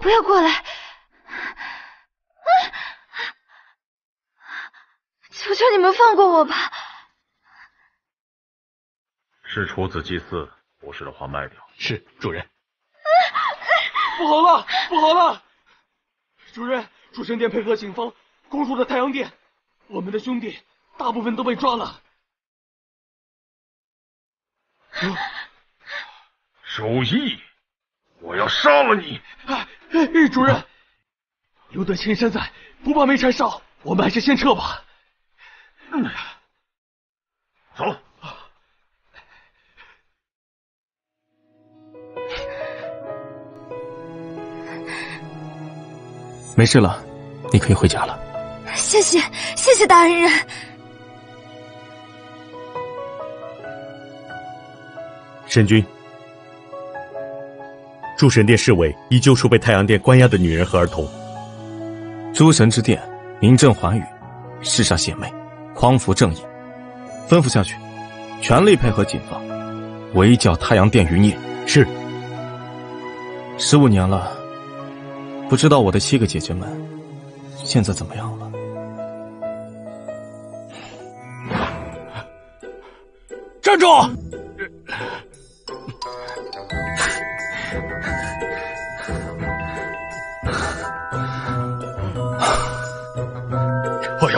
不要过来！求求你们放过我吧！是处子祭祀，不是的话卖掉。是主人。不好了，不好了！主人，主神殿配合警方攻入了太阳殿，我们的兄弟大部分都被抓了。守义，我要杀了你！哎哎，主任，有得青山在，不怕没柴烧，我们还是先撤吧。嗯，走。没事了，你可以回家了。谢谢，谢谢大恩人。神君，诸神殿侍卫已救出被太阳殿关押的女人和儿童。诸神之殿名震寰宇，世上邪魅，匡扶正义。吩咐下去，全力配合警方，围剿太阳殿余孽。是。十五年了，不知道我的七个姐姐们现在怎么样了。站住！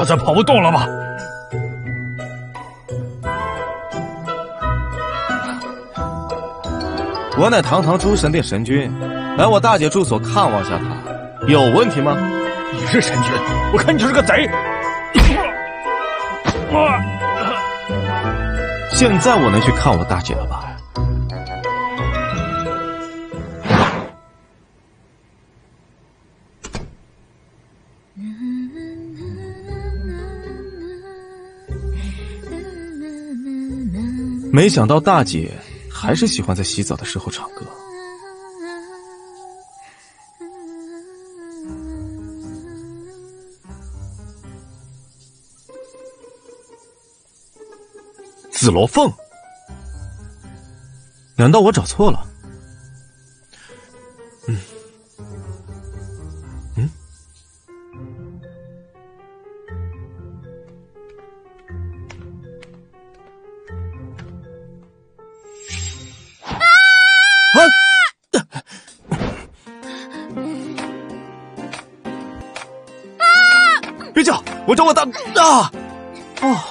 要再跑不动了吗？我乃堂堂诸神殿神君，来我大姐住所看望下她，有问题吗？你是神君，我看你就是个贼。现在我能去看我大姐了吧？没想到大姐还是喜欢在洗澡的时候唱歌。紫罗凤，难道我找错了？我找我大啊！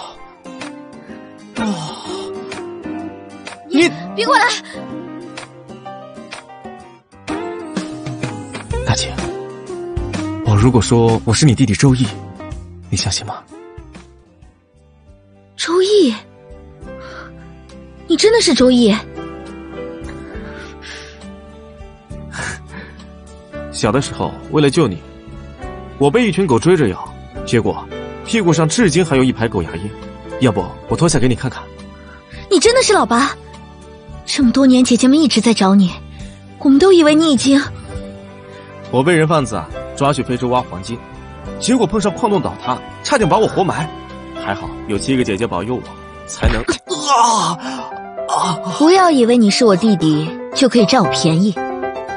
哦。你别过来！大姐，我如果说我是你弟弟周易，你相信吗？周易，你真的是周易？小的时候，为了救你，我被一群狗追着咬，结果屁股上至今还有一排狗牙印。要不我脱下给你看看？你真的是老八？这么多年，姐姐们一直在找你，我们都以为你已经……我被人贩子啊抓去非洲挖黄金，结果碰上矿洞倒塌，差点把我活埋，还好有七个姐姐保佑我，才能……啊啊！不要以为你是我弟弟就可以占我便宜，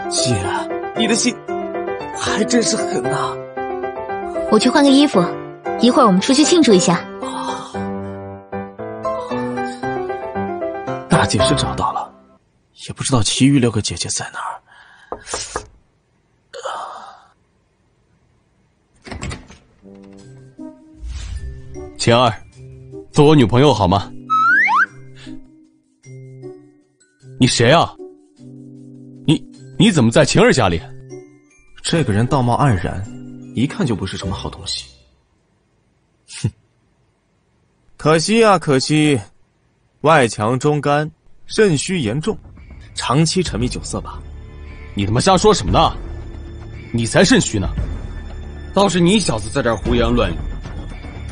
姐，你的心还真是狠呐！我去换个衣服，一会儿我们出去庆祝一下。大姐是找到了，也不知道其余六个姐姐在哪儿。晴儿，做我女朋友好吗？你谁啊？你你怎么在晴儿家里？这个人道貌岸然，一看就不是什么好东西。哼，可惜啊，可惜。外强中干，肾虚严重，长期沉迷酒色吧？你他妈瞎说什么呢？你才肾虚呢！倒是你小子在这胡言乱语，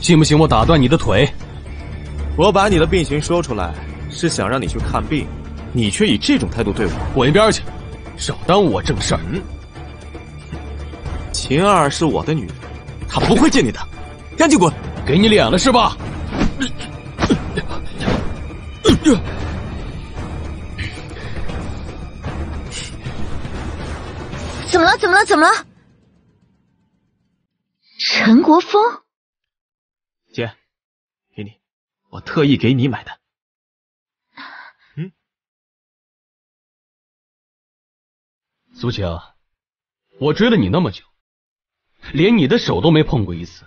信不信我打断你的腿？我把你的病情说出来，是想让你去看病，你却以这种态度对我，滚一边去！少耽误我正事儿。晴儿是我的女人，她不会见你的，赶紧滚！给你脸了是吧？怎么么了？怎么了？怎么了？陈国峰，姐，给你，我特意给你买的。嗯，苏晴，我追了你那么久，连你的手都没碰过一次，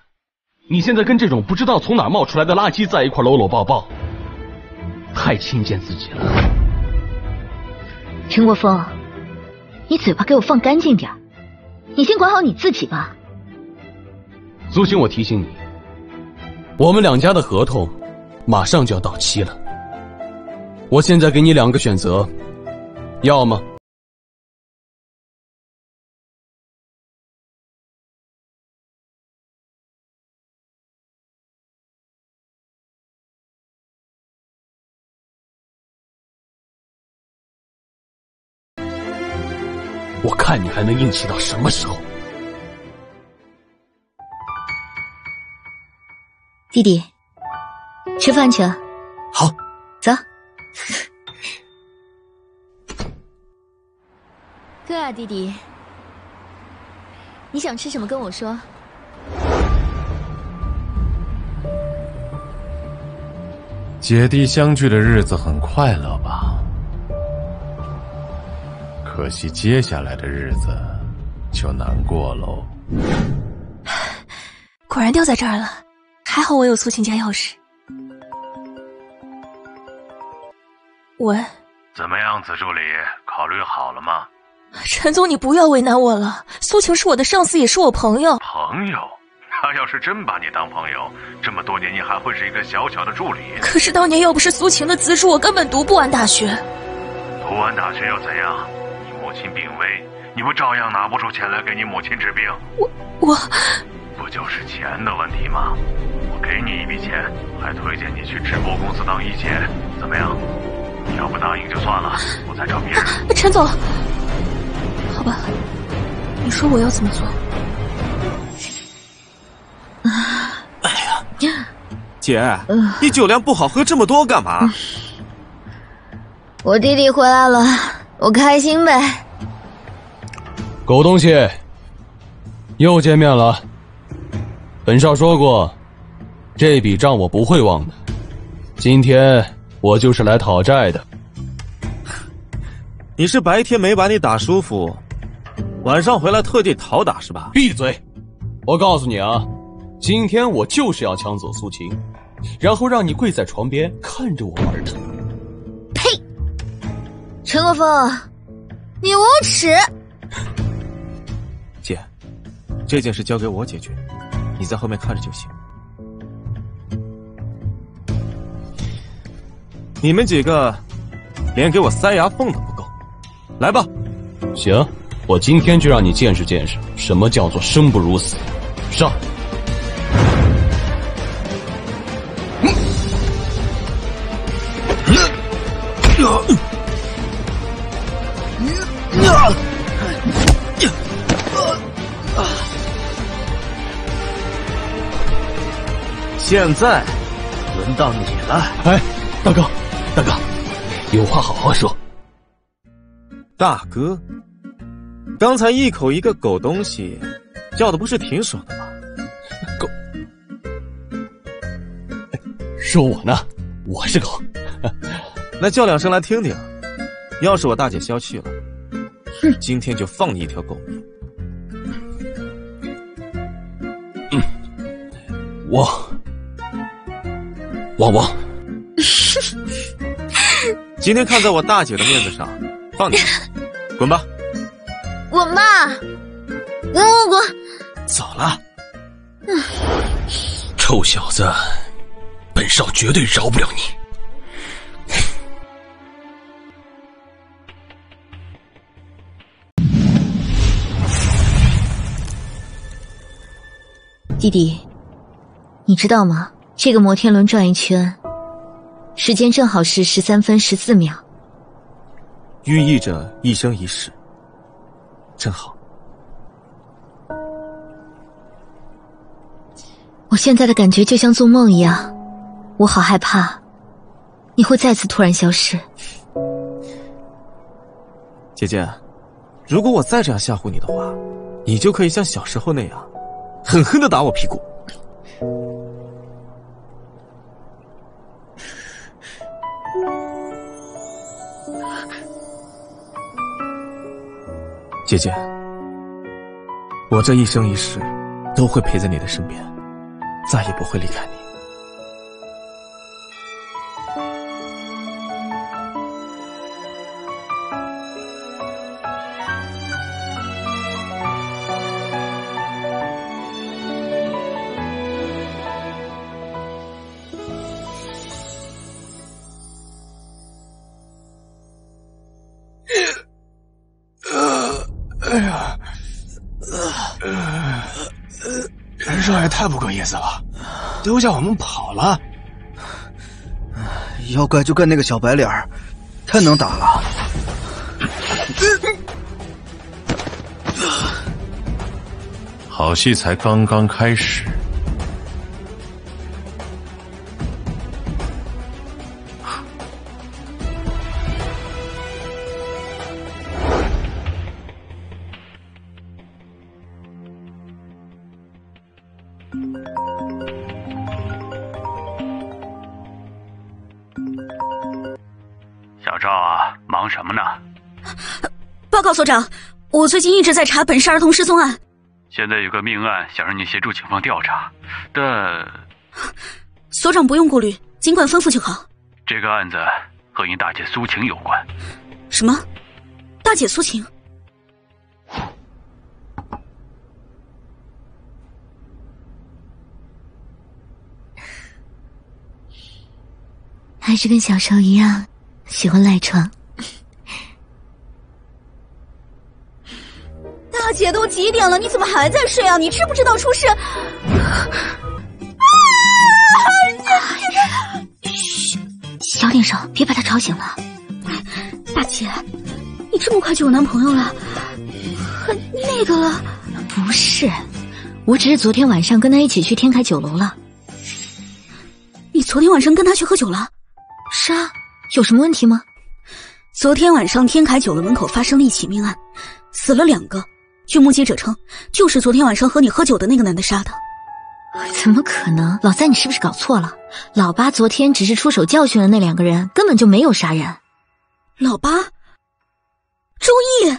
你现在跟这种不知道从哪冒出来的垃圾在一块搂搂抱抱，太轻贱自己了。陈国峰，你嘴巴给我放干净点你先管好你自己吧。苏青，我提醒你，我们两家的合同马上就要到期了。我现在给你两个选择，要么能硬气到什么时候？弟弟，吃饭去了。好，走。哥啊，弟弟，你想吃什么跟我说。姐弟相聚的日子很快乐吧？可惜接下来的日子就难过喽。果然掉在这儿了。还好我有苏晴家钥匙。喂，怎么样，子助理，考虑好了吗？陈总，你不要为难我了。苏晴是我的上司，也是我朋友。朋友？他要是真把你当朋友，这么多年你还会是一个小小的助理？可是当年要不是苏晴的资助，我根本读不完大学。读完大学又怎样？你母亲病危，你不照样拿不出钱来给你母亲治病？我我，不就是钱的问题吗？我给你一笔钱，还推荐你去直播公司当一姐，怎么样？你要不答应就算了，我再找别人。陈总，好吧，你说我要怎么做？哎呀，姐，你酒量不好，喝这么多干嘛？我弟弟回来了，我开心呗。狗东西，又见面了。本少说过。这笔账我不会忘的。今天我就是来讨债的。你是白天没把你打舒服，晚上回来特地讨打是吧？闭嘴！我告诉你啊，今天我就是要抢走苏晴，然后让你跪在床边看着我玩的。呸！陈国峰，你无耻！这件事交给我解决，你在后面看着就行。你们几个连给我塞牙缝都不够，来吧！行，我今天就让你见识见识什么叫做生不如死。上！现在轮到你了，哎，大哥。大哥，有话好好说。大哥，刚才一口一个狗东西，叫的不是挺爽的吗？狗，说我呢，我是狗。那叫两声来听听。要是我大姐消气了，今天就放你一条狗命。嗯，汪汪汪。今天看在我大姐的面子上，放你滚吧！滚吧！滚滚滚！走了。臭小子，本少绝对饶不了你。弟弟，你知道吗？这个摩天轮转一圈。时间正好是十三分十四秒，寓意着一生一世，真好。我现在的感觉就像做梦一样，我好害怕，你会再次突然消失。姐姐，如果我再这样吓唬你的话，你就可以像小时候那样，狠狠的打我屁股。姐姐，我这一生一世都会陪在你的身边，再也不会离开你。丢下我们跑了。要怪就怪那个小白脸儿，太能打了。好戏才刚刚开始。所长，我最近一直在查本市儿童失踪案。现在有个命案，想让你协助警方调查，但 所长不用顾虑，尽管吩咐就好。这个案子和你大姐苏晴有关。什么？大姐苏晴？还是跟小时候一样，喜欢赖床。大姐都几点了，你怎么还在睡啊？你知不知道出事？啊嘘，小点声，别把他吵醒了。大姐，你这么快就有男朋友了？很那个了？不是，我只是昨天晚上跟他一起去天凯酒楼了。你昨天晚上跟他去喝酒了？是啊，有什么问题吗？昨天晚上天凯酒楼门口发生了一起命案，死了两个。据目击者称，就是昨天晚上和你喝酒的那个男的杀的。怎么可能？老三，你是不是搞错了？老八昨天只是出手教训了那两个人，根本就没有杀人。老八，周易，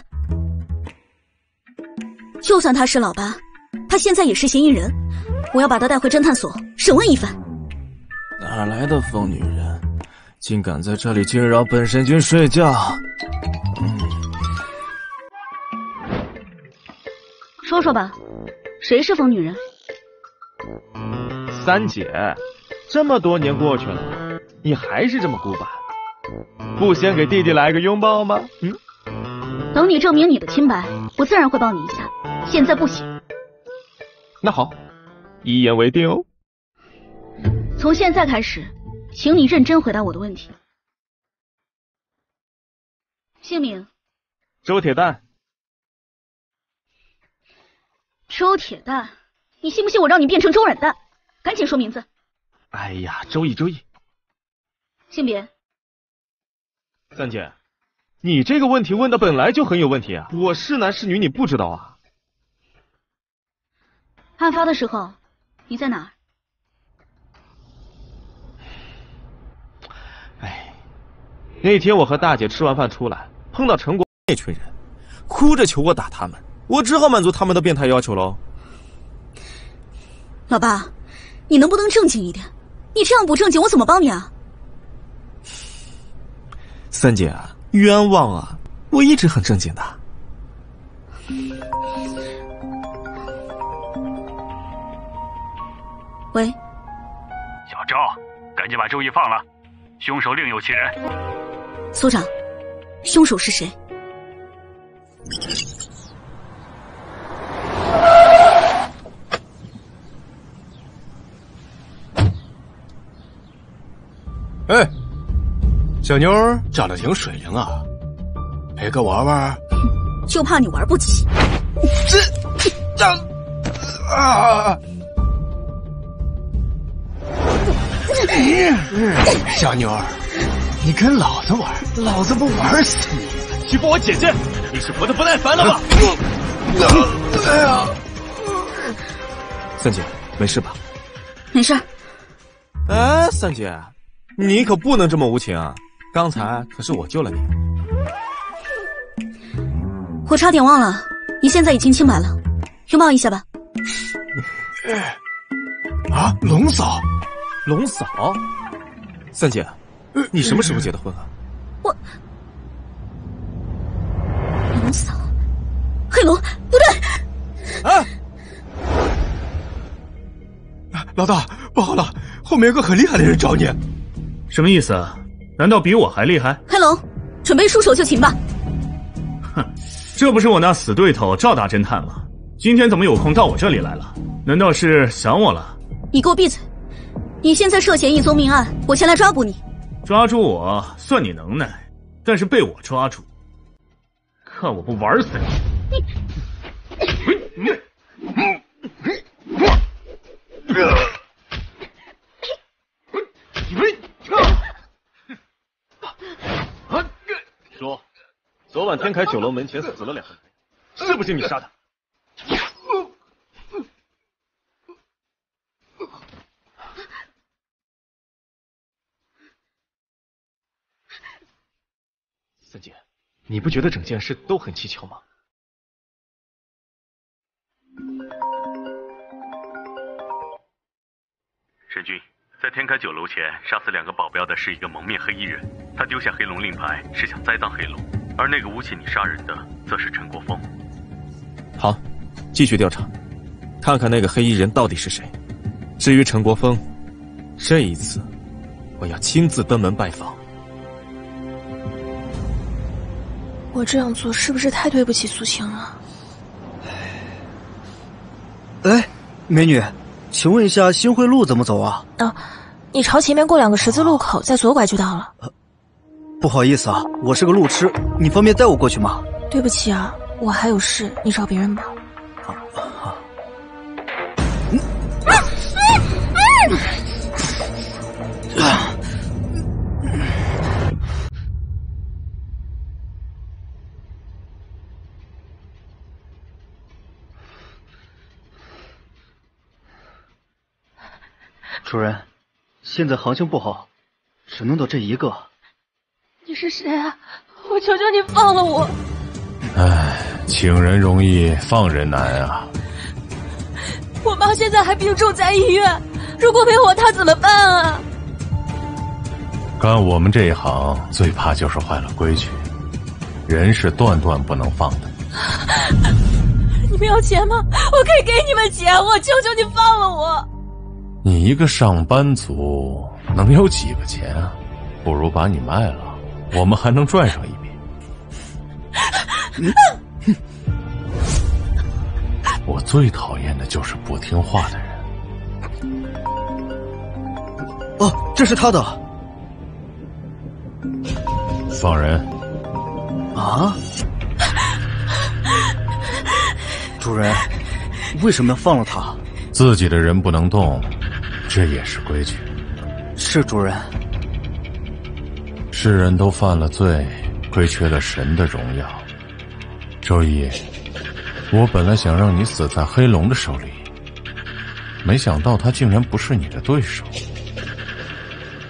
就算他是老八，他现在也是嫌疑人。我要把他带回侦探所审问一番。哪来的疯女人，竟敢在这里惊扰本神君睡觉？嗯。说说吧，谁是疯女人？三姐，这么多年过去了，你还是这么古板，不先给弟弟来个拥抱吗？嗯。等你证明你的清白，我自然会抱你一下。现在不行。那好，一言为定哦。从现在开始，请你认真回答我的问题。姓名？周铁蛋。周铁蛋，你信不信我让你变成周软蛋？赶紧说名字。哎呀，周易，周易。性别？三姐，你这个问题问的本来就很有问题啊！我是男是女你不知道啊？案发的时候你在哪儿？哎，那天我和大姐吃完饭出来，碰到陈国那群人，哭着求我打他们。我只好满足他们的变态要求喽。老爸，你能不能正经一点？你这样不正经，我怎么帮你啊？三姐，冤枉啊！我一直很正经的。喂，小赵，赶紧把周易放了，凶手另有其人。所长，凶手是谁？哎，小妞长得挺水灵啊，陪哥玩玩？就怕你玩不起。这，这，啊！小妞儿，你跟老子玩，老子不玩死你！欺负我姐姐！你是活得不耐烦了吧？哎呀！三姐，没事吧？没事。哎，三姐，你可不能这么无情啊！刚才可是我救了你。我差点忘了，你现在已经清白了，拥抱一下吧。啊，龙嫂，龙嫂，三姐，你什么时候结的婚啊？我，龙嫂，黑龙，不对，啊，老大，不好了，后面有个很厉害的人找你。什么意思啊？难道比我还厉害？黑龙，准备束手就擒吧。哼，这不是我那死对头赵大侦探吗？今天怎么有空到我这里来了？难道是想我了？你给我闭嘴！你现在涉嫌一宗命案，我前来抓捕你。抓住我算你能耐，但是被我抓住，看我不玩死你！说，昨晚天凯酒楼门前死了两个人，是不是你杀的？三姐，你不觉得整件事都很蹊跷吗？沈军，在天凯酒楼前杀死两个保镖的是一个蒙面黑衣人，他丢下黑龙令牌是想栽赃黑龙，而那个诬陷你杀人的则是陈国峰。好，继续调查，看看那个黑衣人到底是谁。至于陈国峰，这一次我要亲自登门拜访。我这样做是不是太对不起苏晴了？哎，美女，请问一下新会路怎么走啊？啊，你朝前面过两个十字路口，再左拐就到了。不好意思啊，我是个路痴，你方便带我过去吗？对不起啊，我还有事，你找别人吧。主人，现在行情不好，只弄到这一个。你是谁啊？我求求你放了我！唉，请人容易放人难啊！我妈现在还病重在医院，如果没有我她怎么办啊？干我们这一行最怕就是坏了规矩，人是断断不能放的。你们要钱吗？我可以给你们钱，我求求你放了我！你一个上班族能有几个钱啊？不如把你卖了，我们还能赚上一笔。我最讨厌的就是不听话的人。哦，这是他的。放人。啊？主人，为什么要放了他？自己的人不能动。这也是规矩。是主人。世人都犯了罪，亏缺了神的荣耀。周一，我本来想让你死在黑龙的手里，没想到他竟然不是你的对手。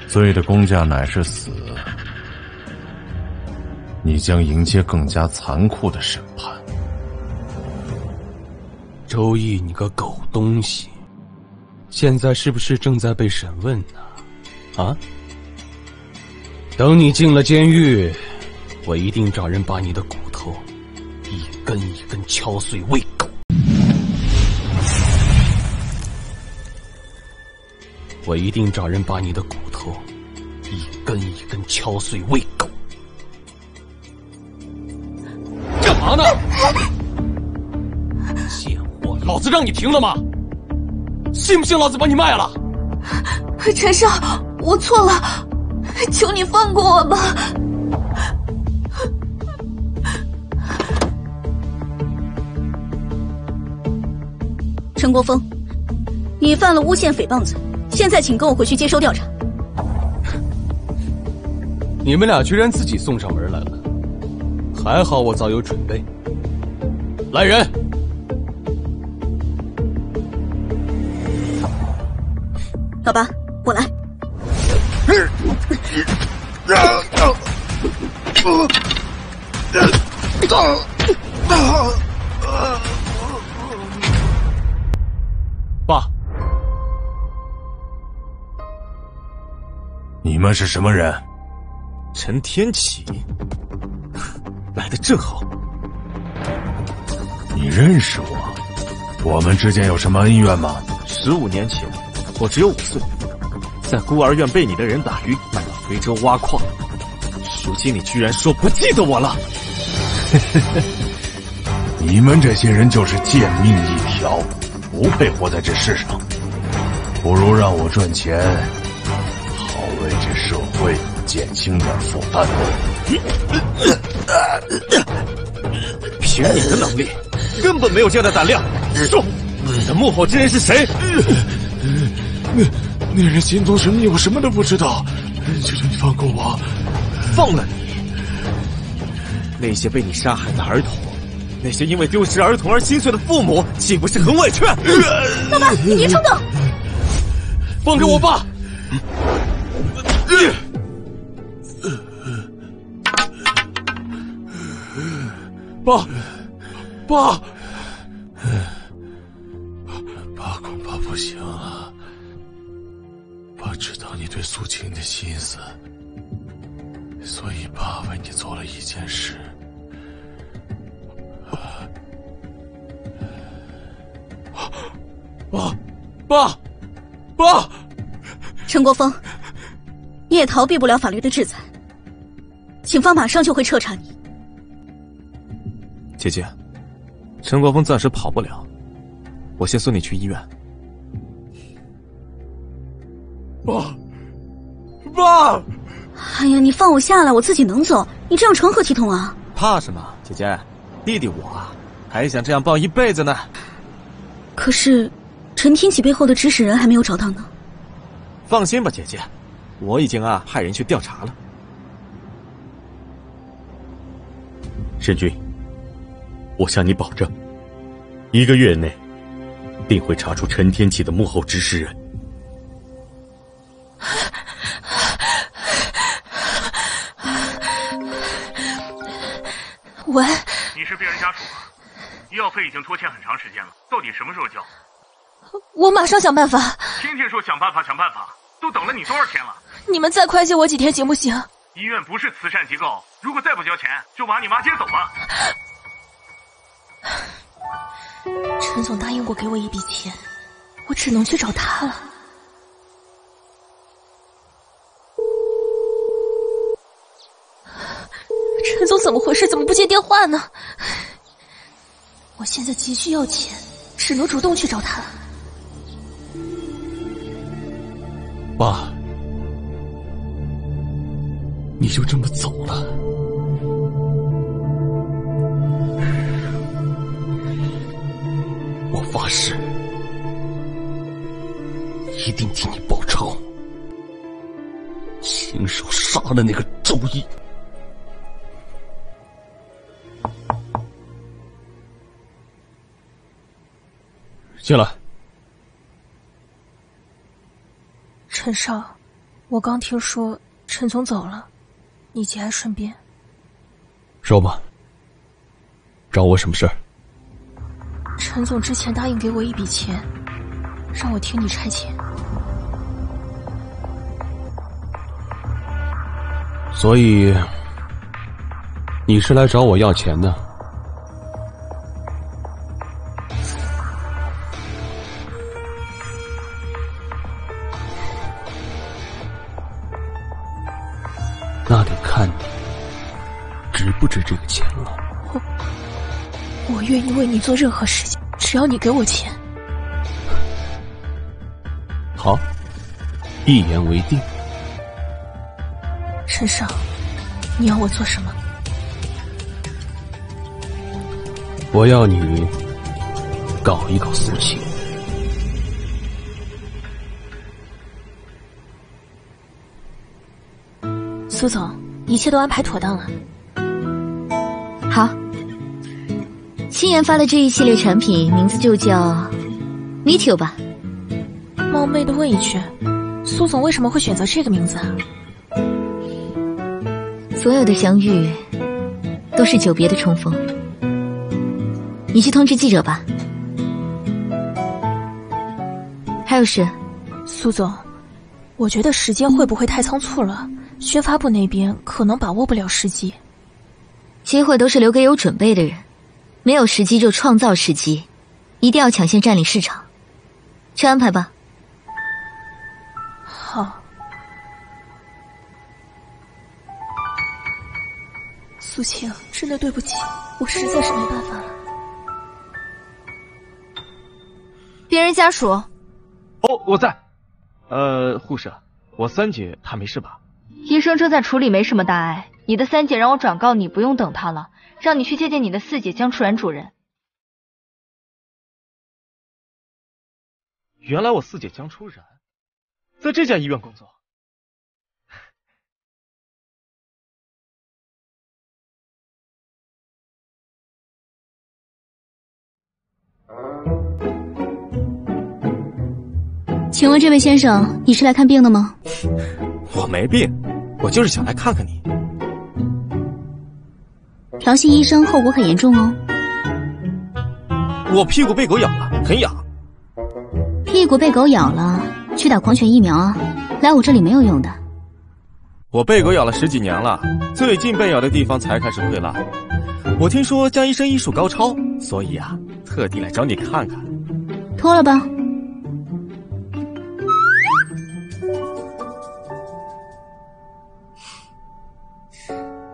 罪的公价乃是死，你将迎接更加残酷的审判。周易，你个狗东西！现在是不是正在被审问呢？啊！等你进了监狱，我一定找人把你的骨头一根一根敲碎喂狗。我一定找人把你的骨头一根一根敲碎喂狗。干嘛呢？贱货！老子让你停了吗？信不信老子把你卖了？陈少，我错了，求你放过我吧。陈国峰，你犯了诬陷诽谤罪，现在请跟我回去接受调查。你们俩居然自己送上门来了，还好我早有准备。来人！老八，们是什么人？陈天启，来的正好。你认识我？我们之间有什么恩怨吗？十五年前，我只有五岁，在孤儿院被你的人打晕，卖到非洲挖矿。如今你居然说不记得我了？你们这些人就是贱命一条，不配活在这世上。不如让我赚钱，社会减轻点负担。凭你的能力，根本没有这样的胆量。说，你的幕后之人是谁？那那人心中神秘，我什么都不知道。求求你放过我！放了你！那些被你杀害的儿童，那些因为丢失儿童而心碎的父母，岂不是很委屈？爸爸，你别冲动！放开我爸！爸，爸，爸恐怕不行了。爸知道你对苏晴的心思，所以爸为你做了一件事。爸，爸，爸！陈国峰，你也逃避不了法律的制裁，警方马上就会彻查你。姐姐，陈国峰暂时跑不了，我先送你去医院。爸，爸！哎呀，你放我下来，我自己能走。你这样成何体统啊？怕什么，姐姐？弟弟我还想这样抱一辈子呢。可是，陈天启背后的指使人还没有找到呢。放心吧，姐姐，我已经啊派人去调查了。沈军，我向你保证，一个月内定会查出陈天启的幕后指使人。喂，你是病人家属吗？医药费已经拖欠很长时间了，到底什么时候交？我马上想办法。天天说想办法想办法，都等了你多少天了？你们再宽限我几天行不行？医院不是慈善机构，如果再不交钱，就把你妈接走了。陈总答应过给我一笔钱，我只能去找他了。陈总怎么回事？怎么不接电话呢？我现在急需要钱，只能主动去找他了。爸，你就这么走了？发誓，一定替你报仇，亲手杀了那个周易。进来，陈少，我刚听说陈总走了，你节哀顺变。说吧，找我什么事儿？陈总之前答应给我一笔钱，让我听你差遣。所以你是来找我要钱的？那得看你值不值这个钱了。我我愿意为你做任何事情，只要你给我钱。好，一言为定。陈少，你要我做什么？我要你搞一搞苏晴。苏总，一切都安排妥当了。好，新研发的这一系列产品名字就叫 Meet You 吧。冒昧的问一句，苏总为什么会选择这个名字啊？所有的相遇都是久别的重逢。你去通知记者吧。还有事，苏总，我觉得时间会不会太仓促了？宣发部那边可能把握不了时机。机会都是留给有准备的人，没有时机就创造时机，一定要抢先占领市场。去安排吧。好。苏晴，真的对不起，我实在是没办法了。病人家属。哦，我在。呃，护士，我三姐她没事吧？医生正在处理，没什么大碍。你的三姐让我转告你，不用等她了，让你去见见你的四姐江初然主任。原来我四姐江初然在这家医院工作。请问这位先生，你是来看病的吗？我没病，我就是想来看看你。调戏医生后果很严重哦。我屁股被狗咬了，很痒。屁股被狗咬了，去打狂犬疫苗啊！来我这里没有用的。我被狗咬了十几年了，最近被咬的地方才开始溃烂。我听说江医生医术高超，所以啊，特地来找你看看。脱了吧。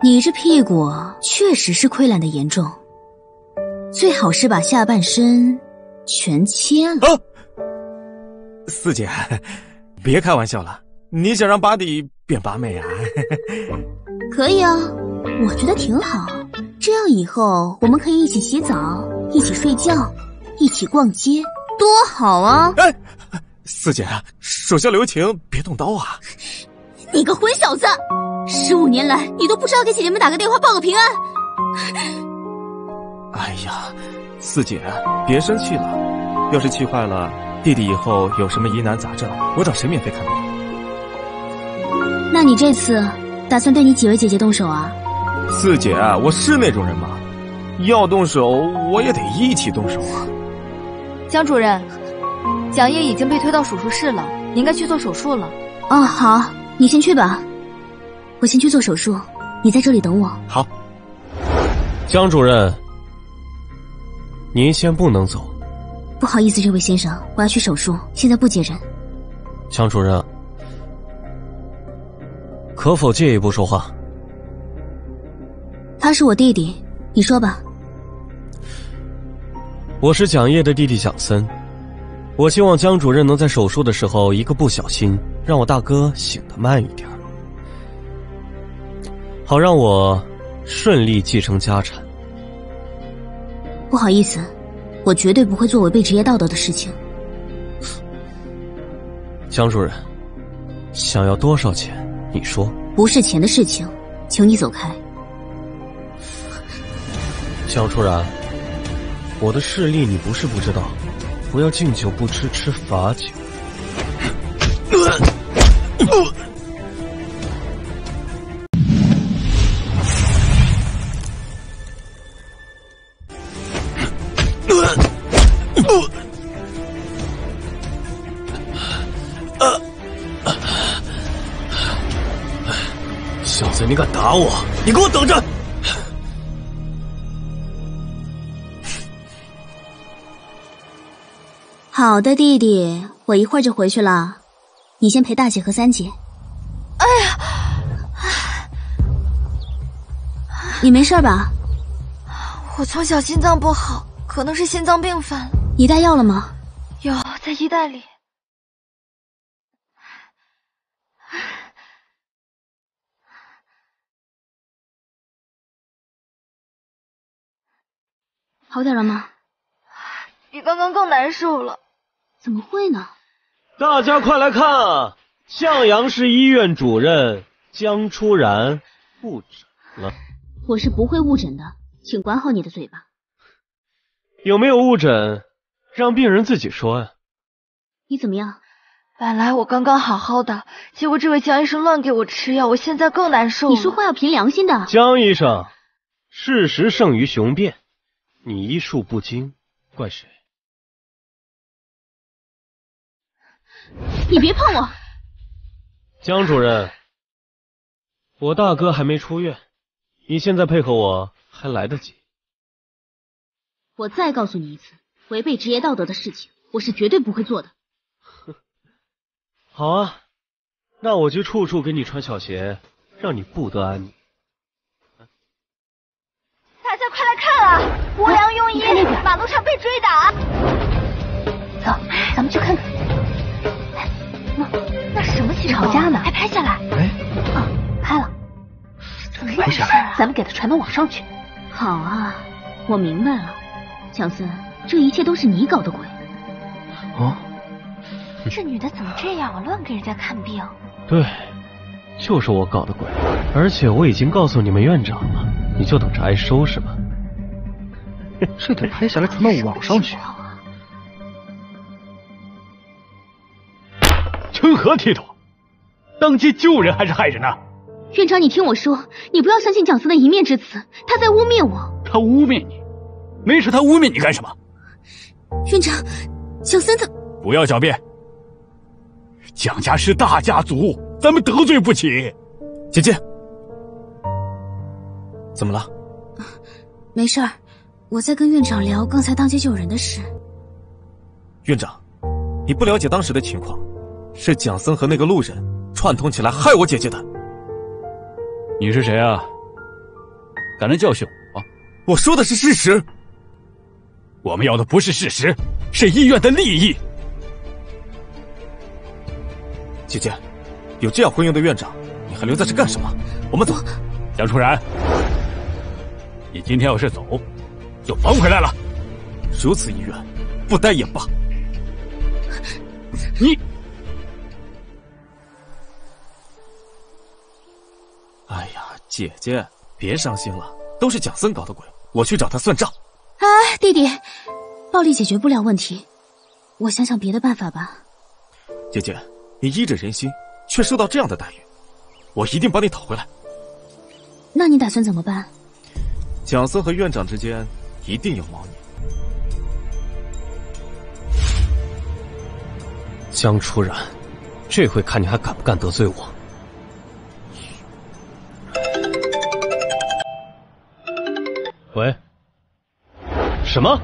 你这屁股确实是溃烂的严重，最好是把下半身全切了。啊，四姐，别开玩笑了，你想让巴蒂变八妹啊？可以啊，我觉得挺好。这样以后我们可以一起洗澡，一起睡觉，一起逛街，多好啊！哎，四姐，手下留情，别动刀啊！你个混小子！十五年来，你都不知道给姐姐们打个电话报个平安。哎呀，四姐，别生气了。要是气坏了，弟弟以后有什么疑难杂症，我找谁免费看病？那你这次打算对你几位姐姐动手啊？四姐，我是那种人吗？要动手，我也得一起动手啊。江主任，蒋烨已经被推到手术室了，你应该去做手术了。哦，好，你先去吧。我先去做手术，你在这里等我。好，江主任，您先不能走。不好意思，这位先生，我要去手术，现在不接人。江主任，可否借一步说话？他是我弟弟，你说吧。我是蒋烨的弟弟蒋森，我希望江主任能在手术的时候一个不小心，让我大哥醒得慢一点。好让我顺利继承家产。不好意思，我绝对不会做违背职业道德的事情。江主任，想要多少钱？你说。不是钱的事情，请你走开。江初然，我的势力你不是不知道，不要敬酒不吃吃罚酒。小打我？你给我等着！好的，弟弟，我一会儿就回去了，你先陪大姐和三姐。哎呀，你没事吧？我从小心脏不好，可能是心脏病犯了。你带药了吗？有，在衣袋里。好点了吗？比刚刚更难受了。怎么会呢？大家快来看啊！向阳市医院主任江初然误诊了。我是不会误诊的，请管好你的嘴巴。有没有误诊，让病人自己说呀。你怎么样？本来我刚刚好好的，结果这位江医生乱给我吃药，我现在更难受你说话要凭良心的。江医生，事实胜于雄辩，你医术不精，怪谁？你别碰我！江主任，我大哥还没出院，你现在配合我还来得及。我再告诉你一次，违背职业道德的事情，我是绝对不会做的。好啊，那我就处处给你穿小鞋，让你不得安宁。大无良庸医马路上被追打。走，咱们去看看。那那什么情况？吵架呢？还拍下来？哎，啊，拍了。怎么回事？啊？咱们给他传到网上去。好啊，我明白了，强森，这一切都是你搞的鬼。哦。这女的怎么这样啊？乱给人家看病。对，就是我搞的鬼。而且我已经告诉你们院长了，你就等着挨收拾吧。这得拍下来传到网上去。成何体统？当街救人还是害人呢？院长，你听我说，你不要相信蒋森的一面之词，他在污蔑我。他污蔑你？没事，他污蔑你干什么？院长，蒋森他……不要狡辩。蒋家是大家族，咱们得罪不起。姐姐，怎么了？没事儿，我在跟院长聊刚才当街救人的事。院长，你不了解当时的情况，是蒋森和那个路人串通起来害我姐姐的。你是谁啊？敢来教训我？我说的是事实。我们要的不是事实，是医院的利益。姐姐，有这样昏庸的院长，你还留在这干什么？我们走。蒋楚然，你今天要是走，就还回来了。如此医院，不待也罢。你，哎呀，姐姐，别伤心了，都是蒋森搞的鬼，我去找他算账。哎，弟弟，暴力解决不了问题，我想想别的办法吧。姐姐。你依着人心，却受到这样的待遇，我一定帮你讨回来。那你打算怎么办？蒋森和院长之间一定有猫腻。江初然，这回看你还敢不敢得罪我？喂？什么？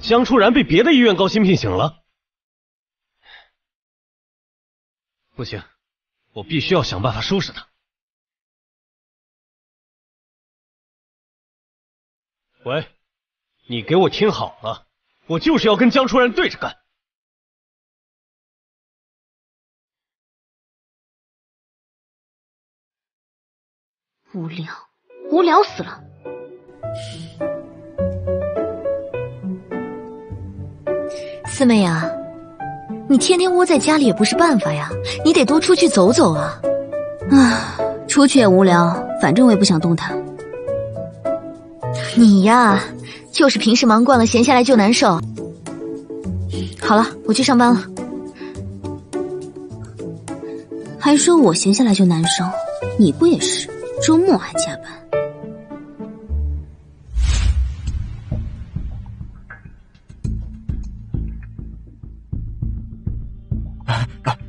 江初然被别的医院高薪聘请了？不行，我必须要想办法收拾他。喂，你给我听好了，我就是要跟江初然对着干。无聊，无聊死了。四妹啊。你天天窝在家里也不是办法呀，你得多出去走走啊！啊，出去也无聊，反正我也不想动弹。你呀，就是平时忙惯了，闲下来就难受。好了，我去上班了。还说我闲下来就难受，你不也是？周末还加班。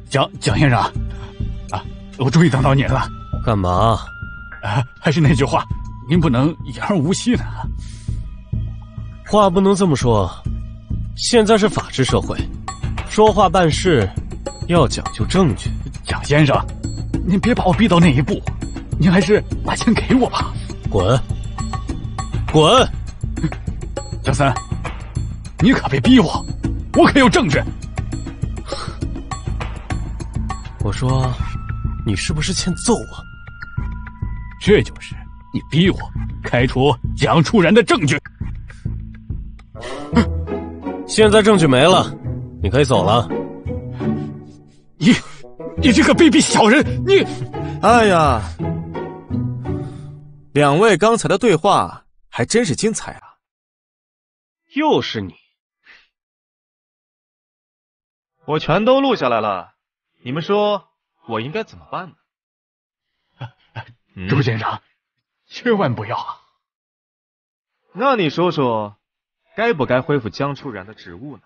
蒋蒋先生，啊，我终于等到您了。干嘛？啊，还是那句话，您不能言而无信呢。话不能这么说，现在是法治社会，说话办事要讲究证据。蒋先生，您别把我逼到那一步，您还是把钱给我吧。滚！滚！蒋三，你可别逼我，我可有证据。我说，你是不是欠揍啊？这就是你逼我开除蒋初然的证据。哼，现在证据没了，你可以走了。你，你这个卑鄙小人！你，哎呀，两位刚才的对话还真是精彩啊！又是你，我全都录下来了。你们说我应该怎么办呢？朱先生，千万不要啊！那你说说，该不该恢复江初然的职务呢？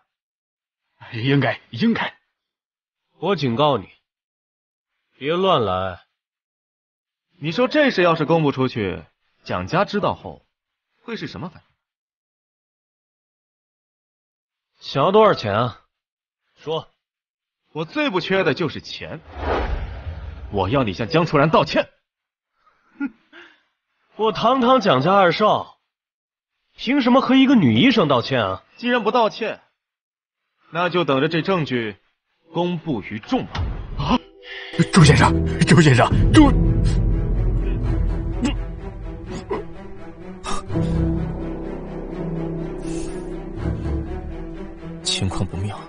应该，应该。我警告你，别乱来。你说这事要是公布出去，蒋家知道后会是什么反应？想要多少钱啊？说，我最不缺的就是钱。我要你向江初然道歉。哼，我堂堂蒋家二少，凭什么和一个女医生道歉啊？既然不道歉，那就等着这证据公布于众吧。啊，周先生，周先生，周。情况不妙，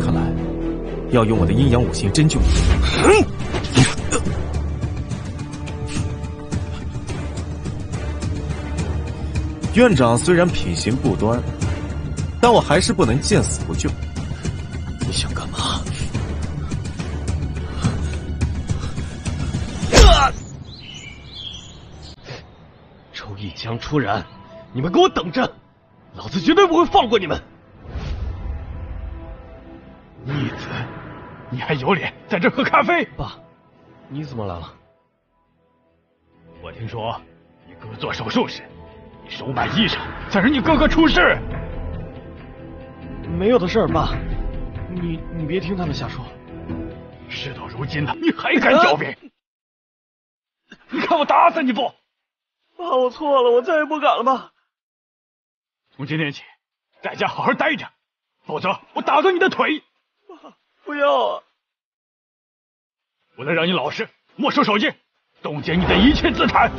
看来要用我的阴阳五行针灸。院长虽然品行不端，但我还是不能见死不救。你想干嘛？周一江初然，你们给我等着！老子绝对不会放过你们！逆子，你还有脸在这喝咖啡？爸，你怎么来了？我听说你哥做手术时，你收买医生，想让你哥哥出事。没有的事儿，爸，你你别听他们瞎说。事到如今了，你还敢狡辩？你看我打死你不？爸，我错了，我再也不敢了，爸。从今天起，在家好好待着，否则我打断你的腿。爸不要啊！我能让你老实，没收手机，冻结你的一切资产。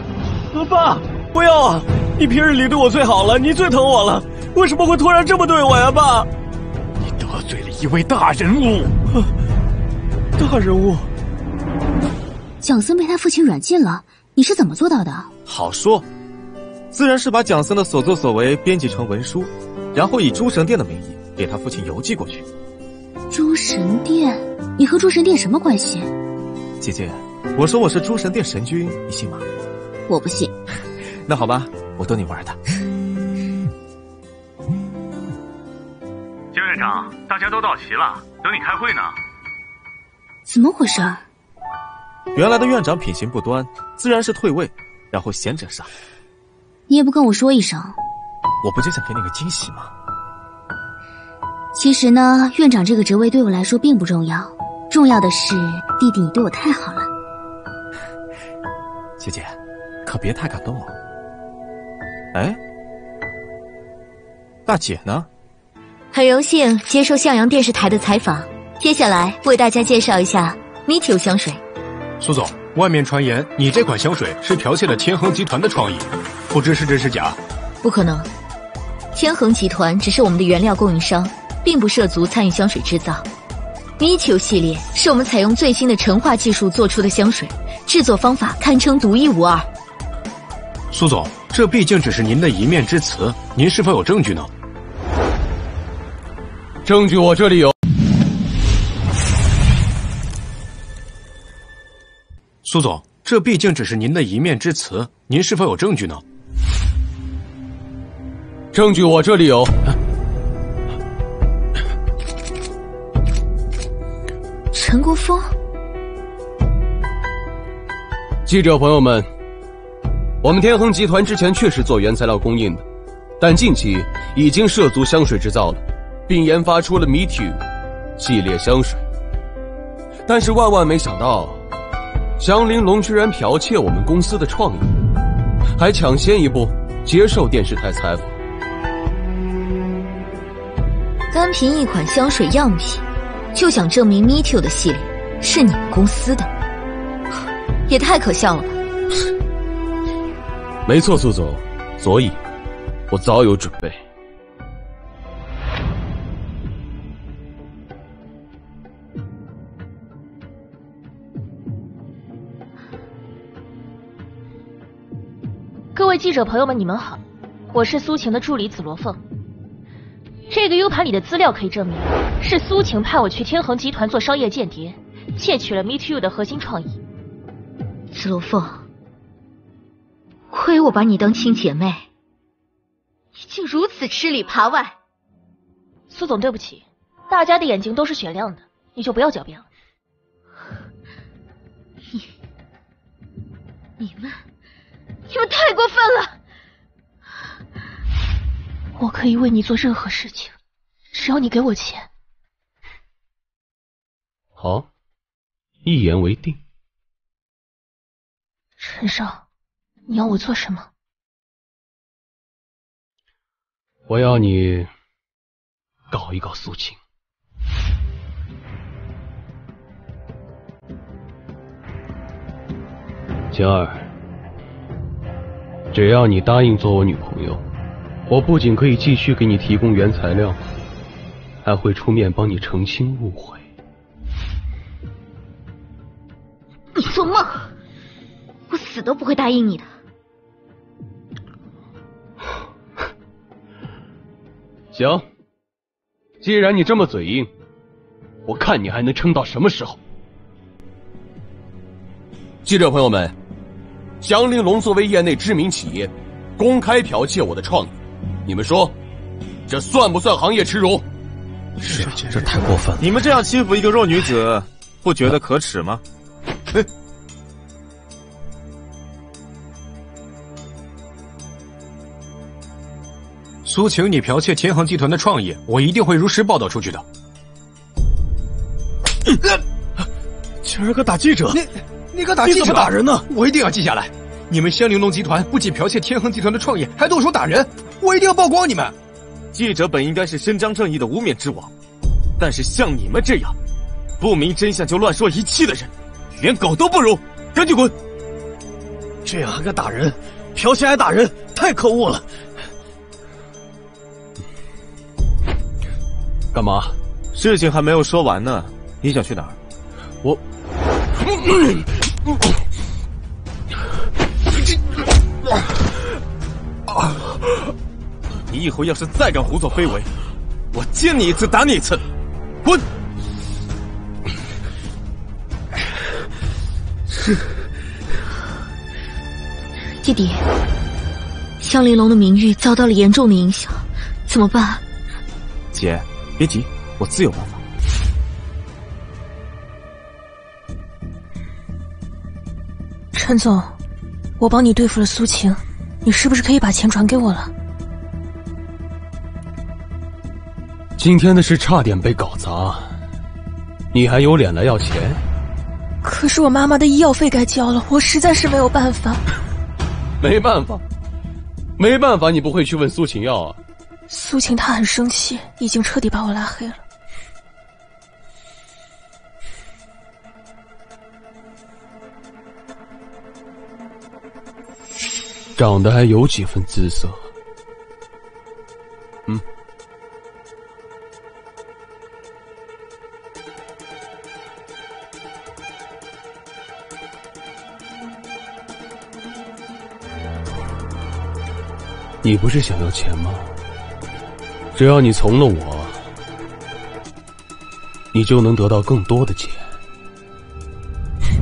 爸，不要啊！你平日里对我最好了，你最疼我了，为什么会突然这么对我呀，爸？你得罪了一位大人物。大人物？蒋森被他父亲软禁了，你是怎么做到的？好说，自然是把蒋森的所作所为编辑成文书，然后以诸神殿的名义给他父亲邮寄过去。诸神殿，你和诸神殿什么关系？姐姐，我说我是诸神殿神君，你信吗？我不信。那好吧，我逗你玩的。江院长，大家都到齐了，等你开会呢。怎么回事？原来的院长品行不端，自然是退位，然后贤者上。你也不跟我说一声。我不就想给你个惊喜吗？其实呢，院长这个职位对我来说并不重要，重要的是弟弟你对我太好了。姐姐，可别太感动哦。哎，大姐呢？很荣幸接受向阳电视台的采访，接下来为大家介绍一下 Meteor 香水。苏总，外面传言你这款香水是剽窃了天恒集团的创意，不知是真是假？不可能，天恒集团只是我们的原料供应商。并不涉足参与香水制造，Meteor 系列是我们采用最新的陈化技术做出的香水，制作方法堪称独一无二。苏总，这毕竟只是您的一面之词，您是否有证据呢？证据我这里有。苏总，这毕竟只是您的一面之词，您是否有证据呢？证据我这里有。陈国峰，记者朋友们，我们天恒集团之前确实做原材料供应的，但近期已经涉足香水制造了，并研发出了 Meet You 系列香水。但是万万没想到，祥林龙居然剽窃我们公司的创意，还抢先一步接受电视台采访。单凭一款香水样品。就想证明 Meteor 的系列是你们公司的，也太可笑了吧！没错，苏总，所以，我早有准备。各位记者朋友们，你们好，我是苏晴的助理紫罗凤。这个 U 盘里的资料可以证明，是苏晴派我去天恒集团做商业间谍，窃取了 Meet You 的核心创意。紫罗凤，亏我把你当亲姐妹，你竟如此吃里扒外。苏总，对不起，大家的眼睛都是雪亮的，你就不要狡辩了。你、你们、你们太过分了！我可以为你做任何事情，只要你给我钱。好，一言为定。陈少，你要我做什么？我要你搞一搞苏晴。晴儿，只要你答应做我女朋友。我不仅可以继续给你提供原材料，还会出面帮你澄清误会。你做梦！我死都不会答应你的。行，既然你这么嘴硬，我看你还能撑到什么时候？记者朋友们，祥林龙作为业内知名企业，公开剽窃我的创意。你们说，这算不算行业耻辱？是，这太过分了！你们这样欺负一个弱女子，不觉得可耻吗？苏晴，你剽窃天恒集团的创意，我一定会如实报道出去的。竟然敢打记者！你你敢打记者？你怎么打人呢？我一定要记下来。你们香玲珑集团不仅剽窃天恒集团的创意，还动手打人！我一定要曝光你们！记者本应该是伸张正义的无冕之王，但是像你们这样不明真相就乱说一气的人，连狗都不如！赶紧滚！这样还敢打人，剽窃还打人，太可恶了！干嘛？事情还没有说完呢。你想去哪儿？我。你以后要是再敢胡作非为，我见你一次打你一次！滚！弟弟，香玲珑的名誉遭到了严重的影响，怎么办？姐，别急，我自有办法。陈总，我帮你对付了苏晴，你是不是可以把钱转给我了？今天的事差点被搞砸，你还有脸来要钱？可是我妈妈的医药费该交了，我实在是没有办法。没办法，没办法，你不会去问苏晴要啊？苏晴她很生气，已经彻底把我拉黑了。长得还有几分姿色。嗯。你不是想要钱吗？只要你从了我，你就能得到更多的钱。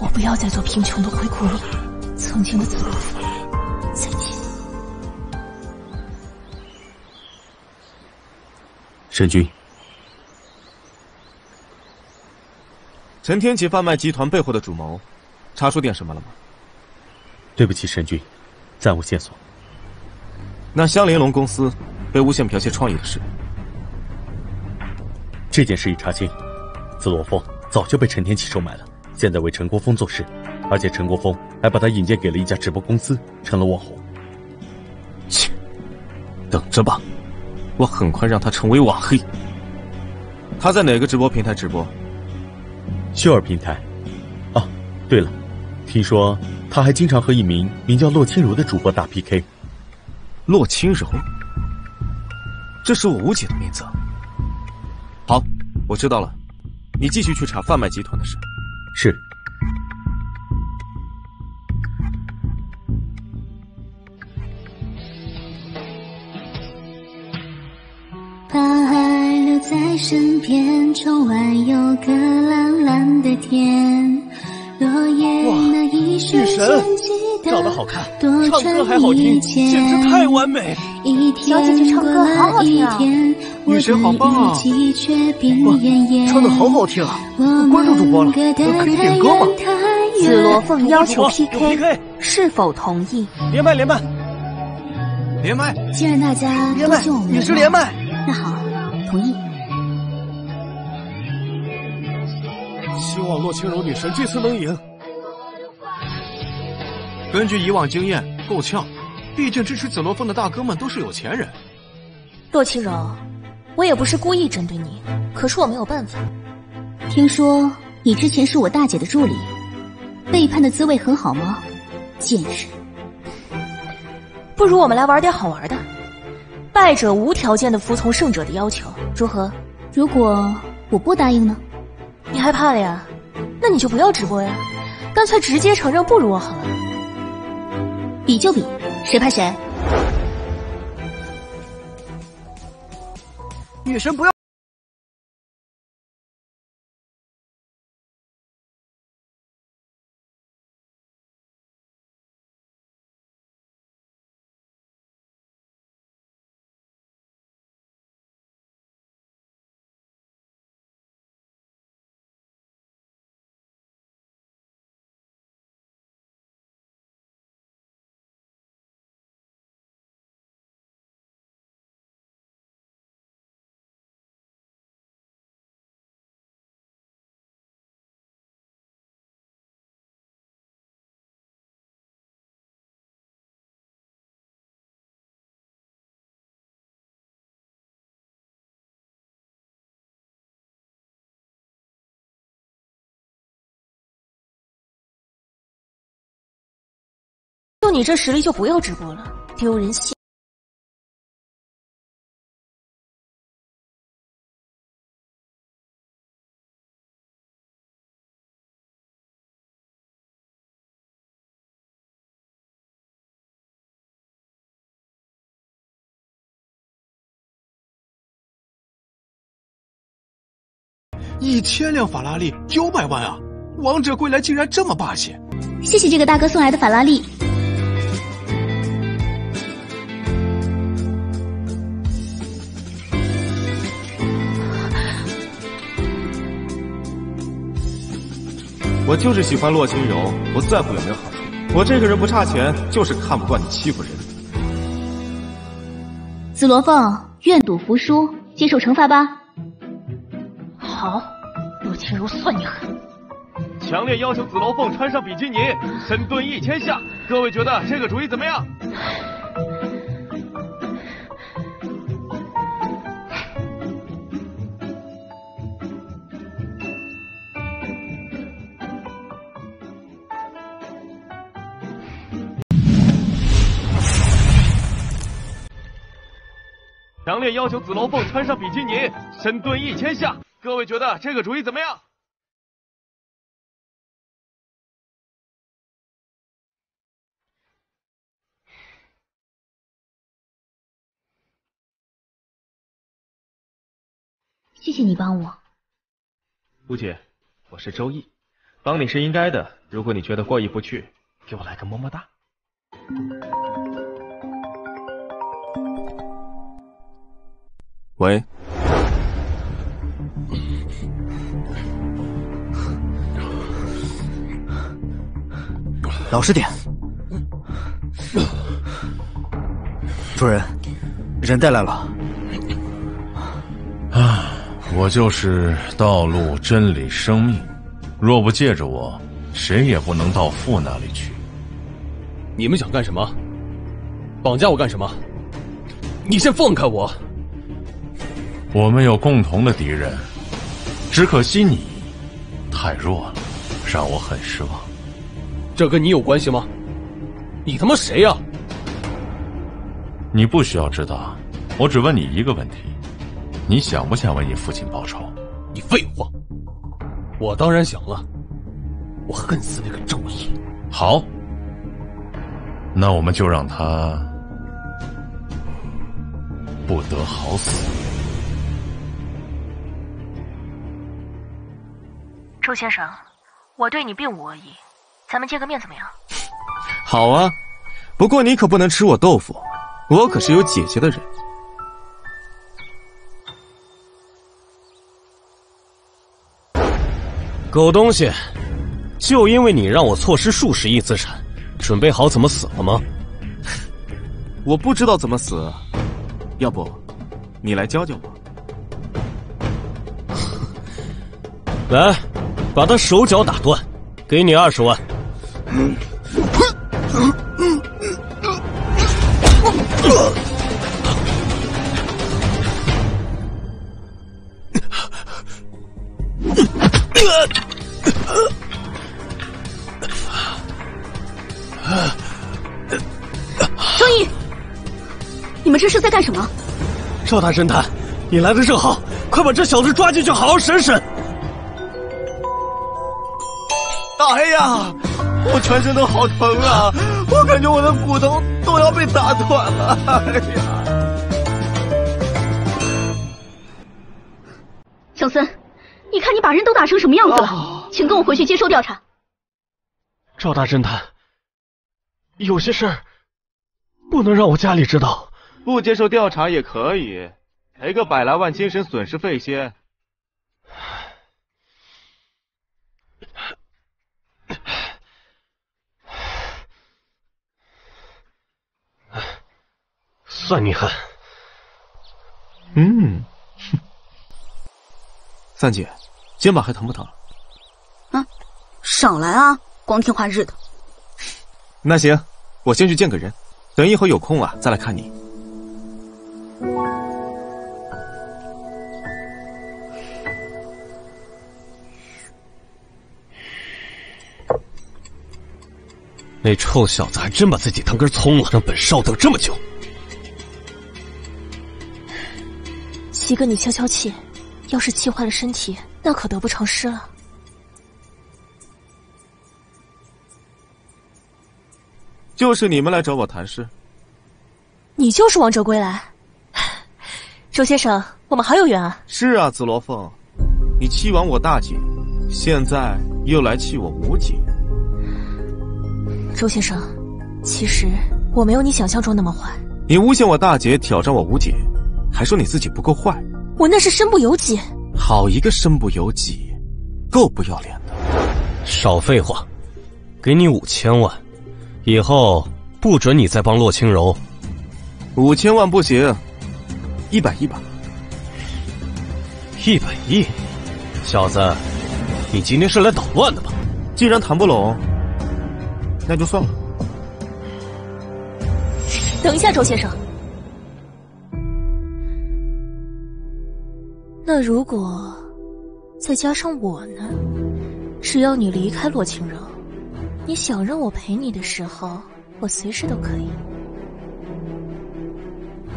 我不要再做贫穷的灰姑娘，曾经的紫罗凤，再见。沈君。陈天启贩卖集团背后的主谋，查出点什么了吗？对不起，神君，暂无线索。那香玲珑公司被诬陷剽窃创意的事，这件事已查清，紫罗凤早就被陈天启收买了，现在为陈国峰做事，而且陈国峰还把他引荐给了一家直播公司，成了网红。切，等着吧，我很快让他成为网黑。他在哪个直播平台直播？秀儿平台，哦，对了，听说他还经常和一名名叫洛清柔的主播打 PK。洛清柔，这是我吴姐的名字。好，我知道了，你继续去查贩卖集团的事。是。身边，窗外有个蓝蓝的天。落叶那一瞬间记得长得好看，多唱歌还好听，简直太完美。一天过了一天，女神好棒啊！唱的好好听啊！关注主播了，可以点歌吗？紫罗凤要求 PK，是否同意？连麦连麦连麦！既然大家连麦，女神连麦。那好，同意。希望洛清柔女神这次能赢。根据以往经验，够呛。毕竟支持紫罗凤的大哥们都是有钱人。洛清柔，我也不是故意针对你，可是我没有办法。听说你之前是我大姐的助理，背叛的滋味很好吗？贱人！不如我们来玩点好玩的，败者无条件的服从胜者的要求，如何？如果我不答应呢？你害怕了呀？那你就不要直播呀，干脆直接承认不如我好了。比就比，谁怕谁？女神不要。你这实力，就不要直播了，丢人现。一千辆法拉利，九百万啊！王者归来竟然这么霸气！谢谢这个大哥送来的法拉利。我就是喜欢洛清柔，不在乎有没有好处。我这个人不差钱，就是看不惯你欺负人。紫罗凤愿赌服输，接受惩罚吧。好，洛清柔算你狠。强烈要求紫罗凤穿上比基尼，深蹲一千下。各位觉得这个主意怎么样？强烈要求紫罗凤穿上比基尼，深蹲一千下。各位觉得这个主意怎么样？谢谢你帮我，吴姐，我是周易，帮你是应该的。如果你觉得过意不去，给我来个么么哒。喂，老实点。主人，人带来了。啊，我就是道路、真理、生命，若不借着我，谁也不能到父那里去。你们想干什么？绑架我干什么？你先放开我！我们有共同的敌人，只可惜你太弱了，让我很失望。这跟你有关系吗？你他妈谁呀？你不需要知道，我只问你一个问题：你想不想为你父亲报仇？你废话！我当然想了，我恨死那个周易。好，那我们就让他不得好死。周先生，我对你并无恶意，咱们见个面怎么样？好啊，不过你可不能吃我豆腐，我可是有姐姐的人。狗东西，就因为你让我错失数十亿资产，准备好怎么死了吗？我不知道怎么死，要不你来教教我？来，把他手脚打断，给你二十万。张毅，你们这是在干什么？赵大侦探，你来的正好，快把这小子抓进去，好好审审。大黑呀，我全身都好疼啊！我感觉我的骨头都要被打断了。哎呀！小森，你看你把人都打成什么样子了？请跟我回去接受调查。赵大侦探，有些事儿不能让我家里知道。不接受调查也可以，赔个百来万精神损失费先。算你狠。嗯，三姐，肩膀还疼不疼？啊，少来啊！光天化日的。那行，我先去见个人，等一会儿有空啊，再来看你。那臭小子还真把自己当根葱了，让本少等这么久。七哥，你消消气，要是气坏了身体，那可得不偿失了。就是你们来找我谈事，你就是王者归来，周先生，我们好有缘啊！是啊，紫罗凤，你气完我大姐，现在又来气我五姐。周先生，其实我没有你想象中那么坏。你诬陷我大姐，挑战我五姐，还说你自己不够坏。我那是身不由己。好一个身不由己，够不要脸的！少废话，给你五千万，以后不准你再帮洛清柔。五千万不行，一百亿吧。一百亿，小子，你今天是来捣乱的吧？既然谈不拢。那就算了。等一下，周先生。那如果再加上我呢？只要你离开洛清柔，你想让我陪你的时候，我随时都可以。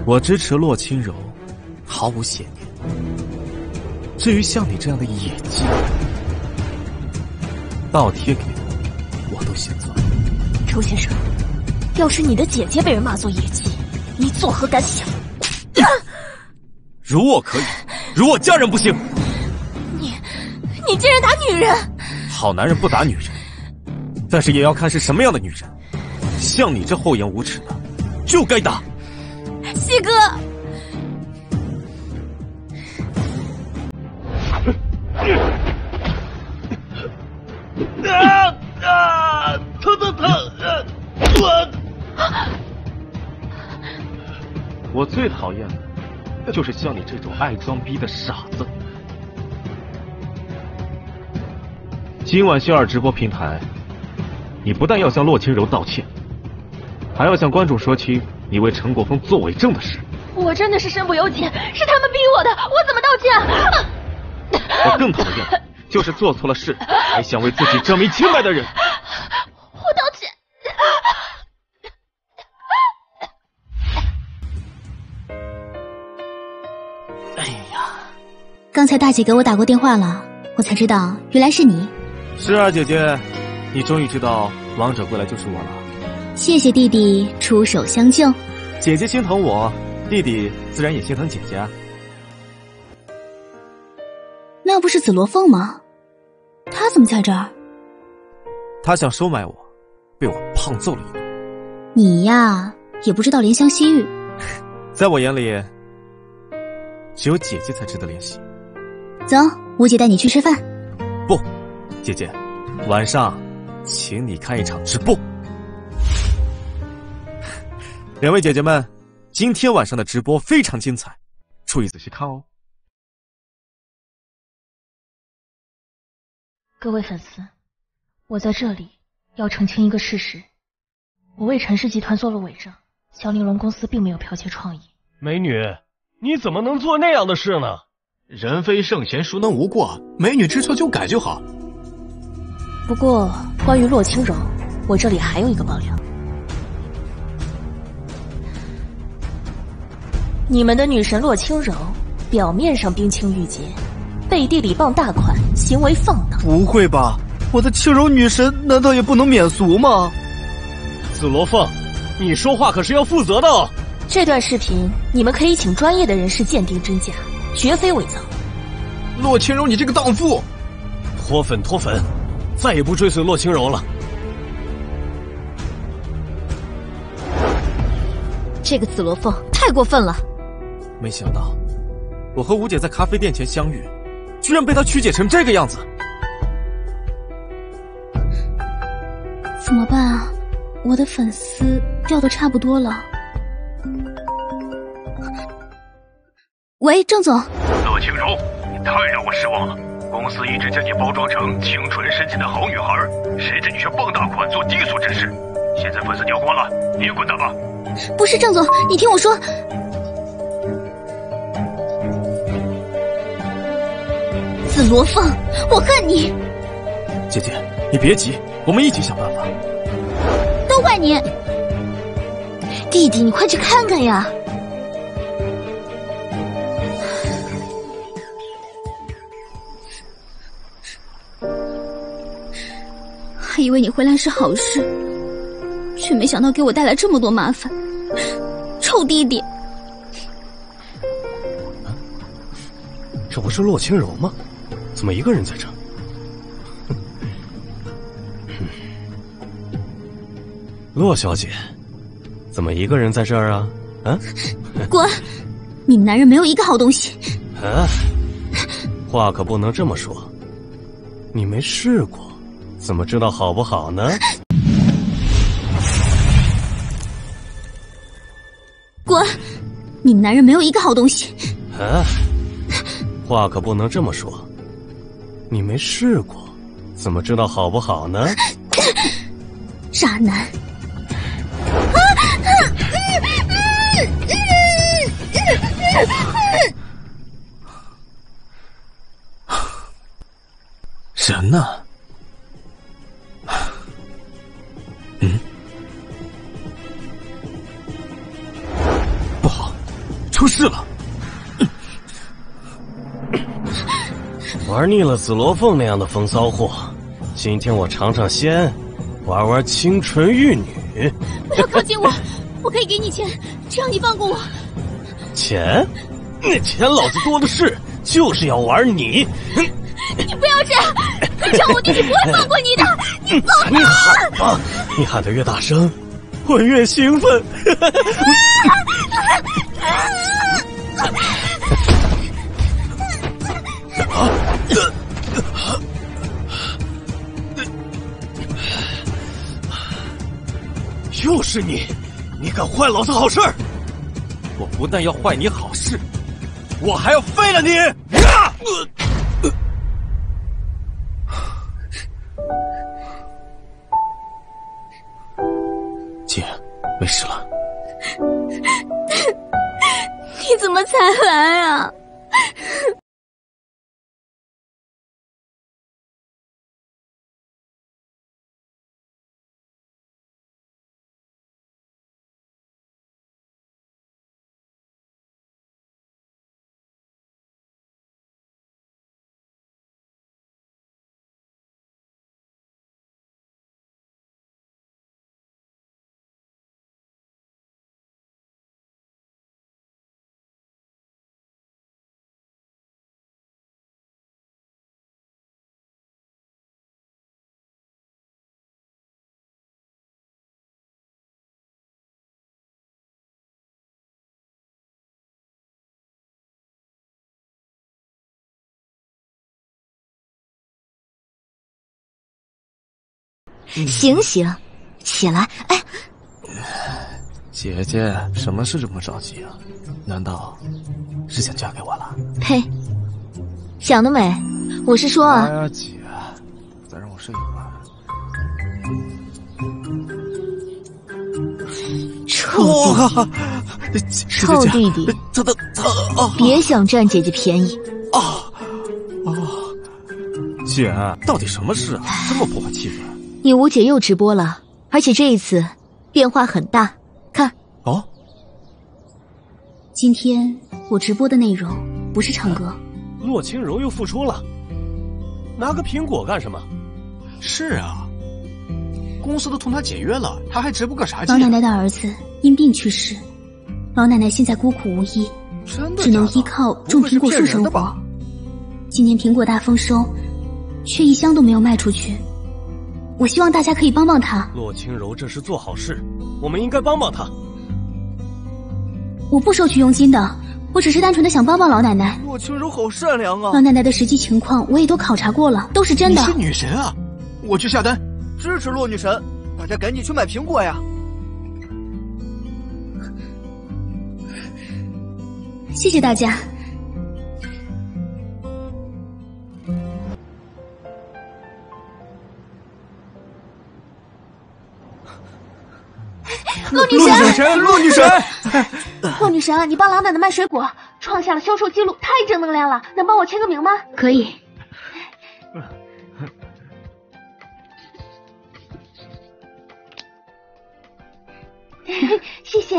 我支持洛清柔，毫无邪念。至于像你这样的野鸡，倒贴给我，我都嫌酸。周先生，要是你的姐姐被人骂作野鸡，你作何感想？如我可以，如我家人不行。你，你竟然打女人！好男人不打女人，但是也要看是什么样的女人。像你这厚颜无耻的，就该打。西哥，啊啊！疼疼疼！我我最讨厌的 就是像你这种爱装逼的傻子。今晚星儿直播平台，你不但要向洛清柔道歉，还要向观众说清你为陈国峰作伪证的事。我真的是身不由己，是他们逼我的，我怎么道歉？我更讨厌就是做错了事还想为自己证明清白的人。刚才大姐给我打过电话了，我才知道原来是你。是啊，姐姐，你终于知道王者归来就是我了。谢谢弟弟出手相救。姐姐心疼我，弟弟自然也心疼姐姐。那不是紫罗凤吗？他怎么在这儿？他想收买我，被我胖揍了一顿。你呀，也不知道怜香惜玉。在我眼里，只有姐姐才值得怜惜。走，吴姐带你去吃饭。不，姐姐，晚上请你看一场直播。两位姐姐们，今天晚上的直播非常精彩，注意仔细看哦。各位粉丝，我在这里要澄清一个事实：我为陈氏集团做了伪证，小玲珑公司并没有剽窃创意。美女，你怎么能做那样的事呢？人非圣贤，孰能无过？美女知错就改就好。不过，关于洛清柔，我这里还有一个爆料。你们的女神洛清柔，表面上冰清玉洁，背地里傍大款，行为放荡。不会吧？我的清柔女神难道也不能免俗吗？紫罗凤，你说话可是要负责的哦。这段视频你们可以请专业的人士鉴定真假，绝非伪造。洛清柔，你这个荡妇！脱粉脱粉，再也不追随洛清柔了。这个紫罗凤太过分了。没想到，我和吴姐在咖啡店前相遇，居然被她曲解成这个样子。怎么办啊？我的粉丝掉的差不多了。喂，郑总。乐清柔，你太让我失望了。公司一直将你包装成清纯深情的好女孩，谁知你却傍大款做低俗之事。现在粉丝掉光了，你也滚蛋吧。不是郑总，你听我说。紫罗凤，我恨你！姐姐，你别急，我们一起想办法。都怪你，弟弟，你快去看看呀！还以为你回来是好事，却没想到给我带来这么多麻烦。臭弟弟！这不是洛清柔吗？怎么一个人在这？洛小姐，怎么一个人在这儿啊？啊！滚！你们男人没有一个好东西。啊！话可不能这么说。你没试过，怎么知道好不好呢？滚！你们男人没有一个好东西。啊！话可不能这么说。你没试过，怎么知道好不好呢？渣男！人呢？嗯，不好，出事了！玩腻了紫罗凤那样的风骚货，今天我尝尝鲜，玩玩清纯玉女。不要靠近我，我可以给你钱，只要你放过我。钱？那钱老子多的是，就是要玩你。你不要这样，你抢我弟弟不会放过你的。你放你喊吧，你喊得越大声，我越兴奋。又是你！你敢坏老子好事儿！我不但要坏你好事，我还要废了你！姐，没事了。你怎么才来啊？醒醒，起来！哎，姐姐，什么事这么着急啊？难道是想嫁给我了？呸！想得美！我是说啊，哎呀，姐，再让我睡一会儿。臭弟弟，臭弟弟！别想占姐姐便宜啊！哦，姐，到底什么事啊？这么破坏气氛？你吴姐又直播了，而且这一次变化很大。看哦，今天我直播的内容不是唱歌。洛清柔又复出了，拿个苹果干什么？是啊，公司都同他解约了，他还直播个啥劲？老奶奶的儿子因病去世，老奶奶现在孤苦无依，只能依靠种苹果树生活。今年苹果大丰收，却一箱都没有卖出去。我希望大家可以帮帮他。洛清柔这是做好事，我们应该帮帮他。我不收取佣金的，我只是单纯的想帮帮老奶奶。洛清柔好善良啊！老奶奶的实际情况我也都考察过了，都是真的。你是女神啊！我去下单，支持洛女神，大家赶紧去买苹果呀！谢谢大家。洛女神，洛女神，洛 女神，你帮老奶奶卖水果，创下了销售记录，太正能量了，能帮我签个名吗？可以。谢谢。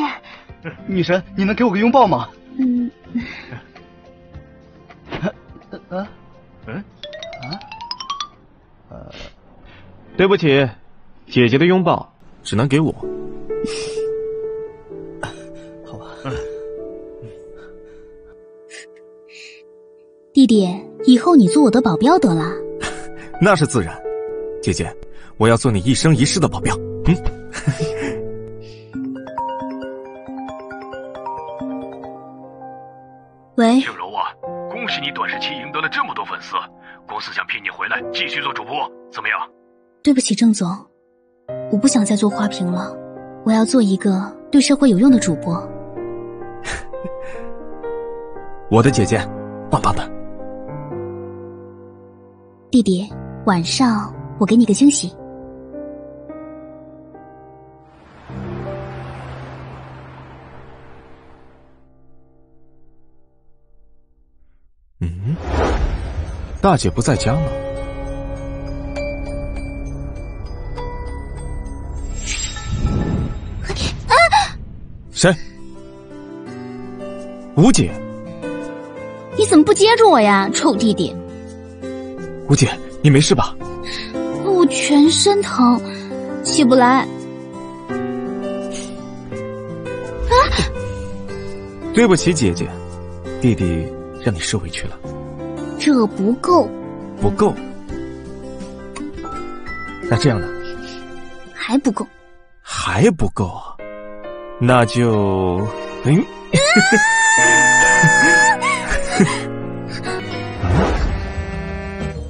女神，你能给我个拥抱吗？嗯。啊？嗯？啊？呃，对不起，姐姐的拥抱只能给我。好吧。弟弟，以后你做我的保镖得了。那是自然，姐姐，我要做你一生一世的保镖。嗯。喂，静柔啊，恭喜你短时期赢得了这么多粉丝，公司想聘你回来继续做主播，怎么样？对不起，郑总，我不想再做花瓶了，我要做一个对社会有用的主播。我的姐姐，棒棒的。弟弟，晚上我给你个惊喜。嗯，大姐不在家吗？谁？吴姐，你怎么不接住我呀，臭弟弟！吴姐，你没事吧？我全身疼，起不来。啊！对不起，姐姐，弟弟让你受委屈了。这不够。不够。那这样呢？还不够。还不够啊？那就嗯。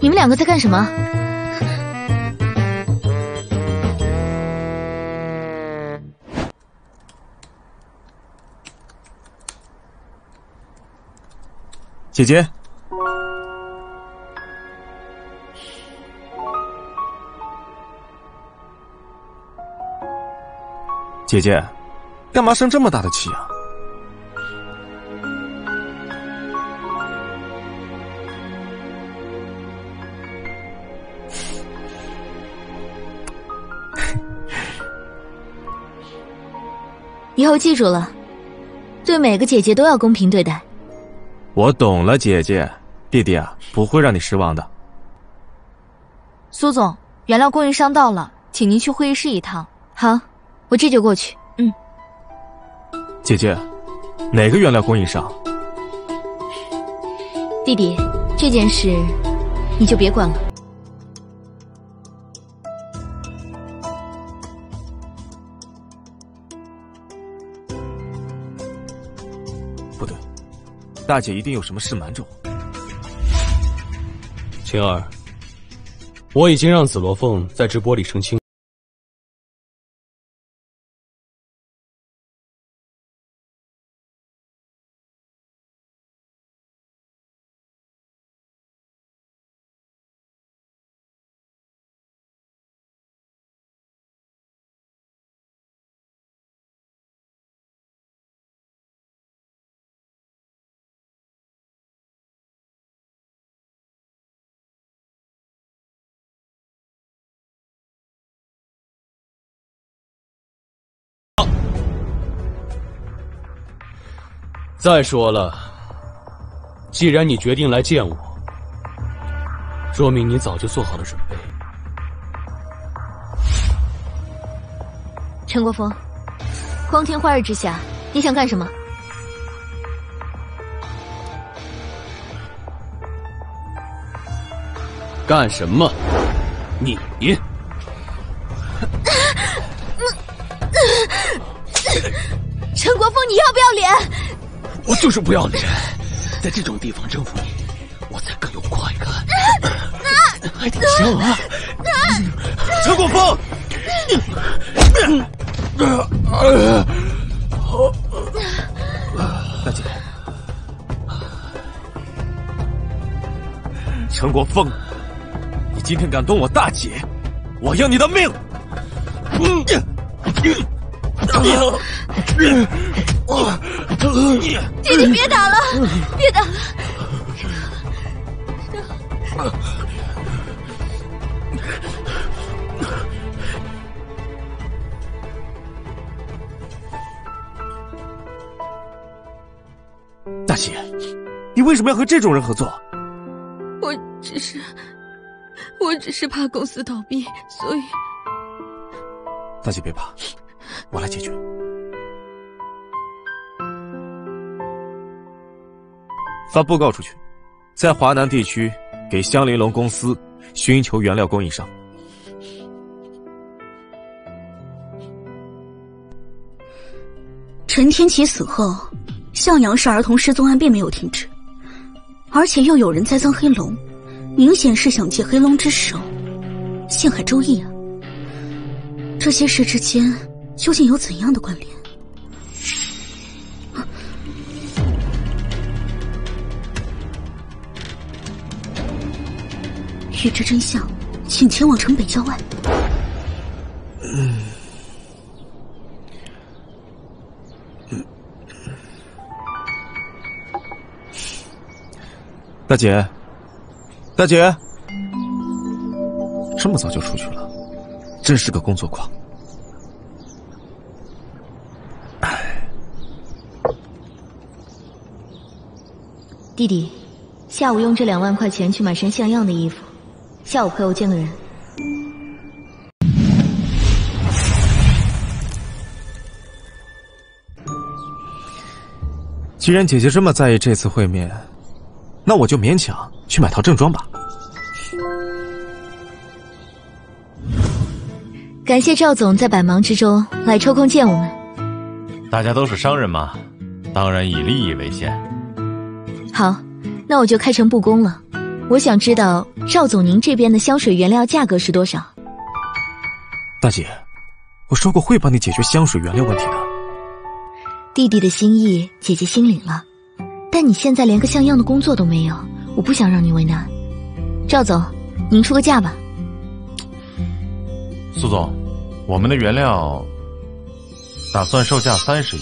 你们两个在干什么？姐姐，姐姐，干嘛生这么大的气啊？以后记住了，对每个姐姐都要公平对待。我懂了，姐姐，弟弟啊，不会让你失望的。苏总，原料供应商到了，请您去会议室一趟。好，我这就过去。嗯。姐姐，哪个原料供应商？弟弟，这件事你就别管了。不对，大姐一定有什么事瞒着我。晴儿，我已经让紫罗凤在直播里澄清。再说了，既然你决定来见我，说明你早就做好了准备。陈国峰，光天化日之下，你想干什么？干什么？你？陈国峰，你要不要脸？我就是不要脸，在这种地方征服你，我才更有快感。还挺香啊！陈国峰，大姐，陈国峰，你今天敢动我大姐，我要你的命！弟弟，别打了，别打了！大姐，你为什么要和这种人合作？我只是，我只是怕公司倒闭，所以。大姐别怕，我来解决。发布告出去，在华南地区给香玲珑公司寻求原料供应商。陈天启死后，向阳市儿童失踪案并没有停止，而且又有人栽赃黑龙，明显是想借黑龙之手陷害周易啊！这些事之间究竟有怎样的关联？欲知真相，请前往城北郊外。嗯，大姐，大姐，这么早就出去了，真是个工作狂。弟弟，下午用这两万块钱去买身像样的衣服。下午陪我见个人。既然姐姐这么在意这次会面，那我就勉强去买套正装吧。感谢赵总在百忙之中来抽空见我们。大家都是商人嘛，当然以利益为先。好，那我就开诚布公了。我想知道赵总，您这边的香水原料价格是多少？大姐，我说过会帮你解决香水原料问题的。弟弟的心意，姐姐心领了。但你现在连个像样的工作都没有，我不想让你为难。赵总，您出个价吧。苏总，我们的原料打算售价三十亿。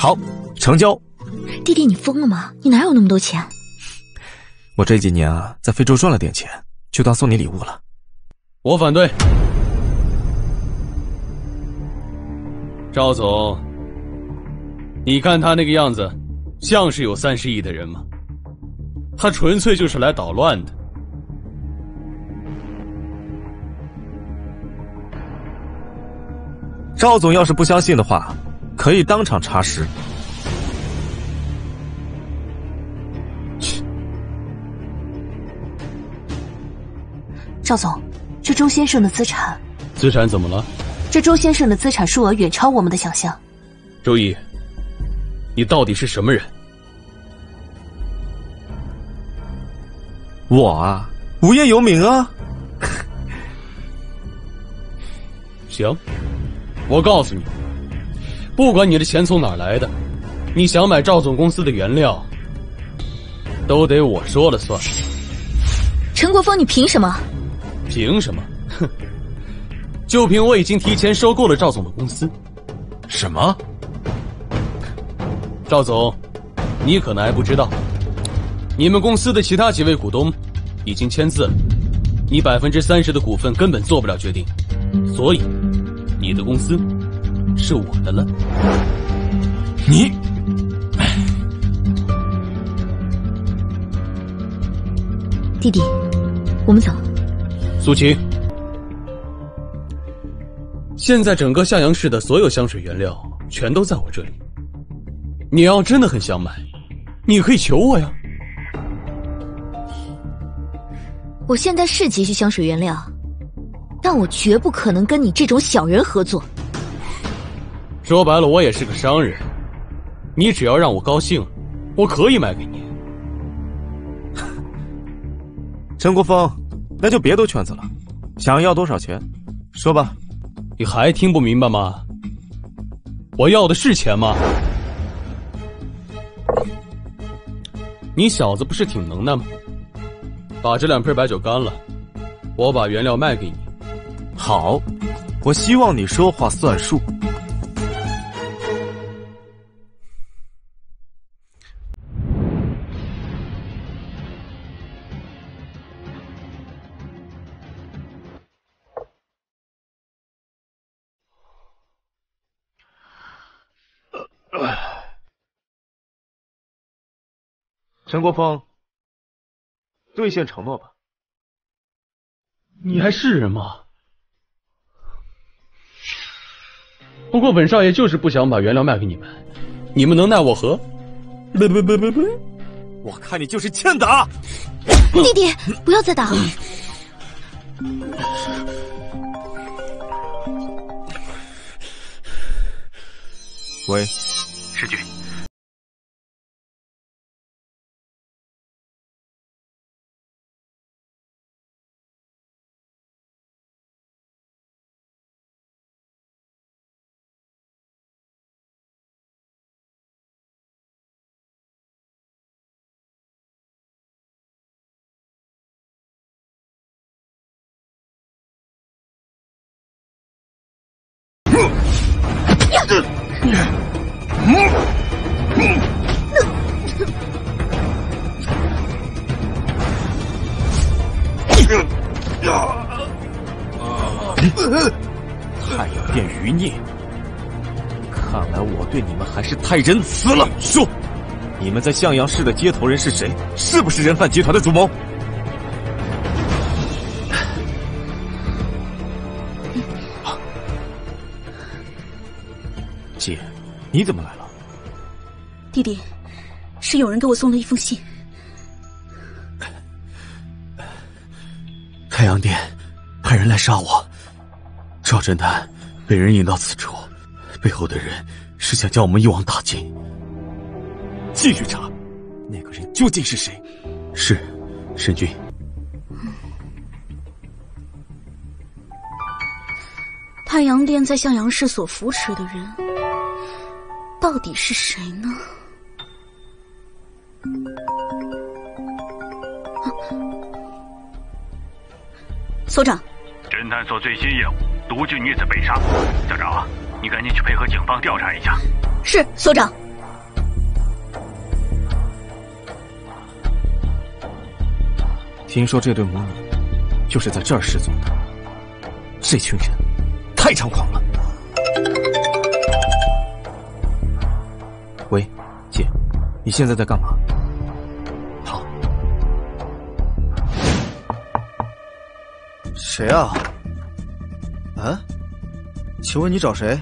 好，成交。弟弟，你疯了吗？你哪有那么多钱？我这几年啊，在非洲赚了点钱，就当送你礼物了。我反对。赵总，你看他那个样子，像是有三十亿的人吗？他纯粹就是来捣乱的。赵总要是不相信的话。可以当场查实。赵总，这周先生的资产，资产怎么了？这周先生的资产数额远超我们的想象。周毅，你到底是什么人？我啊，无业游民啊。行，我告诉你。不管你的钱从哪儿来的，你想买赵总公司的原料，都得我说了算。陈国峰，你凭什么？凭什么？哼，就凭我已经提前收购了赵总的公司。什么？赵总，你可能还不知道，你们公司的其他几位股东已经签字了，你百分之三十的股份根本做不了决定，所以你的公司是我的了。你，弟弟，我们走。苏晴，现在整个向阳市的所有香水原料全都在我这里。你要真的很想买，你可以求我呀。我现在是急需香水原料，但我绝不可能跟你这种小人合作。说白了，我也是个商人，你只要让我高兴，我可以卖给你。陈国峰，那就别兜圈子了，想要多少钱，说吧。你还听不明白吗？我要的是钱吗？你小子不是挺能耐吗？把这两瓶白酒干了，我把原料卖给你。好，我希望你说话算数。陈国峰，兑现承诺吧。你还是人吗？不过本少爷就是不想把原料卖给你们，你们能奈我何？不不不不不，我看你就是欠打。弟弟，不要再打了。喂，世君。太仁慈了。说，你们在向阳市的接头人是谁？是不是人贩集团的主谋？姐，你怎么来了？弟弟，是有人给我送了一封信。太阳殿派人来杀我，赵侦探被人引到此处，背后的人是想将我们一网打尽。继续查，那个人究竟是谁？是，神君。太阳殿在向阳市所扶持的人，到底是谁呢？所长，侦探所最新业务：独居女子被杀。校长，你赶紧去配合警方调查一下。是，所长。听说这对母女就是在这儿失踪的，这群人太猖狂了。喂，姐，你现在在干嘛？好。谁啊？啊？请问你找谁？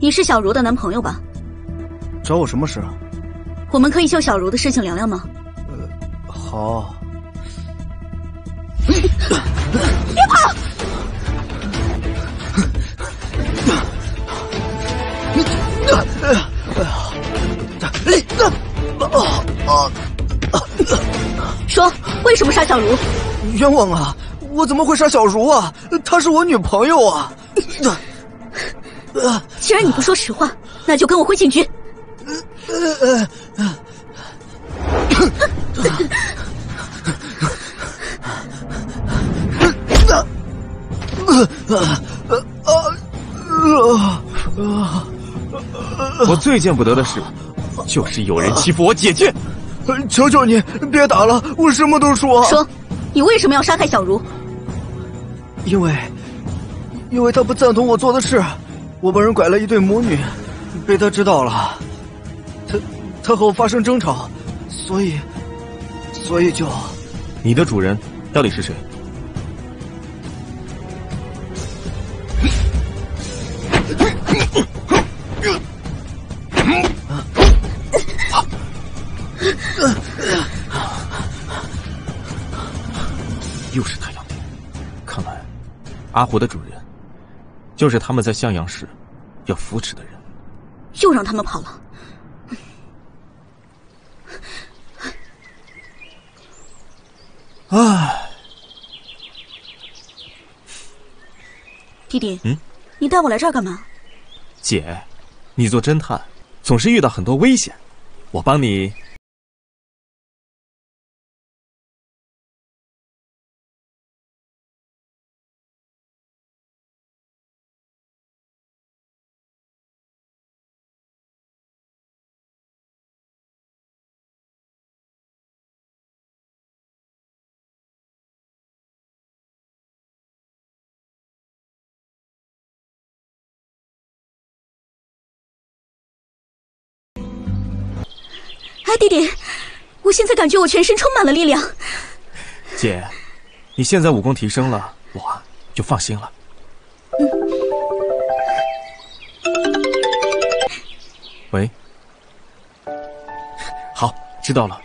你是小茹的男朋友吧？找我什么事？我们可以就小茹的事情聊聊吗？呃，好。别跑！说，为什么杀小茹？冤枉啊！我怎么会杀小茹啊？她是我女朋友啊！既然你不说实话，那就跟我回警局。我最见不得的事，就是有人欺负我姐姐。求求你别打了，我什么都说。说，你为什么要杀害小茹？因为，因为她不赞同我做的事，我帮人拐了一对母女，被他知道了，他他和我发生争吵，所以所以就……你的主人到底是谁？又是太阳殿，看来阿虎的主人就是他们在向阳市要扶持的人。又让他们跑了。唉，弟弟，嗯，你带我来这儿干嘛？姐，你做侦探总是遇到很多危险，我帮你。弟弟，我现在感觉我全身充满了力量。姐，你现在武功提升了，我就放心了。嗯喂，好，知道了。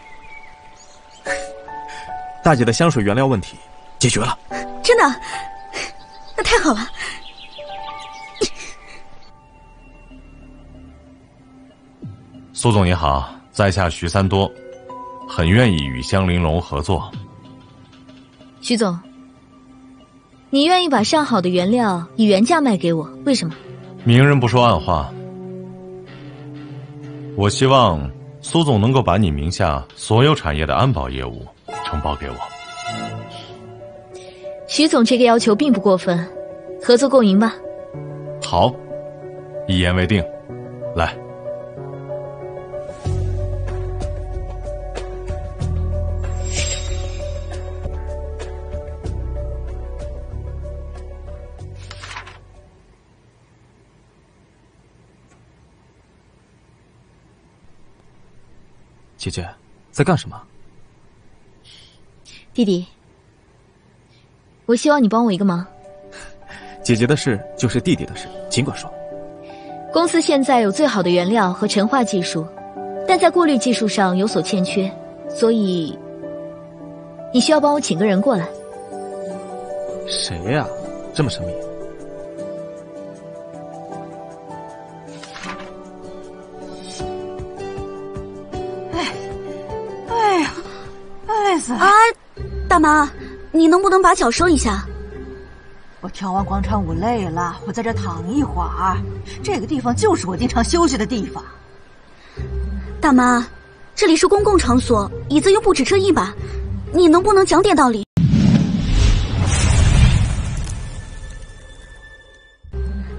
大姐的香水原料问题解决了，真的？那太好了。苏总你好，在下徐三多，很愿意与香玲珑合作。徐总，你愿意把上好的原料以原价卖给我，为什么？明人不说暗话，我希望苏总能够把你名下所有产业的安保业务承包给我。徐总这个要求并不过分，合作共赢吧。好，一言为定。来。姐姐，在干什么？弟弟，我希望你帮我一个忙。姐姐的事就是弟弟的事，尽管说。公司现在有最好的原料和陈化技术，但在过滤技术上有所欠缺，所以你需要帮我请个人过来。谁呀？这么神秘？啊，大妈，你能不能把脚收一下？我跳完广场舞累了，我在这躺一会儿。这个地方就是我经常休息的地方。大妈，这里是公共场所，椅子又不止这一把，你能不能讲点道理？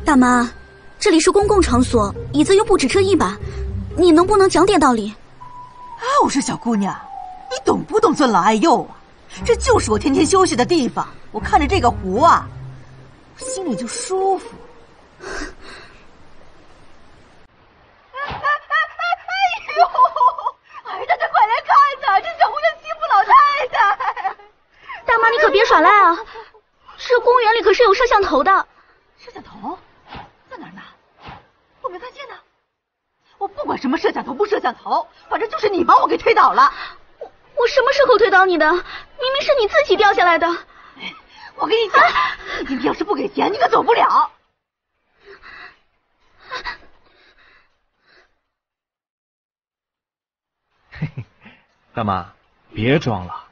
大妈，这里是公共场所，椅子又不止这一把，你能不能讲点道理？啊，我说小姑娘。你懂不懂尊老爱幼啊？这就是我天天休息的地方。我看着这个湖啊，我心里就舒服。哎哎哎哎呦！哎，大家快来看呐，这小姑娘欺负老太太！大妈，你可别耍赖啊！这公园里可是有摄像头的。摄像头在哪儿呢？我没看见呢。我不管什么摄像头不摄像头，反正就是你把我给推倒了。我什么时候推倒你的？明明是你自己掉下来的。我跟你讲，你今天要是不给钱，你可走不了。嘿嘿，大妈，别装了，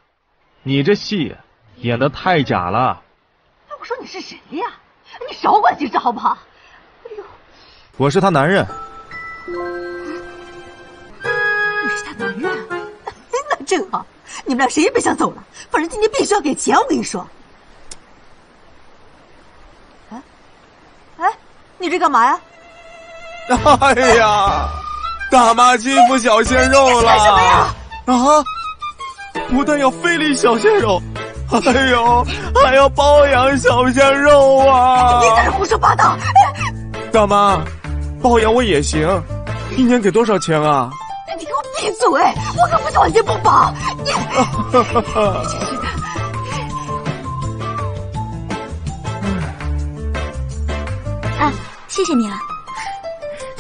你这戏演的太假了。我说你是谁呀？你少管闲事好不好？哎呦，我是他男人。你是他男人？那正好，你们俩谁也别想走了，反正今天必须要给钱。我跟你说。哎，哎，你这干嘛呀？哎呀，大妈欺负小鲜肉了！什么呀？啊！不但要非礼小鲜肉，哎呦，还要包养小鲜肉啊！你别在这胡说八道！大妈，包养我也行，一年给多少钱啊？闭嘴！我可不是晚节不保。你，真是的。啊，谢谢你了。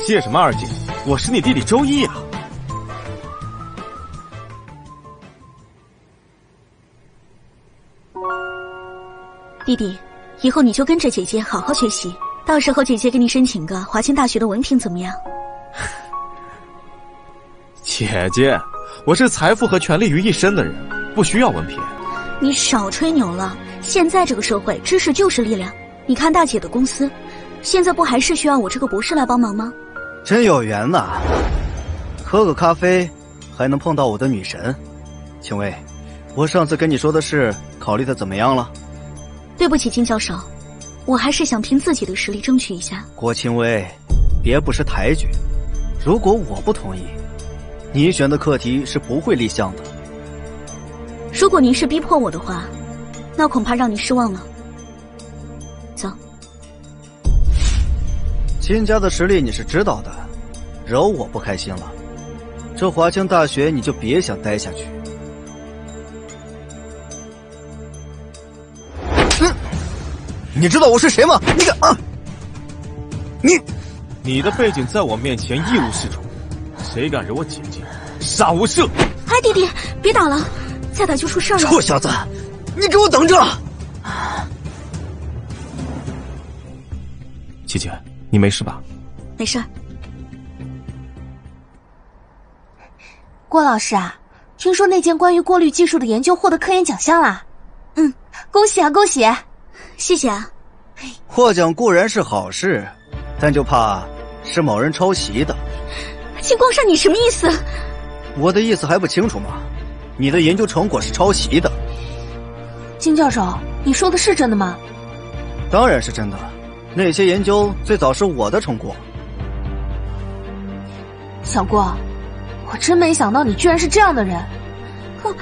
谢什么二姐？我是你弟弟周一啊。弟弟，以后你就跟着姐姐好好学习，到时候姐姐给你申请个华清大学的文凭，怎么样？姐姐，我是财富和权力于一身的人，不需要文凭。你少吹牛了！现在这个社会，知识就是力量。你看大姐的公司，现在不还是需要我这个博士来帮忙吗？真有缘呐！喝个咖啡，还能碰到我的女神。青薇，我上次跟你说的事，考虑的怎么样了？对不起，金教授，我还是想凭自己的实力争取一下。郭清薇，别不识抬举。如果我不同意，你选的课题是不会立项的。如果您是逼迫我的话，那恐怕让您失望了。走。秦家的实力你是知道的，惹我不开心了，这华清大学你就别想待下去。嗯，你知道我是谁吗？你敢啊！你，你的背景在我面前一无是处，谁敢惹我姐姐，杀无赦！哎，弟弟，别打了，再打就出事了。臭小子，你给我等着！姐姐。你没事吧？没事。郭老师啊，听说那件关于过滤技术的研究获得科研奖项啦？嗯，恭喜啊，恭喜！谢谢啊。获奖固然是好事，但就怕是某人抄袭的。金光善，你什么意思？我的意思还不清楚吗？你的研究成果是抄袭的。金教授，你说的是真的吗？当然是真的。那些研究最早是我的成果，小郭，我真没想到你居然是这样的人。我，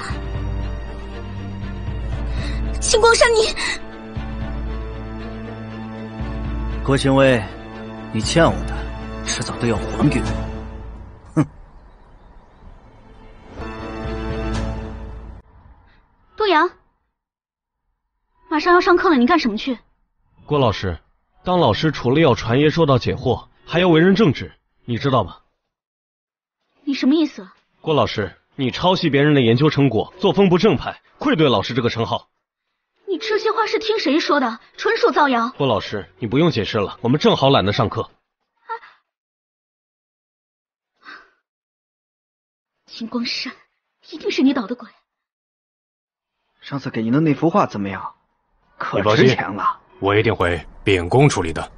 金光善，你，郭清微，你欠我的，迟早都要还给我。杜阳，马上要上课了，你干什么去？郭老师。当老师除了要传业受到解惑，还要为人正直，你知道吗？你什么意思？郭老师，你抄袭别人的研究成果，作风不正派，愧对老师这个称号。你这些话是听谁说的？纯属造谣。郭老师，你不用解释了，我们正好懒得上课。金光山，一定是你捣的鬼。上次给您的那幅画怎么样？可值钱了。我一定会秉公处理的。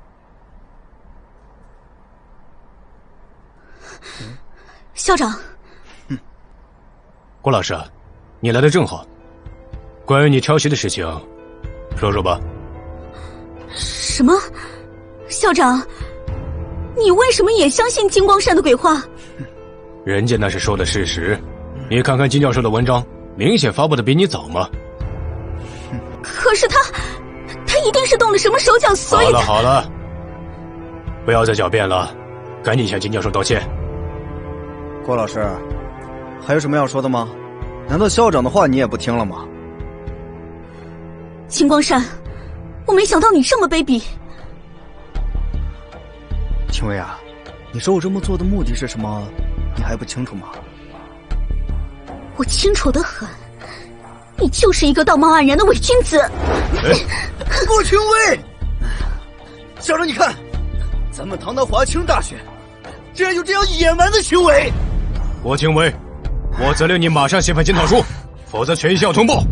校长，郭老师，你来的正好。关于你抄袭的事情，说说吧。什么？校长，你为什么也相信金光善的鬼话？人家那是说的事实，你看看金教授的文章，明显发布的比你早嘛。可是他。他一定是动了什么手脚，所以好了好了，不要再狡辩了，赶紧向金教授道歉。郭老师，还有什么要说的吗？难道校长的话你也不听了吗？秦光山，我没想到你这么卑鄙。青薇啊，你说我这么做的目的是什么？你还不清楚吗？我清楚的很，你就是一个道貌岸然的伪君子。郭清威，校长，你看，咱们堂堂华清大学，竟然有这样野蛮的行为！郭清威，我责令你马上写份检讨书，否则全校通报。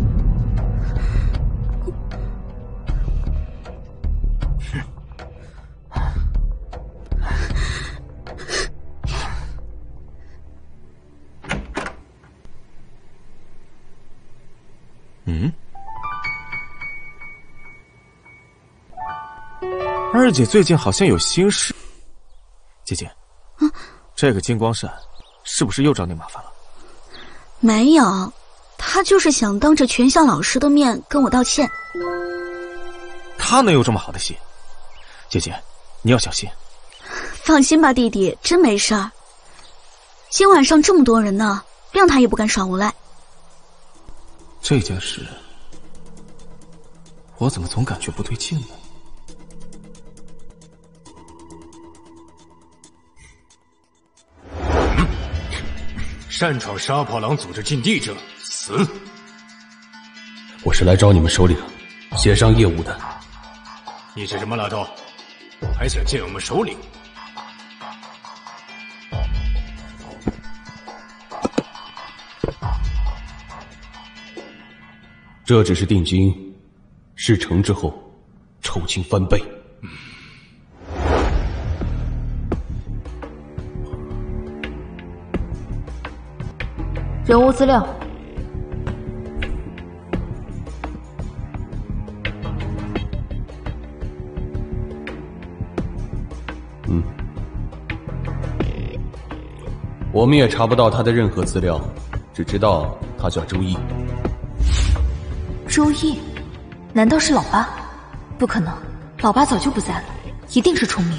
嗯。二姐最近好像有心事，姐姐，这个金光善是不是又找你麻烦了？没有，他就是想当着全校老师的面跟我道歉。他能有这么好的心？姐姐，你要小心，放心吧，弟弟，真没事儿。今晚上这么多人呢，谅他也不敢耍无赖。这件事，我怎么总感觉不对劲呢？擅闯杀破狼组织禁地者，死！我是来找你们首领协商业务的。你是什么拉头？还想见我们首领？这只是定金，事成之后，酬金翻倍。人物资料。嗯，我们也查不到他的任何资料，只知道他叫周毅。周易，难道是老八？不可能，老八早就不在了，一定是重明。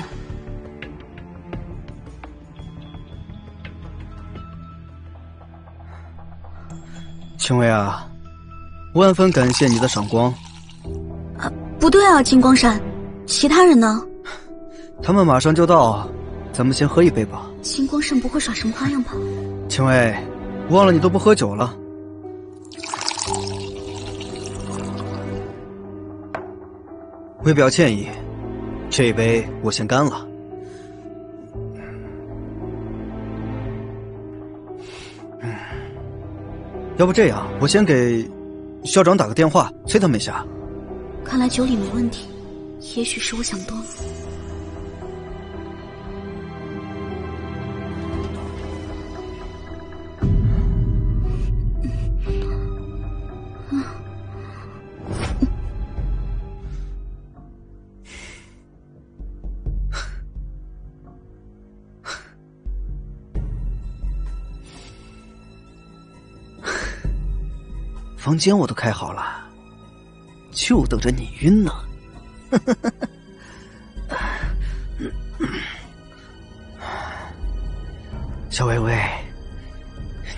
青薇啊，万分感谢你的赏光。啊，不对啊，金光闪，其他人呢？他们马上就到，咱们先喝一杯吧。金光闪不会耍什么花样吧？青薇，忘了你都不喝酒了。为表歉意，这一杯我先干了。嗯，要不这样，我先给校长打个电话，催他们一下。看来酒里没问题，也许是我想多了。房间我都开好了，就等着你晕呢。小薇薇，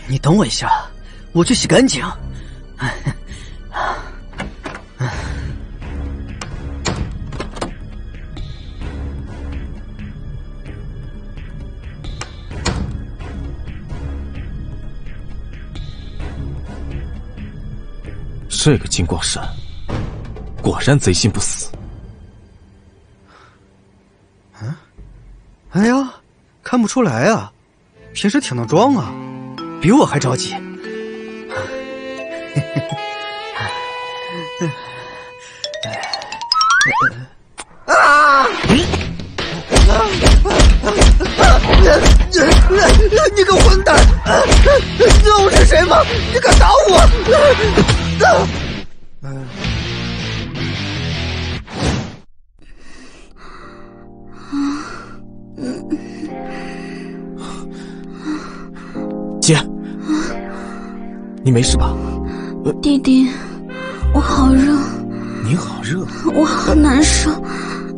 你等我一下，我去洗干净。这个金光闪，果然贼心不死。嗯，哎呀，看不出来啊，平时挺能装啊，比我还着急。啊！你个混蛋！知道我是谁吗？你敢打我！姐，你没事吧？弟弟，我好热。你好热。我好难受。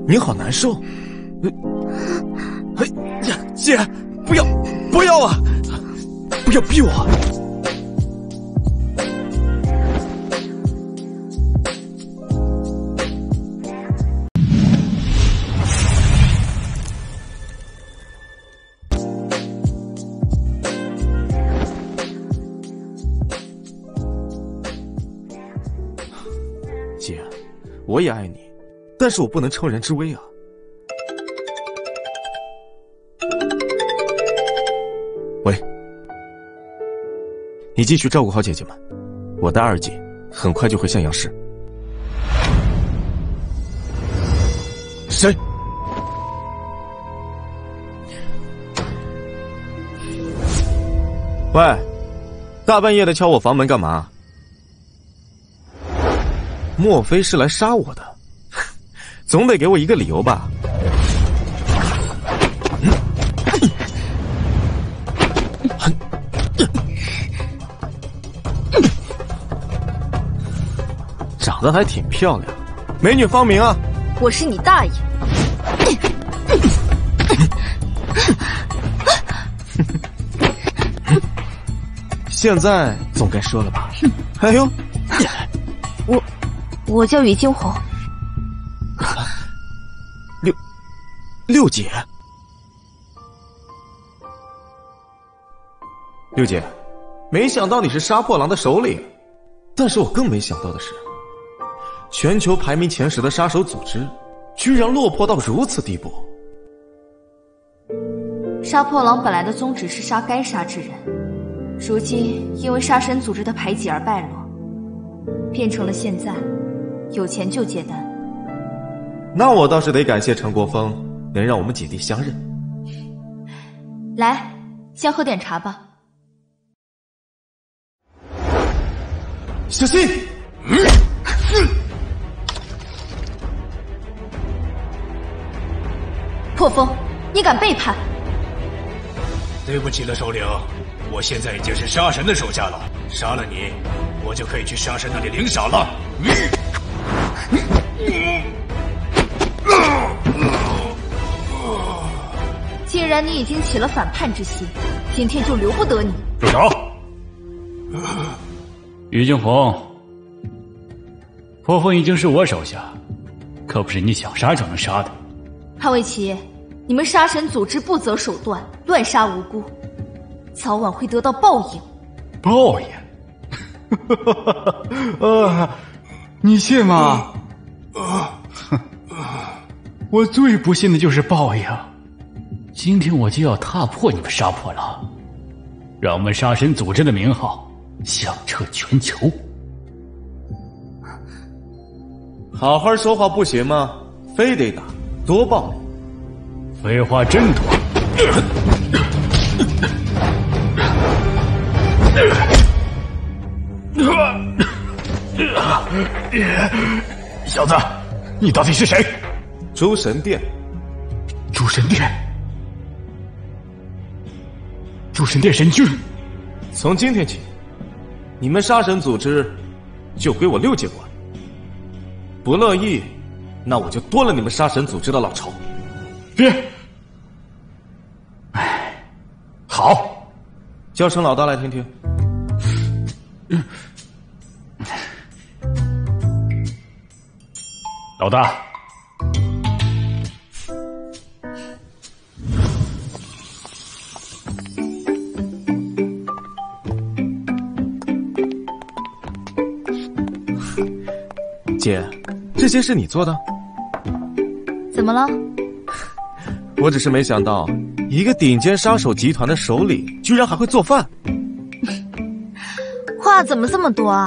你好难受。哎呀，姐，不要，不要啊！不要逼我。我也爱你，但是我不能乘人之危啊！喂，你继续照顾好姐姐们，我的二姐很快就回向阳市。谁？喂，大半夜的敲我房门干嘛？莫非是来杀我的？总得给我一个理由吧。长得还挺漂亮美女芳名啊。我是你大爷。现在总该说了吧。哎呦我叫雨惊红。六六姐，六姐，没想到你是杀破狼的首领，但是我更没想到的是，全球排名前十的杀手组织，居然落魄到如此地步。杀破狼本来的宗旨是杀该杀之人，如今因为杀神组织的排挤而败落，变成了现在有钱就接单。那我倒是得感谢陈国峰，能让我们姐弟相认。来，先喝点茶吧。小心！破风，你敢背叛？对不起了，首领，我现在已经是杀神的手下了，杀了你，我就可以去杀神那里领赏了。既然你已经起了反叛之心，今天就留不得你。住手！于惊鸿，破风已经是我手下，可不是你想杀就能杀的。汉卫旗，你们杀神组织不择手段，乱杀无辜，早晚会得到报应。报应？啊，你信吗？啊，哼 我最不信的就是报应。今天我就要踏破你们杀破狼，让我们杀神组织的名号响彻全球。好好说话不行吗？非得打，多暴力！废话真多。小子，你到底是谁？诸神殿。诸神殿。诸神殿神君，从今天起，你们杀神组织就归我六界管。不乐意，那我就端了你们杀神组织的老巢。别！哎，好，叫声老大来听听。老大。姐，这些是你做的？怎么了？我只是没想到，一个顶尖杀手集团的首领居然还会做饭。话怎么这么多啊？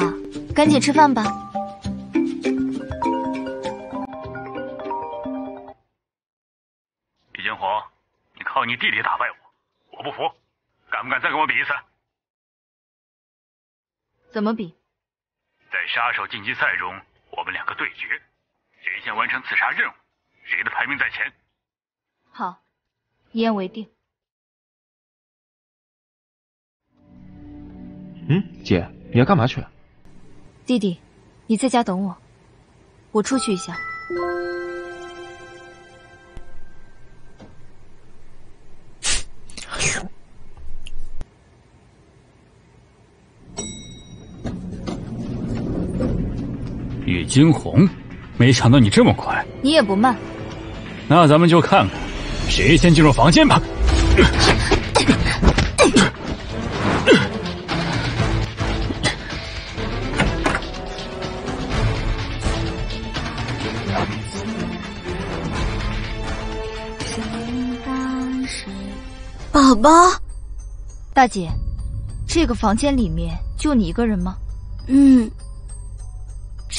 赶紧吃饭吧。你弟弟打败我，我不服，敢不敢再跟我比一次？怎么比？在杀手晋级赛中。我们两个对决，谁先完成刺杀任务，谁的排名在前。好，一言为定。嗯，姐，你要干嘛去？弟弟，你在家等我，我出去一下。惊鸿，没想到你这么快。你也不慢。那咱们就看看，谁先进入房间吧。宝宝，大姐，这个房间里面就你一个人吗？嗯。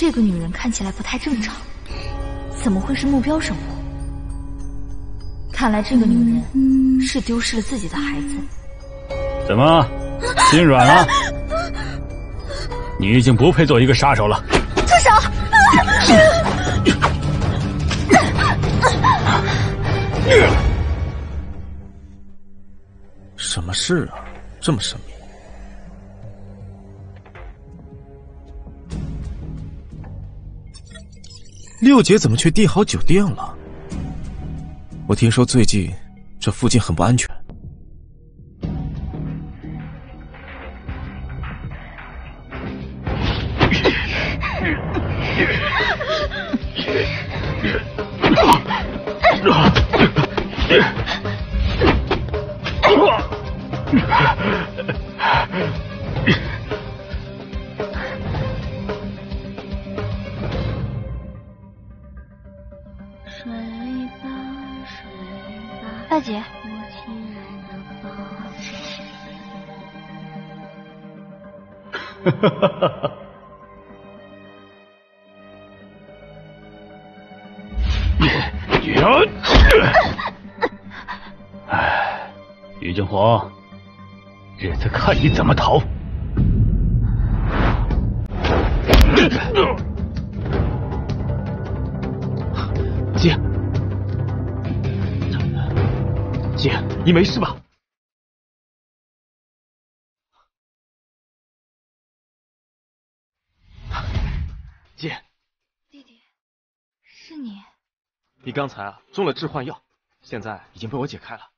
这个女人看起来不太正常，怎么会是目标生物？看来这个女人是丢失了自己的孩子。怎么，心软了？你已经不配做一个杀手了。住手！什么事啊？这么神秘？六姐怎么去帝豪酒店了？我听说最近这附近很不安全。看你怎么逃！姐，姐，你没事吧？姐，弟弟，是你。你刚才啊中了致幻药，现在已经被我解开了。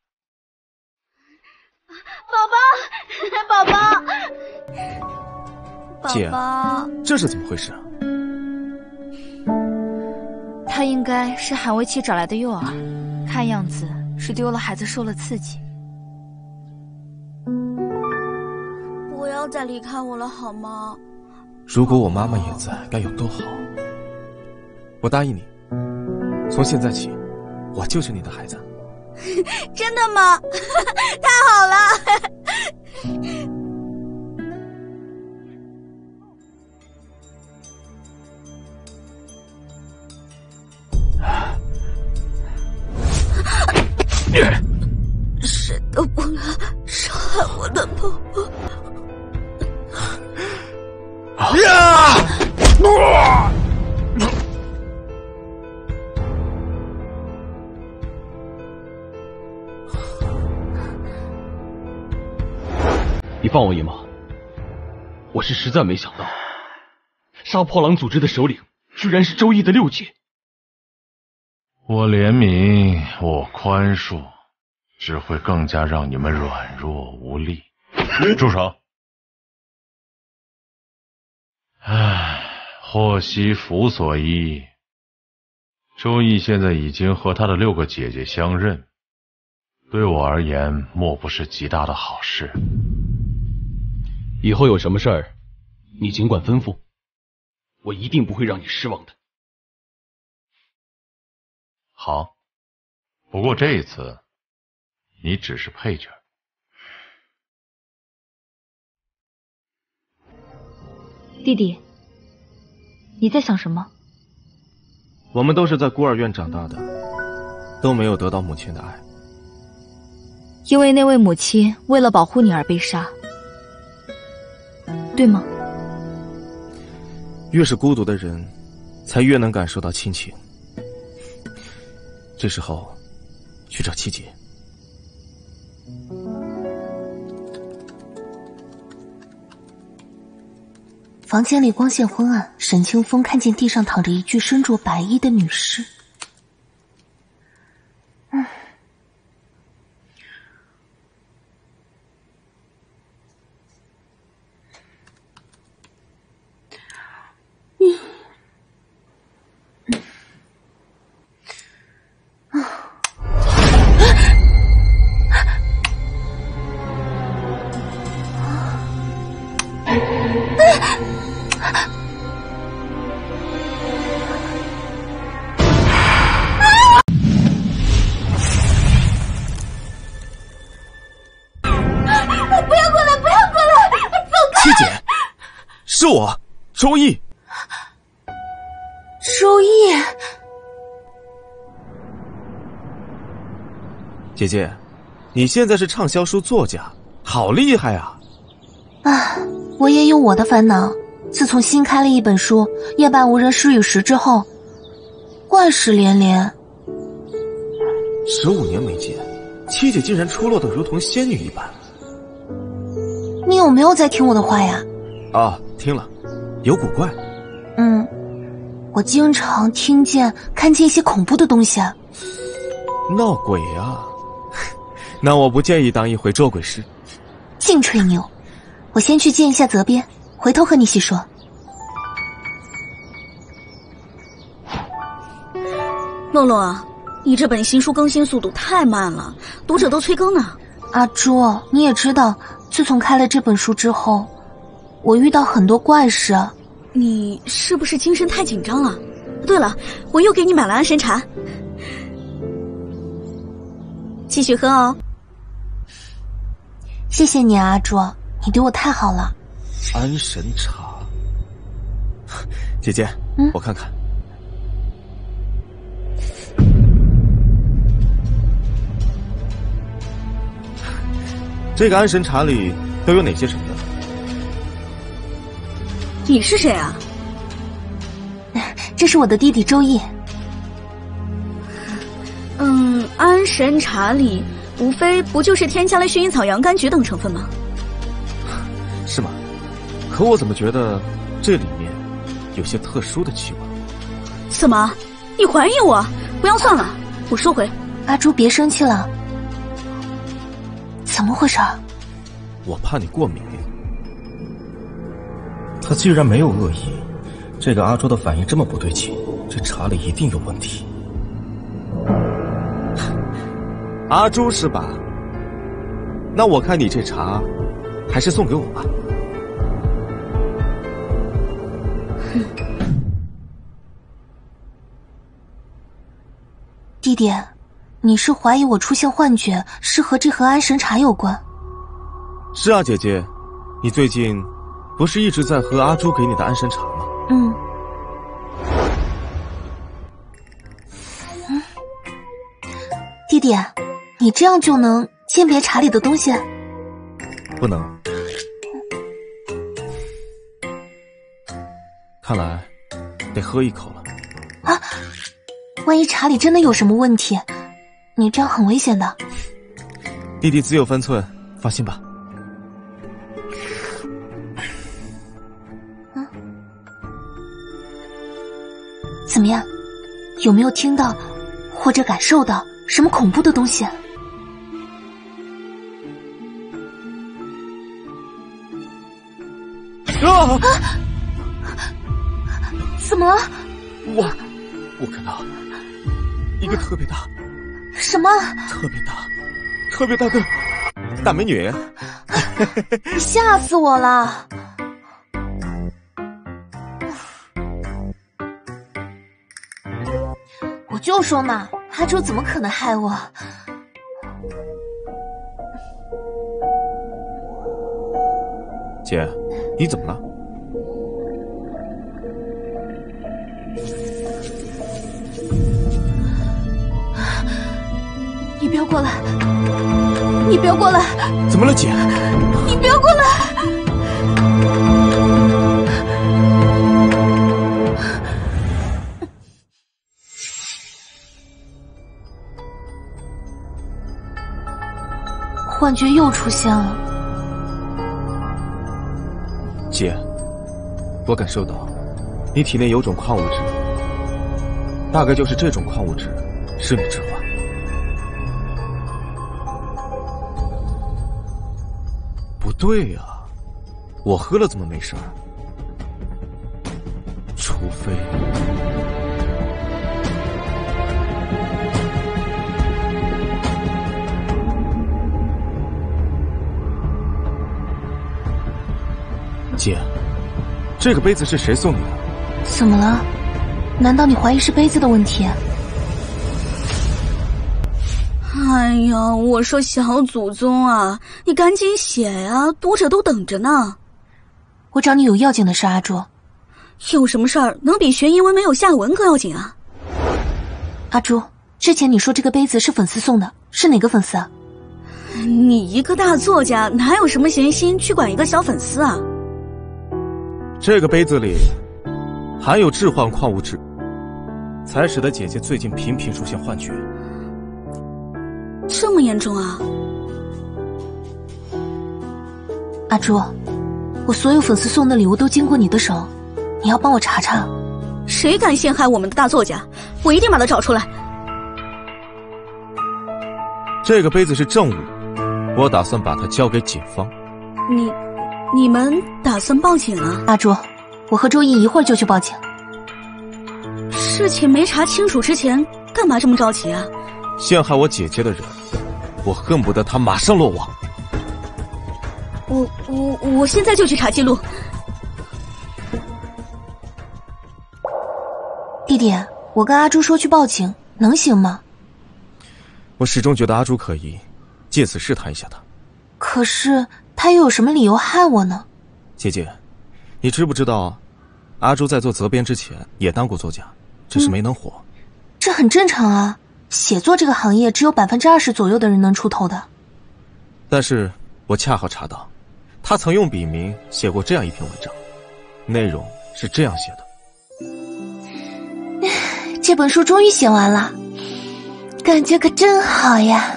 宝宝，宝宝，姐宝宝，这是怎么回事啊？他应该是韩维奇找来的诱饵，看样子是丢了孩子受了刺激。不要再离开我了好吗？如果我妈妈也在，该有多好！我答应你，从现在起，我就是你的孩子。真的吗？太好了！谁都不能伤害我的宝宝！呀！你放我一马！我是实在没想到，杀破狼组织的首领居然是周易的六姐。我怜悯，我宽恕，只会更加让你们软弱无力。住手！唉，祸兮福所依。周易现在已经和他的六个姐姐相认，对我而言，莫不是极大的好事。以后有什么事儿，你尽管吩咐，我一定不会让你失望的。好，不过这一次，你只是配角。弟弟，你在想什么？我们都是在孤儿院长大的，都没有得到母亲的爱。因为那位母亲为了保护你而被杀，对吗？越是孤独的人，才越能感受到亲情。这时候，去找七姐。房间里光线昏暗，沈清风看见地上躺着一具身着白衣的女尸。周易。周易，姐姐，你现在是畅销书作家，好厉害啊！啊，我也有我的烦恼。自从新开了一本书《夜半无人诗与时》之后，怪事连连。十五年没见，七姐竟然出落的如同仙女一般。你有没有在听我的话呀？啊，听了，有古怪。嗯，我经常听见、看见一些恐怖的东西。闹鬼啊！那我不介意当一回捉鬼师。净吹牛！我先去见一下责编，回头和你细说。洛洛啊，你这本新书更新速度太慢了，读者都催更呢。阿朱，你也知道，自从开了这本书之后，我遇到很多怪事。你是不是精神太紧张了？对了，我又给你买了安神茶，继续喝哦。谢谢你啊，阿朱，你对我太好了。安神茶，姐姐，嗯，我看看。这个安神茶里都有哪些成分？你是谁啊？这是我的弟弟周易。嗯，安神茶里无非不就是添加了薰衣草、洋甘菊等成分吗？是吗？可我怎么觉得这里面有些特殊的气味？怎么？你怀疑我？不要算了，我收回。阿朱，别生气了。怎么回事？我怕你过敏。他既然没有恶意，这个阿朱的反应这么不对劲，这茶里一定有问题。阿朱是吧？那我看你这茶还是送给我吧。弟弟，你是怀疑我出现幻觉是和这盒安神茶有关？是啊，姐姐，你最近不是一直在喝阿朱给你的安神茶吗？嗯。嗯，弟弟，你这样就能鉴别茶里的东西？不能。看来得喝一口了。啊！万一茶里真的有什么问题，你这样很危险的。弟弟自有分寸，放心吧。怎么样？有没有听到或者感受到什么恐怖的东西？啊！怎么了？我，我看到一个特别大，什么？特别大，特别大的大美女！吓死我了！就说嘛，阿朱怎么可能害我？姐，你怎么了？你不要过来！你不要过来！怎么了，姐？你不要过来！幻觉又出现了。姐，我感受到你体内有种矿物质，大概就是这种矿物质是你致幻。不对呀，我喝了怎么没事儿？除非……这个杯子是谁送你的？怎么了？难道你怀疑是杯子的问题？哎呀，我说小祖宗啊，你赶紧写呀，读者都等着呢。我找你有要紧的事，阿朱。有什么事儿能比学英文没有下文更要紧啊？阿朱，之前你说这个杯子是粉丝送的，是哪个粉丝啊？你一个大作家，哪有什么闲心去管一个小粉丝啊？这个杯子里含有致幻矿物质，才使得姐姐最近频频出现幻觉。这么严重啊！阿朱，我所有粉丝送的礼物都经过你的手，你要帮我查查。谁敢陷害我们的大作家？我一定把他找出来。这个杯子是证物，我打算把它交给警方。你。你们打算报警啊？阿朱，我和周易一会儿就去报警。事情没查清楚之前，干干嘛这么着急啊？陷害我姐姐的人，我恨不得他马上落网。我我我现在就去查记录。弟弟，我跟阿朱说去报警，能行吗？我始终觉得阿朱可疑，借此试探一下他。可是他又有什么理由害我呢？姐姐，你知不知道，阿朱在做责编之前也当过作家，只是没能火。这很正常啊，写作这个行业只有百分之二十左右的人能出头的。但是我恰好查到，他曾用笔名写过这样一篇文章，内容是这样写的。这本书终于写完了，感觉可真好呀！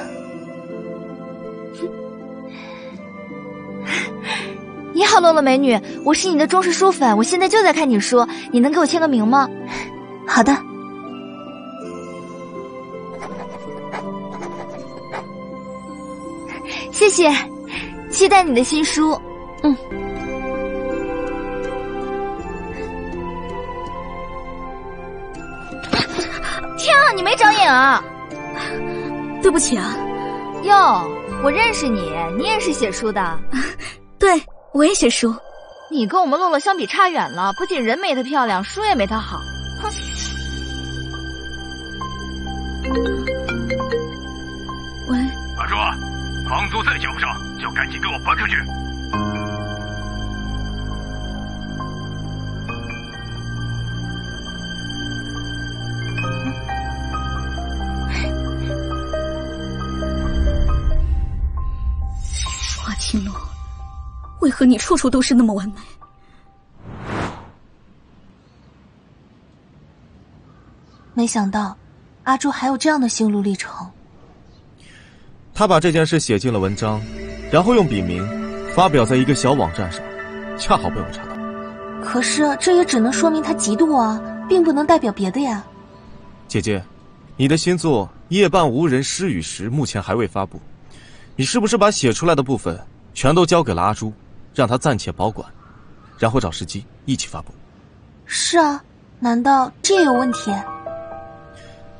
你好，洛洛美女，我是你的忠实书粉，我现在就在看你书，你能给我签个名吗？好的。谢谢，期待你的新书。嗯。天啊，你没长眼啊！对不起啊。哟，我认识你，你也是写书的。对，我也写书。你跟我们洛洛相比差远了，不仅人没她漂亮，书也没她好。哼。喂，阿叔，房租再交不上，就赶紧给我搬出去。华清洛，为何你处处都是那么完美？没想到，阿朱还有这样的心路历程。他把这件事写进了文章，然后用笔名发表在一个小网站上，恰好被我查到。可是这也只能说明他嫉妒啊，并不能代表别的呀。姐姐，你的新作《夜半无人诗与时》目前还未发布，你是不是把写出来的部分全都交给了阿朱，让他暂且保管，然后找时机一起发布？是啊，难道这也有问题？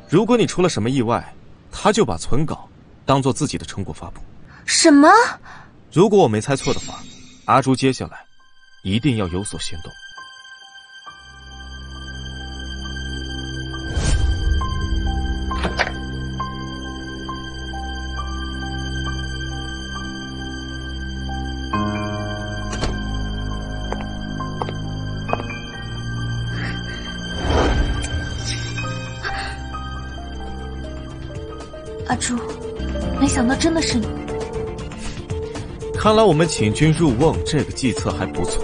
如果你出了什么意外，他就把存稿当做自己的成果发布。什么？如果我没猜错的话，阿朱接下来一定要有所行动。没想到真的是你。看来我们请君入瓮这个计策还不错。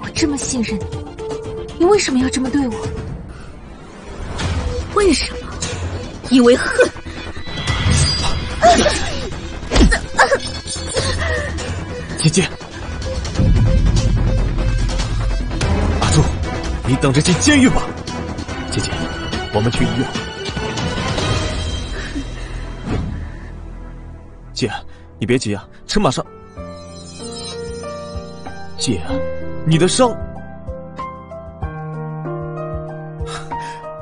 我这么信任你，你为什么要这么对我？为什么？因为恨。姐姐，阿朱，你等着进监狱吧。我们去医院。姐，你别急啊，车马上。姐，你的伤。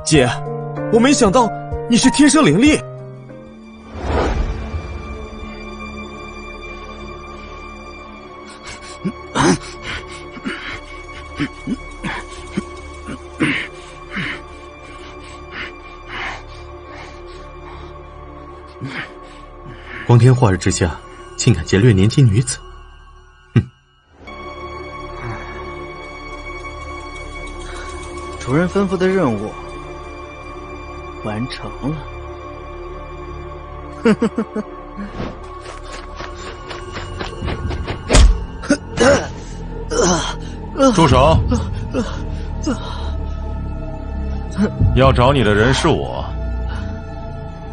姐，我没想到你是天生灵力。天化日之下，竟敢劫掠年轻女子，哼主人吩咐的任务完成了。呵呵呵呵。住手！要找你的人是我。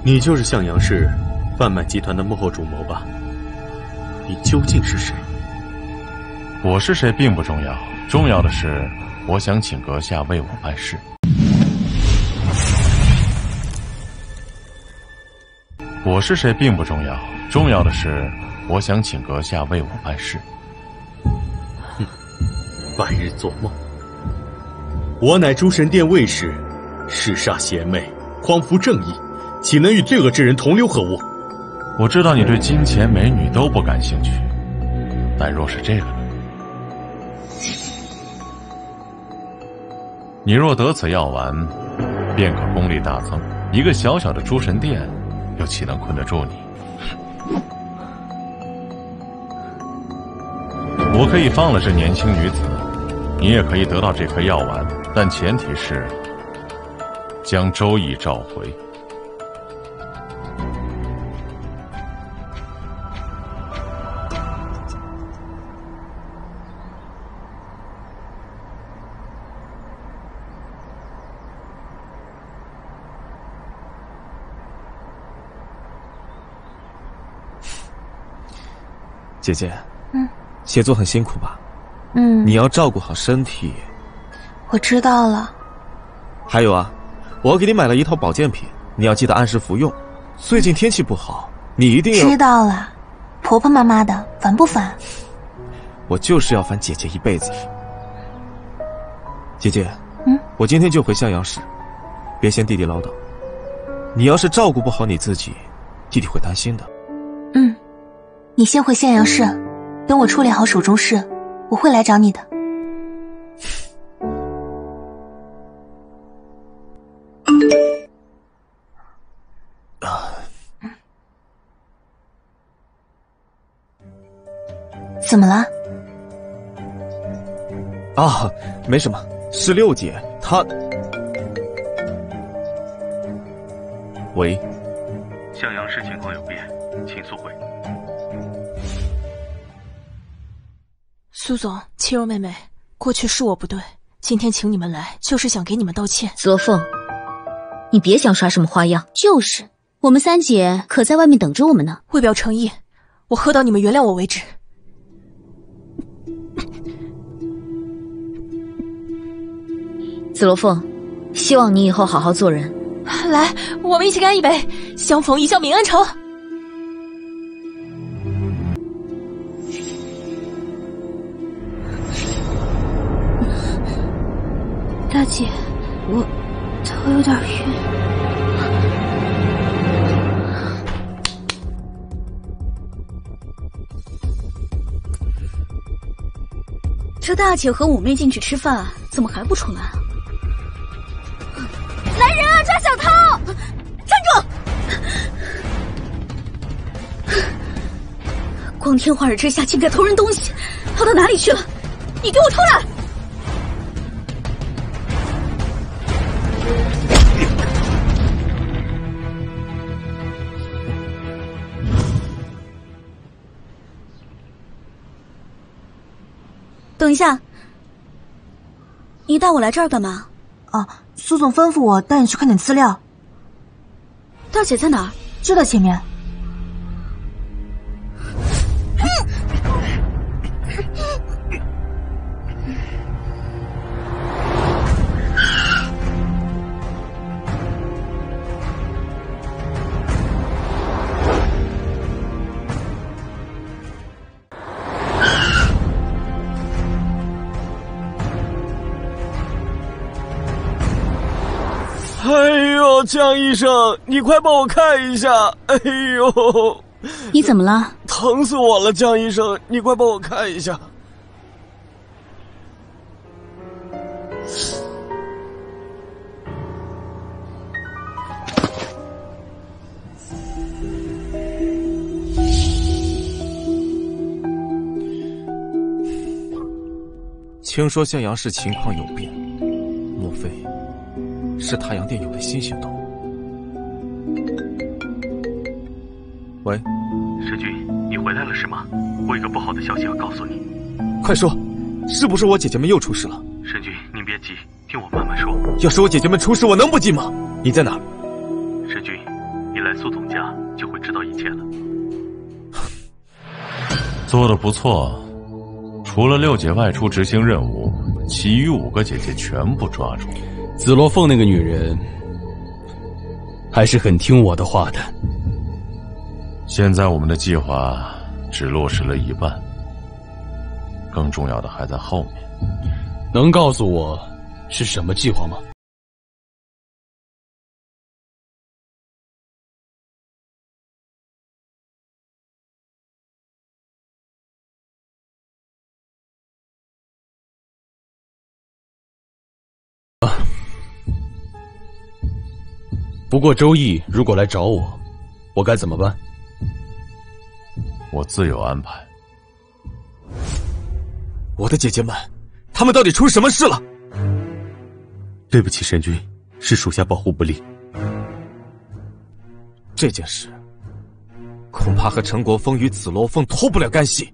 你就是向阳市贩卖集团的幕后主谋吧？你究竟是谁？我是谁并不重要，重要的是，我想请阁下为我办事。我是谁并不重要，重要的是，我想请阁下为我办事。哼，白日做梦。我乃诸神殿卫士，嗜杀邪魅，匡扶正义，岂能与罪恶之人同流合污？我知道你对金钱美女都不感兴趣，但若是这个呢？你若得此药丸，便可功力大增。一个小小的诸神殿，又岂能困得住你？我可以放了这年轻女子，你也可以得到这颗药丸，但前提是将周易召回。姐姐，嗯，写作很辛苦吧？嗯，你要照顾好身体。我知道了。还有啊，我给你买了一套保健品，你要记得按时服用。最近天气不好，你一定要知道了。婆婆妈妈的，烦不烦？我就是要烦姐姐一辈子。姐姐，嗯，我今天就回襄阳市，别嫌弟弟唠叨。你要是照顾不好你自己，弟弟会担心的。嗯。你先回咸阳市，等我处理好手中事，我会来找你的。怎么了？啊，没什么，是六姐她。喂，苏总，七柔妹妹，过去是我不对，今天请你们来就是想给你们道歉。紫罗凤，你别想耍什么花样。就是，我们三姐可在外面等着我们呢。为表诚意，我喝到你们原谅我为止。紫罗凤，希望你以后好好做人。来，我们一起干一杯，相逢一笑泯恩仇。大姐，我头有点晕。这大姐和五妹进去吃饭，怎么还不出来？来人啊，抓小偷！站住！光天化日之下竟敢偷人东西，跑到哪里去了？你给我出来！一下，你带我来这儿干嘛？啊，苏总吩咐我带你去看点资料。大姐在哪儿？就在前面。江医生，你快帮我看一下！哎呦，你怎么了？疼死我了，江医生，你快帮我看一下。听说向阳市情况有变？是太阳殿有了新行动。喂，神君，你回来了是吗？我有个不好的消息要告诉你。快说，是不是我姐姐们又出事了？神君，您别急，听我慢慢说。要是我姐姐们出事，我能不急吗？你在哪儿？神君，你来苏总家就会知道一切了。做的不错，除了六姐外出执行任务，其余五个姐姐全部抓住。紫罗凤那个女人还是很听我的话的。现在我们的计划只落实了一半，更重要的还在后面。能告诉我是什么计划吗？不过周易如果来找我，我该怎么办？我自有安排。我的姐姐们，他们到底出什么事了？对不起，神君，是属下保护不力。这件事恐怕和陈国峰与紫罗凤脱不了干系。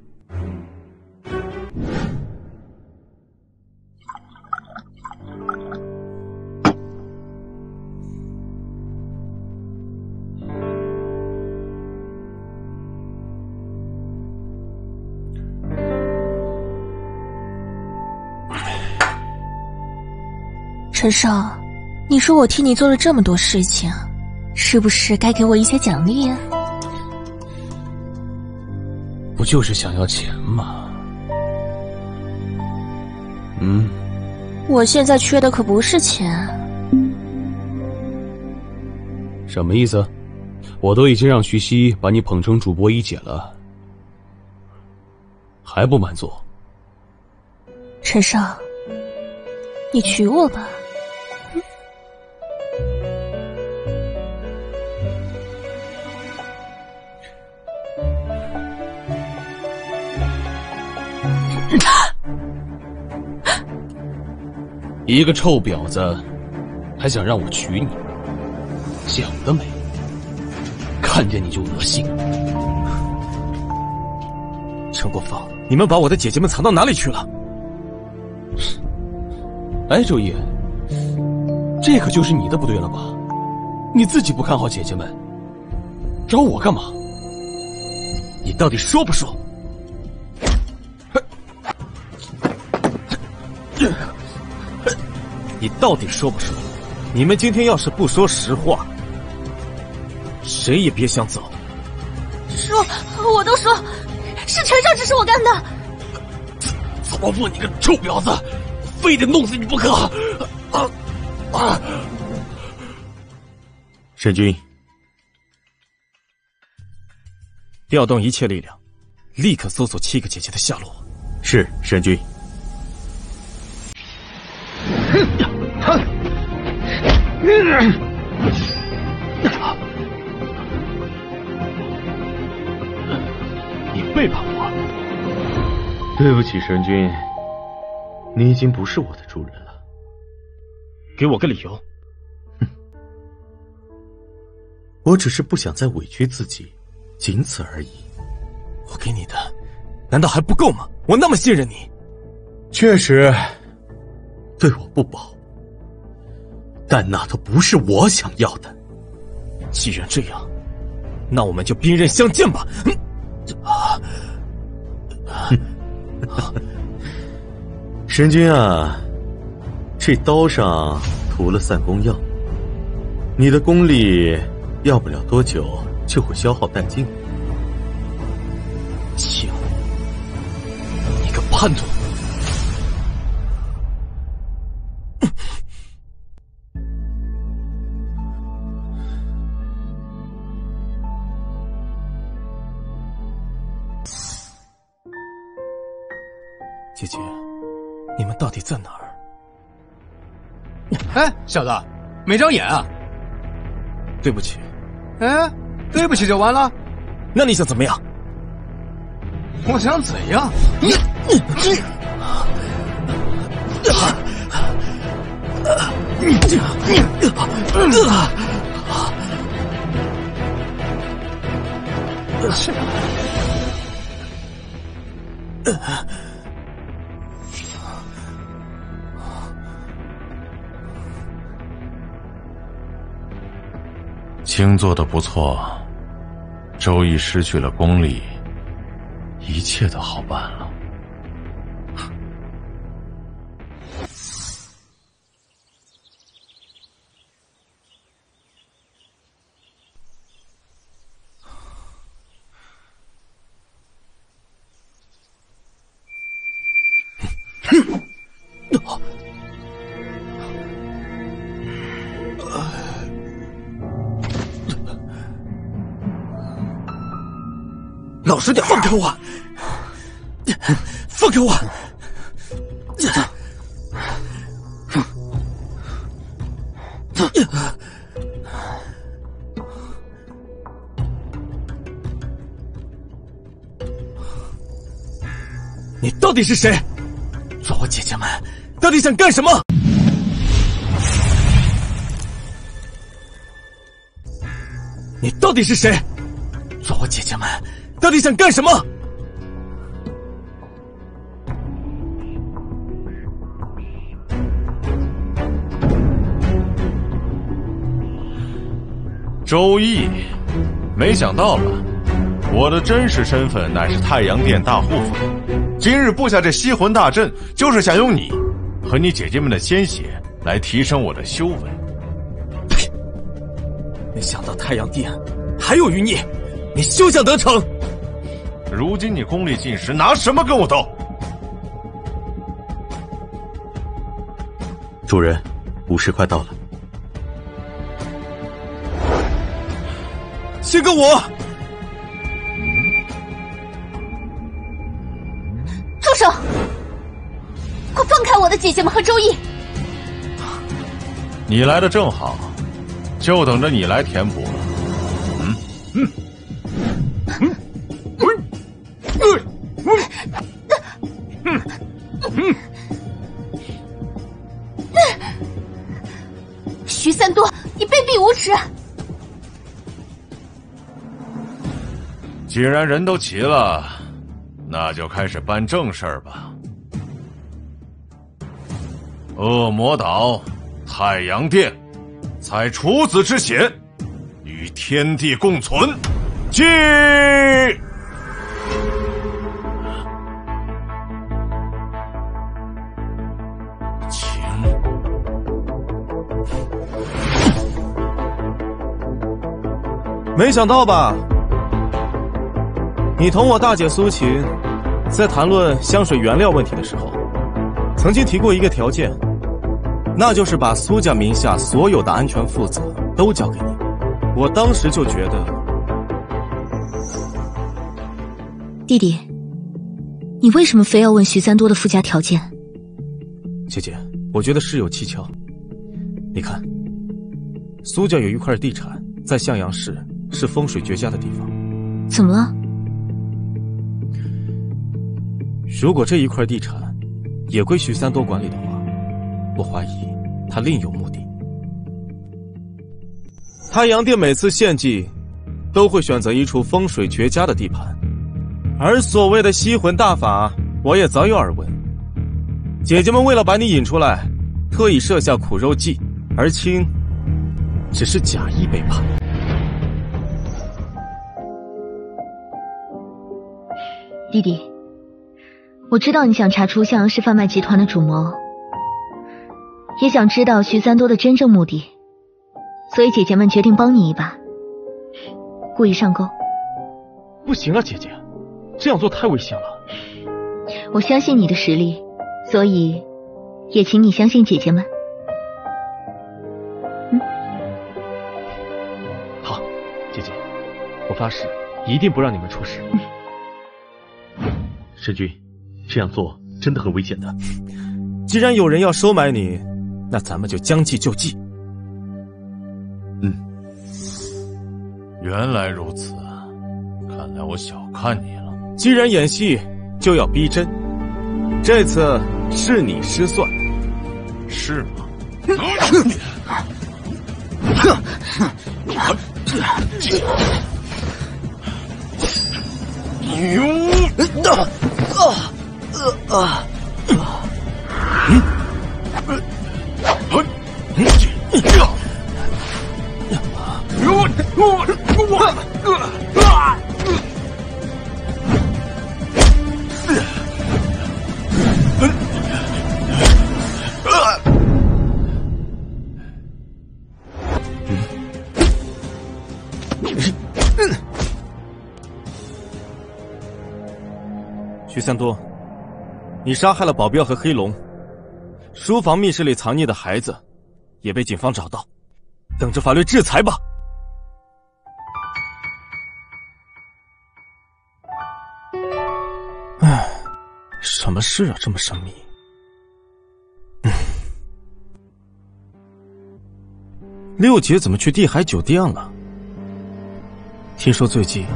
陈少，你说我替你做了这么多事情，是不是该给我一些奖励啊？不就是想要钱吗？嗯，我现在缺的可不是钱。什么意思？我都已经让徐熙把你捧成主播一姐了，还不满足？陈少，你娶我吧。一个臭婊子，还想让我娶你？想得美！看见你就恶心。陈国芳，你们把我的姐姐们藏到哪里去了？哎，周烨，这可就是你的不对了吧？你自己不看好姐姐们，找我干嘛？你到底说不说？你到底说不说？你们今天要是不说实话，谁也别想走。说，我都说，是陈少指使我干的。怎么不，你个臭婊子，非得弄死你不可！啊啊！沈君，调动一切力量，立刻搜索七个姐姐的下落。是，沈君。你背叛我！对不起，神君，你已经不是我的主人了。给我个理由。我只是不想再委屈自己，仅此而已。我给你的，难道还不够吗？我那么信任你。确实，对我不薄。但那都不是我想要的。既然这样，那我们就兵刃相见吧。啊！神君啊，这刀上涂了散功药，你的功力要不了多久就会消耗殆尽。请，你个叛徒！姐姐，你们到底在哪儿？哎，小子，没长眼啊！对不起。哎，对不起就完了？那你想怎么样？我想怎样？你你你！是。星做的不错，周易失去了功力，一切都好办了。老实点！放开我！放开我！你到底是谁？抓我姐姐们，到底想干什么？你到底是谁？抓我姐姐们，到底想干什么？周易，没想到吧？我的真实身份乃是太阳殿大护法。今日布下这吸魂大阵，就是想用你和你姐姐们的鲜血来提升我的修为。呸！没想到太阳殿还有余孽，你休想得逞！如今你功力尽失，拿什么跟我斗？主人，午时快到了。先跟我！住手！快放开我的姐姐们和周易！你来的正好，就等着你来填补了。嗯嗯嗯嗯嗯嗯徐三多，你卑鄙无耻！既然人都齐了，那就开始办正事儿吧。恶魔岛，太阳殿，采处子之血，与天地共存。祭！请。没想到吧？你同我大姐苏秦，在谈论香水原料问题的时候，曾经提过一个条件，那就是把苏家名下所有的安全负责都交给你。我当时就觉得，弟弟，你为什么非要问徐三多的附加条件？姐姐，我觉得事有蹊跷。你看，苏家有一块地产在向阳市，是风水绝佳的地方。怎么了？如果这一块地产也归徐三多管理的话，我怀疑他另有目的。太阳殿每次献祭都会选择一处风水绝佳的地盘，而所谓的吸魂大法，我也早有耳闻。姐姐们为了把你引出来，特意设下苦肉计，而青只是假意背叛。弟弟。我知道你想查出向阳市贩卖集团的主谋，也想知道徐三多的真正目的，所以姐姐们决定帮你一把，故意上钩。不行啊，姐姐，这样做太危险了。我相信你的实力，所以也请你相信姐姐们。嗯，好，姐姐，我发誓一定不让你们出事。神君。这样做真的很危险的。既然有人要收买你，那咱们就将计就计。嗯，原来如此，看来我小看你了。既然演戏，就要逼真。这次是你失算，是吗？啊！啊啊！嗯，嗯，哼，嗯，啊，我我我啊啊！徐三多。你杀害了保镖和黑龙，书房密室里藏匿的孩子也被警方找到，等着法律制裁吧。什么事啊？这么神秘？嗯 六姐怎么去地海酒店了？听说最近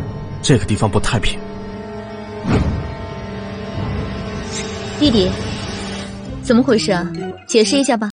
这个地方不太平。弟弟，怎么回事啊？解释一下吧。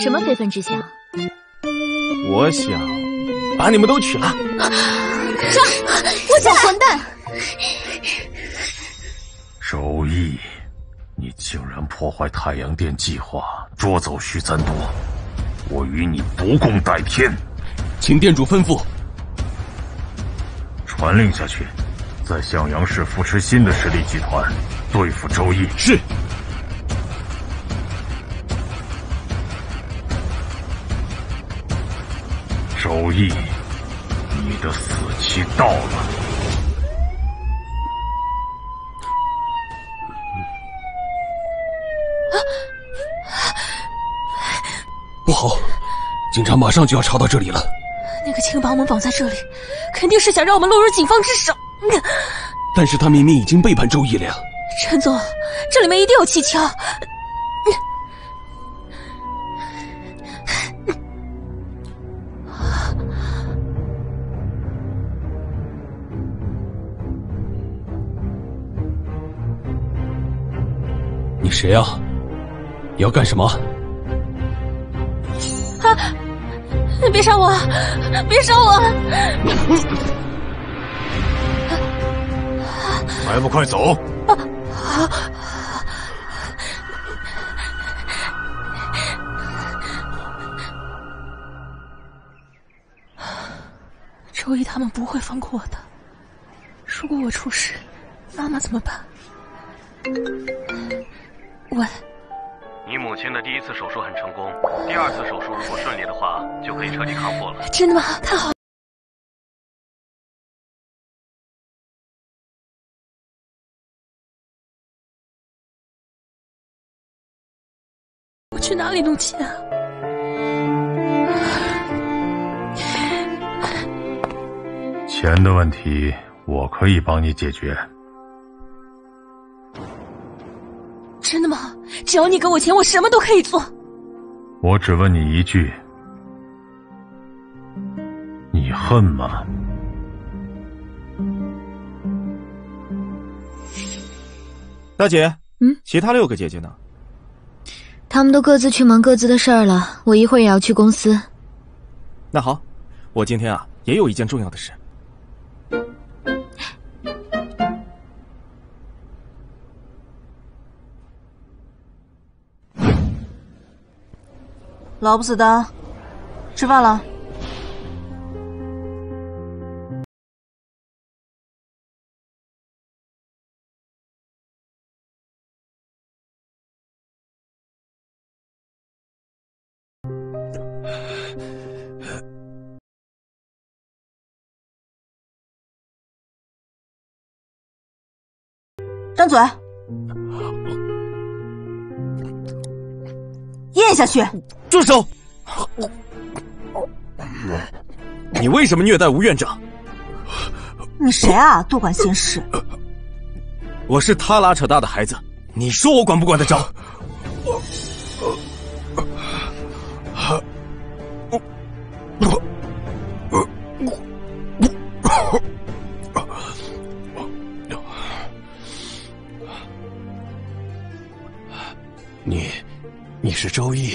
什么非分之想？我想把你们都娶了。杀！我小混蛋！周易，你竟然破坏太阳殿计划，捉走徐三多，我与你不共戴天。请店主吩咐。传令下去，在向阳市扶持新的实力集团，对付周易。是。周易，你的死期到了。不好，警察马上就要查到这里了。那个青把我们绑在这里，肯定是想让我们落入警方之手。但是他明明已经背叛周易了呀！陈总，这里面一定有蹊跷。谁呀？你要干什么？啊！别杀我！别杀我！还不快走！啊！周易他们不会放过我的。如果我出事，妈妈怎么办？喂，你母亲的第一次手术很成功，第二次手术如果顺利的话，就可以彻底康复了。真的吗？太好了！我去哪里弄钱啊？钱的问题，我可以帮你解决。只要你给我钱，我什么都可以做。我只问你一句：你恨吗？大姐，嗯，其他六个姐姐呢？他们都各自去忙各自的事儿了。我一会儿也要去公司。那好，我今天啊也有一件重要的事。老不死的，吃饭了。张嘴，咽下去。住手！你为什么虐待吴院长？你谁啊？多管闲事！我是他拉扯大的孩子，你说我管不管得着？是周易。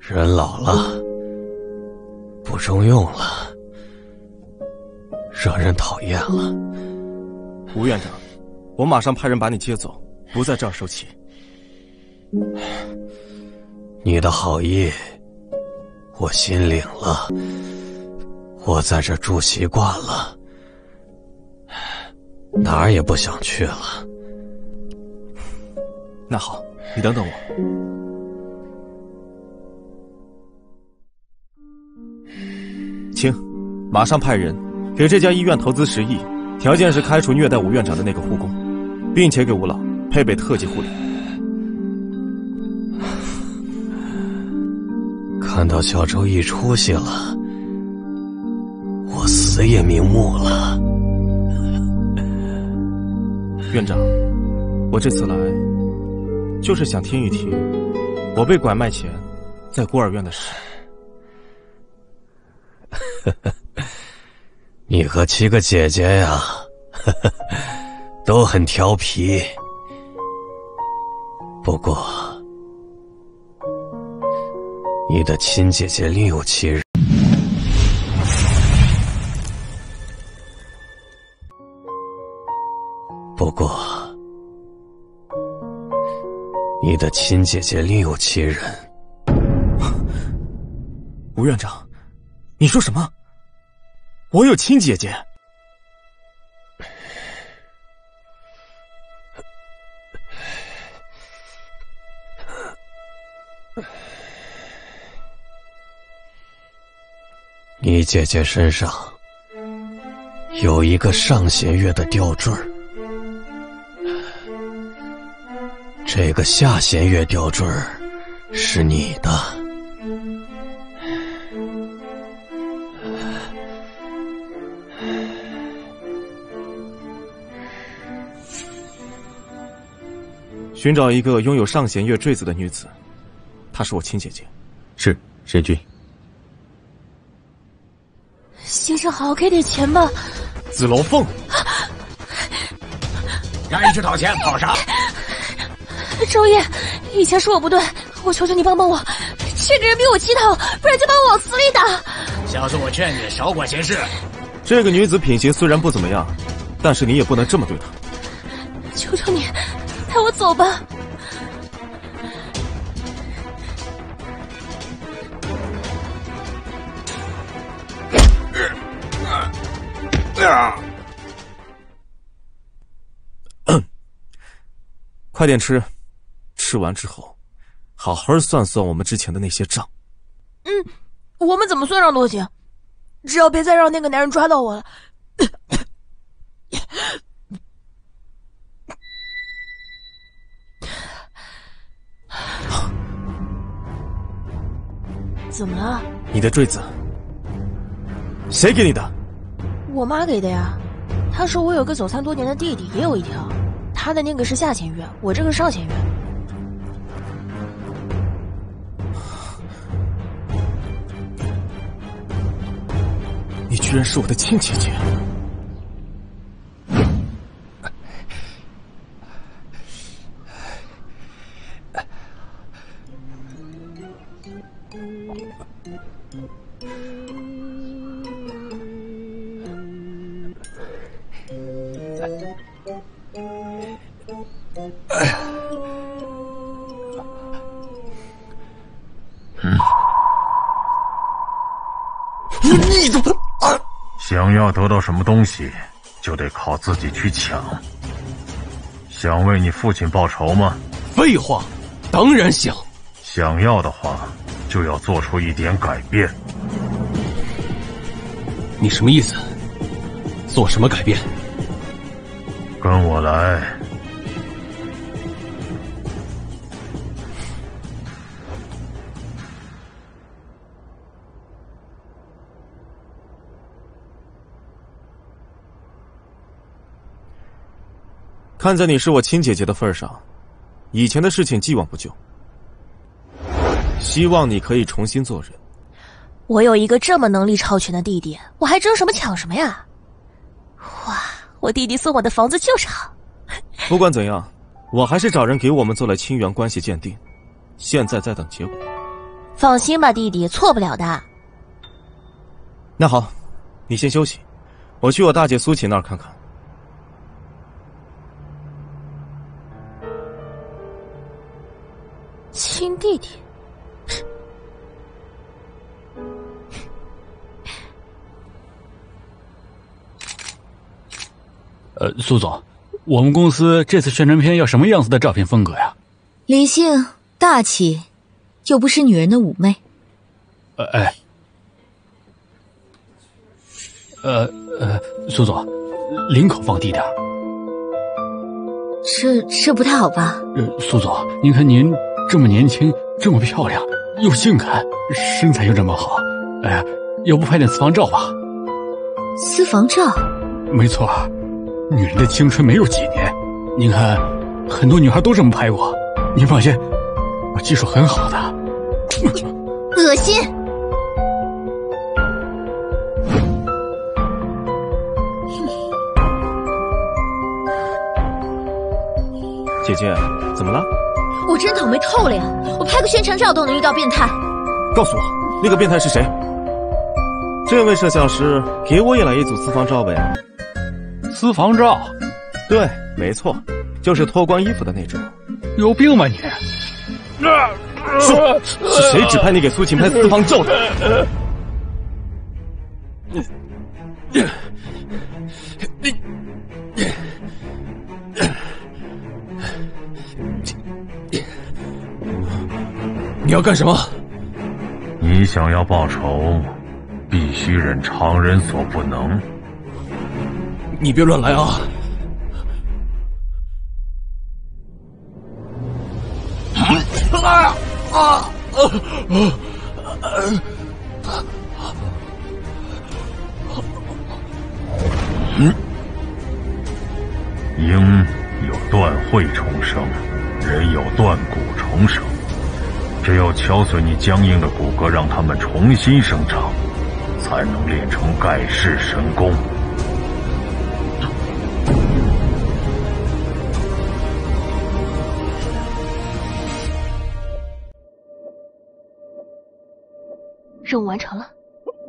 人老了，不中用了，让人讨厌了。吴院长，我马上派人把你接走，不在这儿受气。你的好意，我心领了。我在这住习惯了，哪儿也不想去了。那好，你等等我。请，马上派人给这家医院投资十亿，条件是开除虐待吴院长的那个护工，并且给吴老配备特级护理。看到小周一出息了，我死也瞑目了。院长，我这次来，就是想听一听我被拐卖前在孤儿院的事。你和七个姐姐呀，都很调皮。不过，你的亲姐姐另有其人。不过，你的亲姐姐另有其人。吴院长，你说什么？我有亲姐姐？你姐姐身上有一个上弦月的吊坠儿。这个下弦月吊坠是你的，寻找一个拥有上弦月坠子的女子，她是我亲姐姐。是神君。先生好好，给点钱吧。紫楼凤，让你去讨钱，讨啥？周烨，以前是我不对，我求求你帮帮我，这个人比我乞讨，不然就把我往死里打。小子，我劝你少管闲事。这个女子品行虽然不怎么样，但是你也不能这么对她。求求你，带我走吧。快点吃，吃完之后，好好算算我们之前的那些账。嗯，我们怎么算账都行，只要别再让那个男人抓到我了。怎么了？你的坠子，谁给你的？我妈给的呀。她说我有个走散多年的弟弟，也有一条。他的那个是下弦月，我这个上弦月。居然是我的亲姐姐！要得到什么东西，就得靠自己去抢。想为你父亲报仇吗？废话，当然想。想要的话，就要做出一点改变。你什么意思？做什么改变？跟我来。看在你是我亲姐姐的份上，以前的事情既往不咎。希望你可以重新做人。我有一个这么能力超群的弟弟，我还争什么抢什么呀？哇，我弟弟送我的房子就是好。不管怎样，我还是找人给我们做了亲缘关系鉴定，现在在等结果。放心吧，弟弟，错不了的。那好，你先休息，我去我大姐苏琴那儿看看。亲弟弟，呃，苏总，我们公司这次宣传片要什么样子的照片风格呀？理性、大气，又不是女人的妩媚。呃，哎，呃呃，苏总，领口放低点这这不太好吧？呃，苏总，您看您这么年轻，这么漂亮，又性感，身材又这么好，哎呀，要不拍点私房照吧？私房照？没错，女人的青春没有几年，你看，很多女孩都这么拍过。您放心，我技术很好的。恶心！姐姐，怎么了？我真倒霉透了呀！我拍个宣传照都能遇到变态。告诉我，那个变态是谁？这位摄像师，给我也来一组私房照呗。私房照？对，没错，就是脱光衣服的那种。有病吧你？说，是谁指派你给苏晴拍私房照的？你要干什么？你想要报仇，必须忍常人所不能。你别乱来啊！啊啊啊！嗯，鹰有断喙重生，人有断骨重生。只有敲碎你僵硬的骨骼，让他们重新生长，才能练成盖世神功。任务完成了，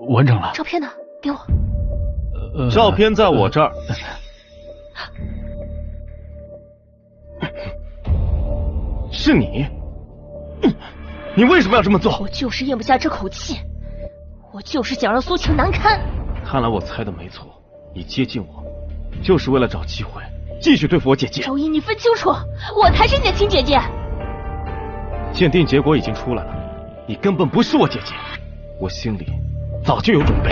完成了。照片呢？给我。呃，照片在我这儿。是你？你为什么要这么做？我就是咽不下这口气，我就是想让苏晴难堪。看来我猜的没错，你接近我，就是为了找机会继续对付我姐姐。周一，你分清楚，我才是你的亲姐姐。鉴定结果已经出来了，你根本不是我姐姐，我心里早就有准备。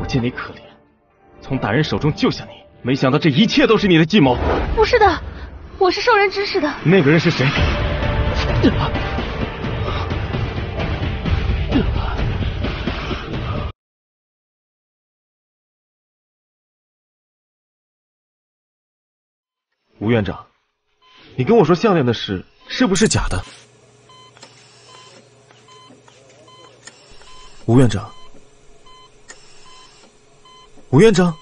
我见你可怜，从歹人手中救下你，没想到这一切都是你的计谋。不是的，我是受人指使的。那个人是谁？吴院长，你跟我说项链的事是不是假的？吴院长，吴院长。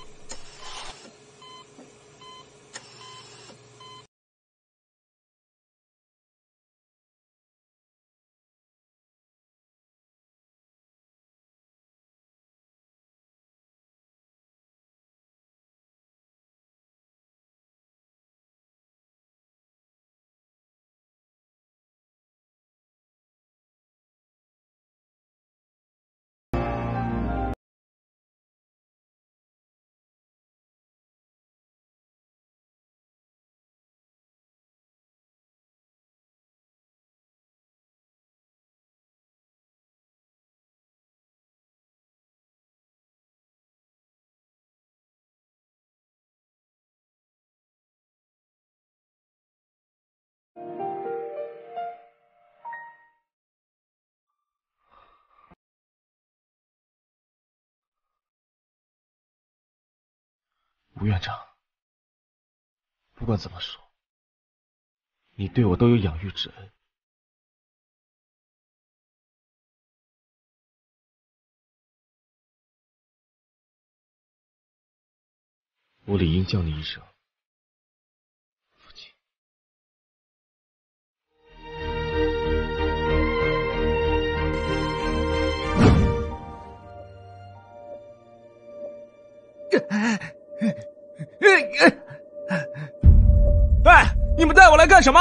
吴院长，不管怎么说，你对我都有养育之恩。我理应叫你一声父亲。哎，你们带我来干什么？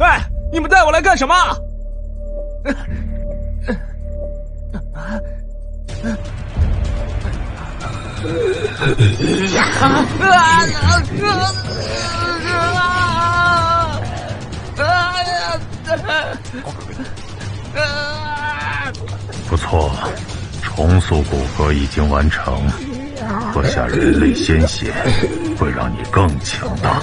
哎，你们带我来干什么？不错，重塑骨骼已经完成，喝下人类鲜血会让你更强大。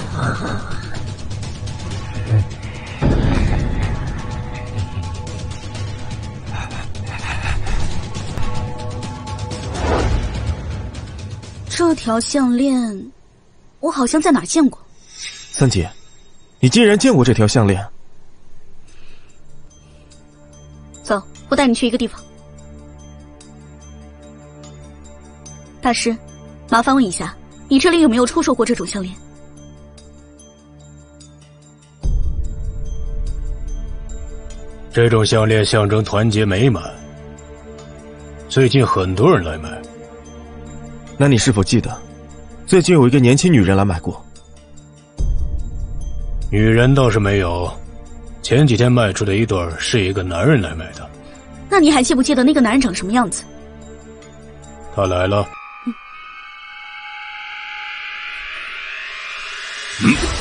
这条项链，我好像在哪见过。三姐，你竟然见过这条项链？走，我带你去一个地方。大师，麻烦问一下，你这里有没有出售过这种项链？这种项链象征团结美满，最近很多人来买。那你是否记得，最近有一个年轻女人来买过？女人倒是没有，前几天卖出的一对是一个男人来买的。那你还记不记得那个男人长什么样子？他来了。站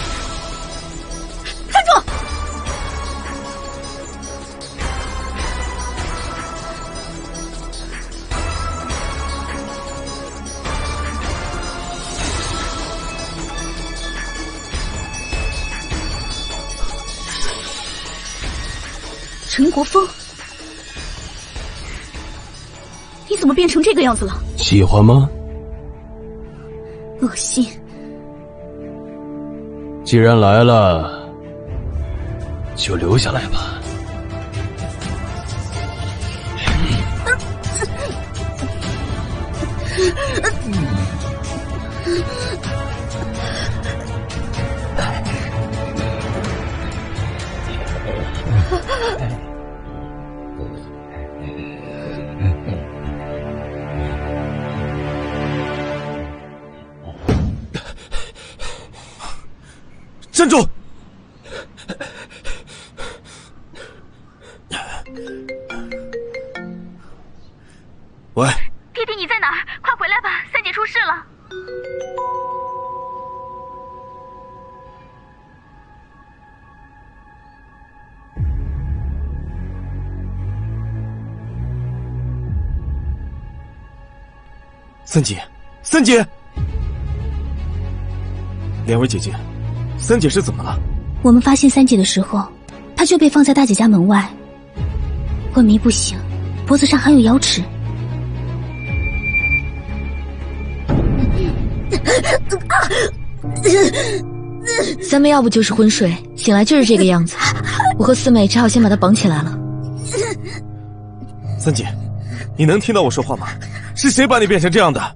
国风，你怎么变成这个样子了？喜欢吗？恶心！既然来了，就留下来吧。站住！喂，弟弟你在哪儿？快回来吧，三姐出事了。三姐，三姐，两位姐姐，三姐是怎么了？我们发现三姐的时候，她就被放在大姐家门外，昏迷不醒，脖子上还有瑶齿。三妹要不就是昏睡，醒来就是这个样子。我和四妹只好先把她绑起来了。三姐，你能听到我说话吗？是谁把你变成这样的？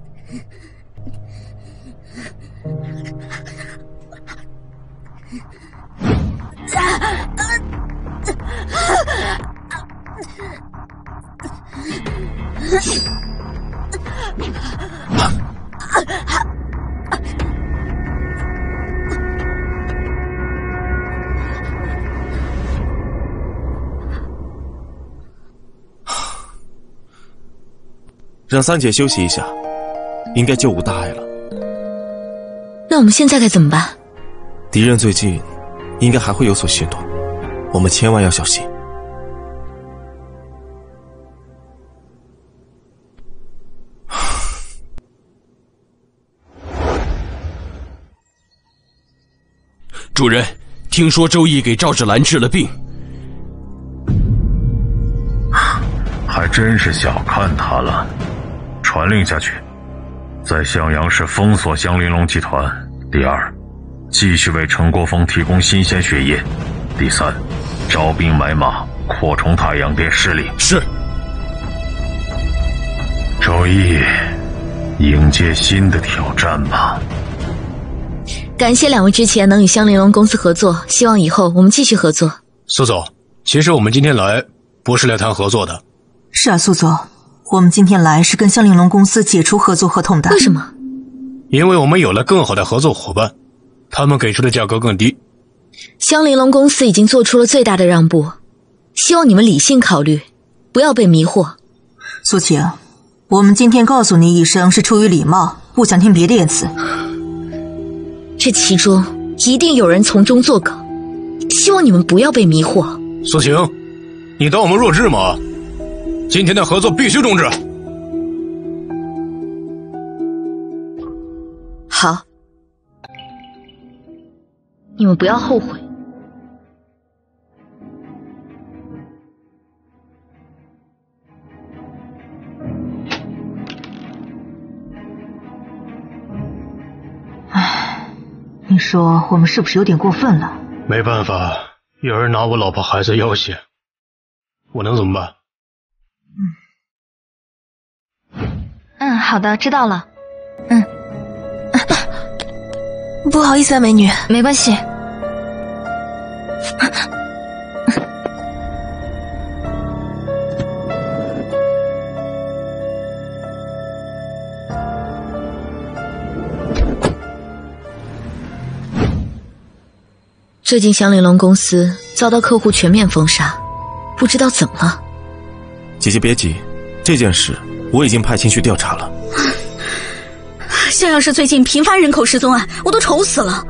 三姐休息一下，应该就无大碍了。那我们现在该怎么办？敌人最近应该还会有所行动，我们千万要小心。主人，听说周易给赵芷兰治了病，还真是小看他了。传令下去，在襄阳市封锁香玲珑集团。第二，继续为陈国峰提供新鲜血液。第三，招兵买马，扩充太阳殿势力。是。周易，迎接新的挑战吧。感谢两位之前能与香玲珑公司合作，希望以后我们继续合作。苏总，其实我们今天来不是来谈合作的。是啊，苏总。我们今天来是跟香玲珑公司解除合作合同的。为什么？因为我们有了更好的合作伙伴，他们给出的价格更低。香玲珑公司已经做出了最大的让步，希望你们理性考虑，不要被迷惑。苏晴，我们今天告诉你一声是出于礼貌，不想听别的言辞。这其中一定有人从中作梗，希望你们不要被迷惑。苏晴，你当我们弱智吗？今天的合作必须终止。好，你们不要后悔。唉，你说我们是不是有点过分了？没办法，有人拿我老婆孩子要挟，我能怎么办？嗯，嗯好的，知道了。嗯不好意思啊，美女，没关系。最近祥玲珑公司遭到客户全面封杀，不知道怎么了。姐姐别急，这件事我已经派亲去调查了。向阳市最近频发人口失踪案，我都愁死了。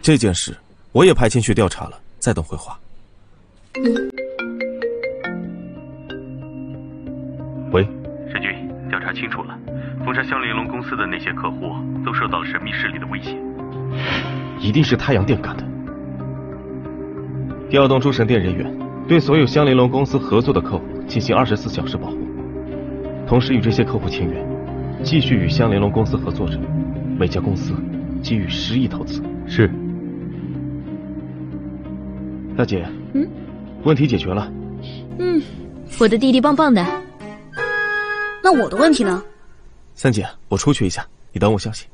这件事我也派亲去调查了，再等回话。喂，沈军，调查清楚了，封杀香玲珑公司的那些客户都受到了神秘势力的威胁。一定是太阳殿干的。调动诸神殿人员，对所有香玲珑公司合作的客户进行二十四小时保护，同时与这些客户签约，继续与香玲珑公司合作着，每家公司给予十亿投资。是。大姐，嗯，问题解决了。嗯，我的弟弟棒棒的。那我的问题呢？三姐，我出去一下，你等我消息。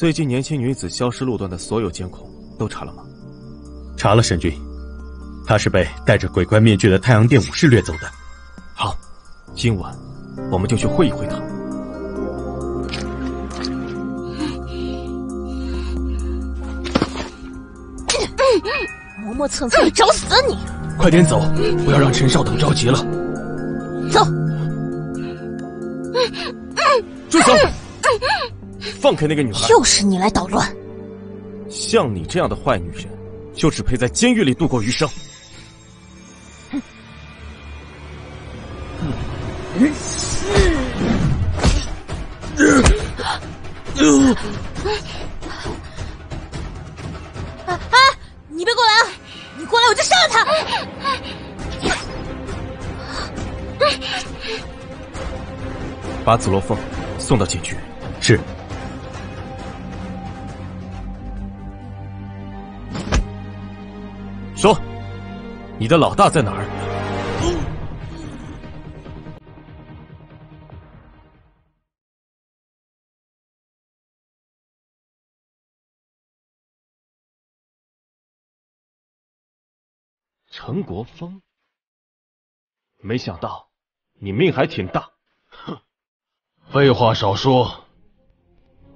最近年轻女子消失路段的所有监控都查了吗？查了，沈军，她是被戴着鬼怪面具的太阳殿武士掠走的。好，今晚我们就去会一会他。磨磨蹭蹭，找死啊你！快点走，不要让陈少等着急了。走。住手！放开那个女孩！又是你来捣乱！像你这样的坏女人，就只配在监狱里度过余生。啊啊！你别过来啊！你过来我就杀了他！把紫罗凤送到警局。是。说，你的老大在哪儿？陈国峰，没想到你命还挺大。哼，废话少说，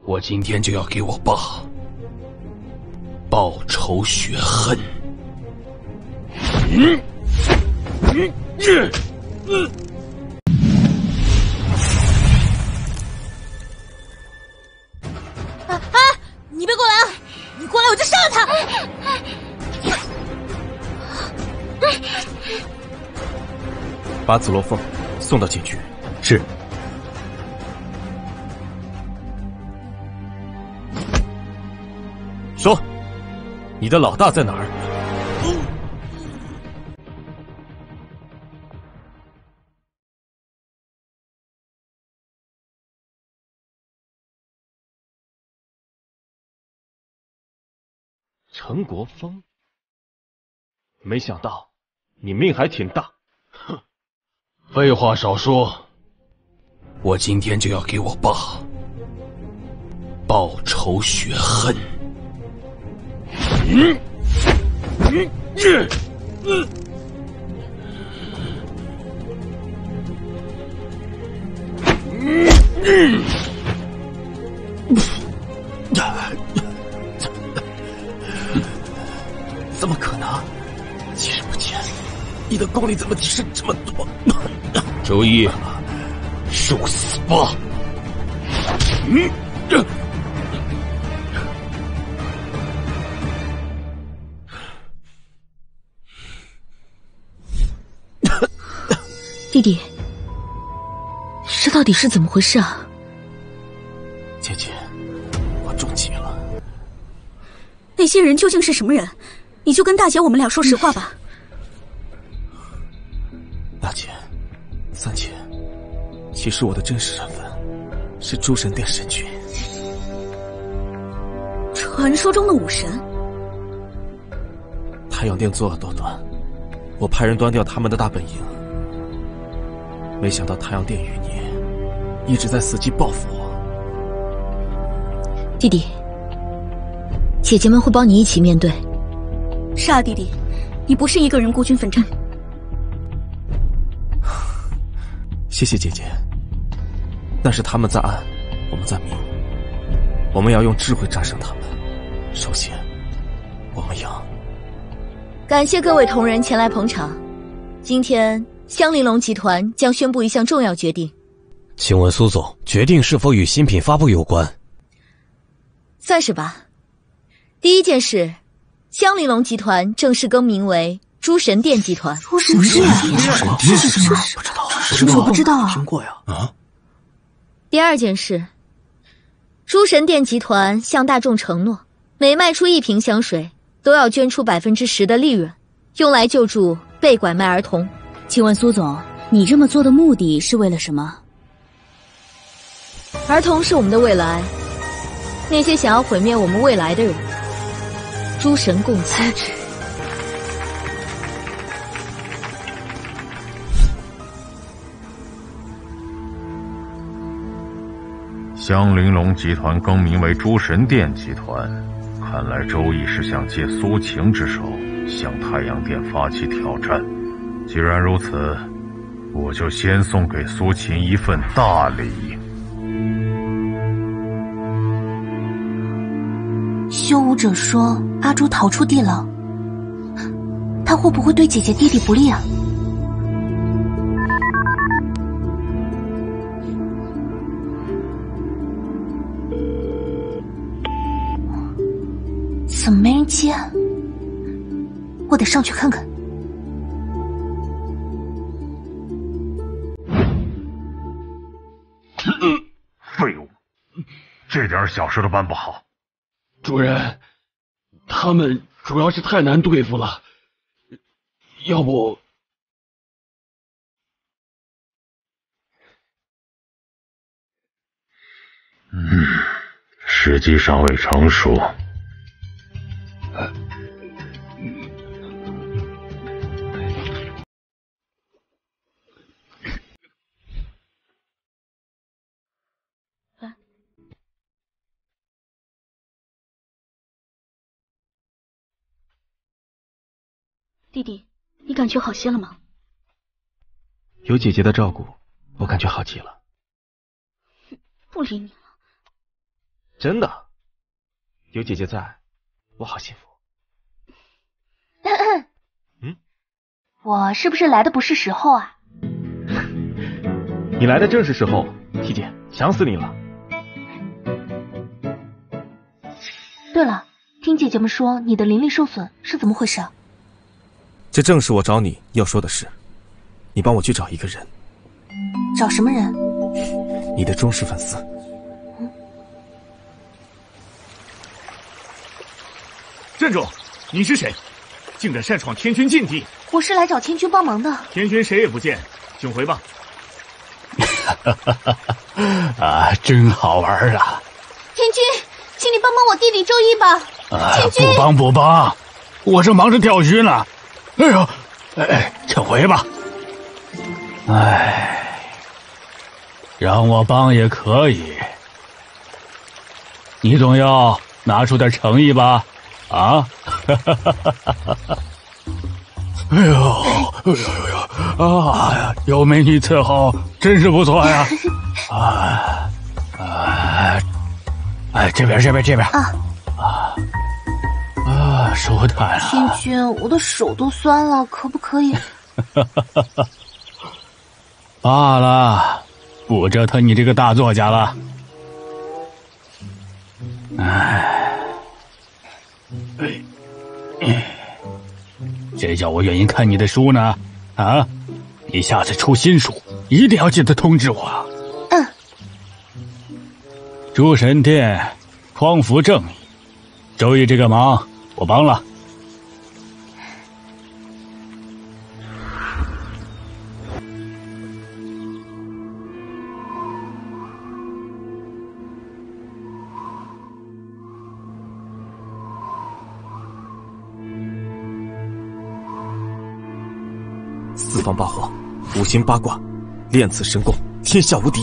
我今天就要给我爸报仇雪恨。嗯，嗯，嗯，嗯。啊啊！你别过来啊！你过来我就杀了他！把紫罗凤送到警局。是。说，你的老大在哪儿？陈国峰，没想到你命还挺大。哼，废话少说，我今天就要给我爸报仇雪恨。嗯，嗯，嗯，嗯。嗯，嗯。功力怎么提升这么多？周一，受死吧！嗯，弟弟，这到底是怎么回事啊？姐姐，我中计了。那些人究竟是什么人？你就跟大姐我们俩说实话吧。大姐，三姐，其实我的真实身份是诸神殿神君，传说中的武神。太阳殿作恶多端，我派人端掉他们的大本营。没想到太阳殿与你一直在伺机报复我。弟弟，姐姐们会帮你一起面对。是啊，弟弟，你不是一个人孤军奋战。谢谢姐姐。但是他们在暗，我们在明。我们要用智慧战胜他们。首先，我们要感谢各位同仁前来捧场。今天香玲珑集团将宣布一项重要决定。请问苏总，决定是否与新品发布有关？算是吧。第一件事，香玲珑集团正式更名为诸神殿集团。诸神殿这是什么？不知道，是我不知道啊。听过呀？啊。第二件事，诸神殿集团向大众承诺，每卖出一瓶香水，都要捐出百分之十的利润，用来救助被拐卖儿童。请问苏总，你这么做的目的是为了什么？儿童是我们的未来，那些想要毁灭我们未来的人，诸神共击之。香玲珑集团更名为诸神殿集团，看来周易是想借苏晴之手向太阳殿发起挑战。既然如此，我就先送给苏秦一份大礼。修武者说阿朱逃出地牢，他会不会对姐姐弟弟不利啊？怎么没人接？我得上去看看。废物，这点小事都办不好。主人，他们主要是太难对付了，要不……嗯，时机尚未成熟。弟弟，你感觉好些了吗？有姐姐的照顾，我感觉好极了。不理你了。真的，有姐姐在，我好幸福。嗯，我是不是来的不是时候啊？你来的正是时候，七姐，想死你了。对了，听姐姐们说你的灵力受损，是怎么回事啊？这正是我找你要说的事，你帮我去找一个人。找什么人？你的忠实粉丝。站住！你是谁？竟敢擅闯天君禁地！我是来找天君帮忙的。天君谁也不见，请回吧。啊，真好玩啊！天君，请你帮帮我弟弟周一吧。啊，天君，不帮不帮，我正忙着钓鱼呢。哎呦，哎哎，请回吧。哎，让我帮也可以，你总要拿出点诚意吧？啊！哎呦，哎呦呦呦！啊，有美女伺候，真是不错呀！啊啊！哎，这边，这边，这边啊啊！啊，舒坦啊！天君，我的手都酸了，可不可以？罢了，不折腾你这个大作家了。哎，谁叫我愿意看你的书呢？啊，你下次出新书一定要记得通知我。嗯。诸神殿，匡扶正义，周易这个忙我帮了。四方八荒，五行八卦，练此神功，天下无敌。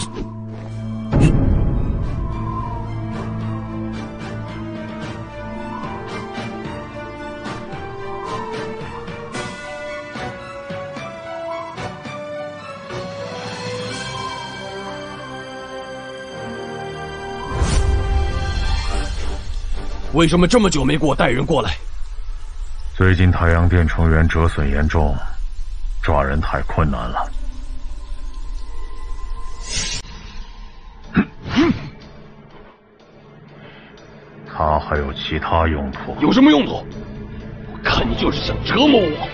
为什么这么久没给我带人过来？最近太阳殿成员折损严重。抓人太困难了，他还有其他用途？有什么用途？我看你就是想折磨我。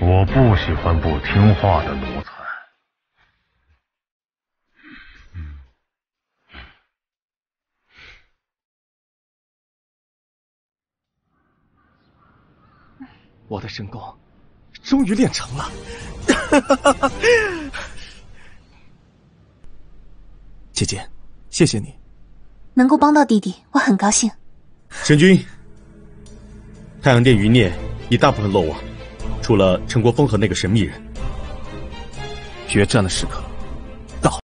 我不喜欢不听话的奴才。我的神功。终于练成了，姐姐，谢谢你，能够帮到弟弟，我很高兴。神君，太阳殿余孽已大部分落网，除了陈国峰和那个神秘人。决战的时刻，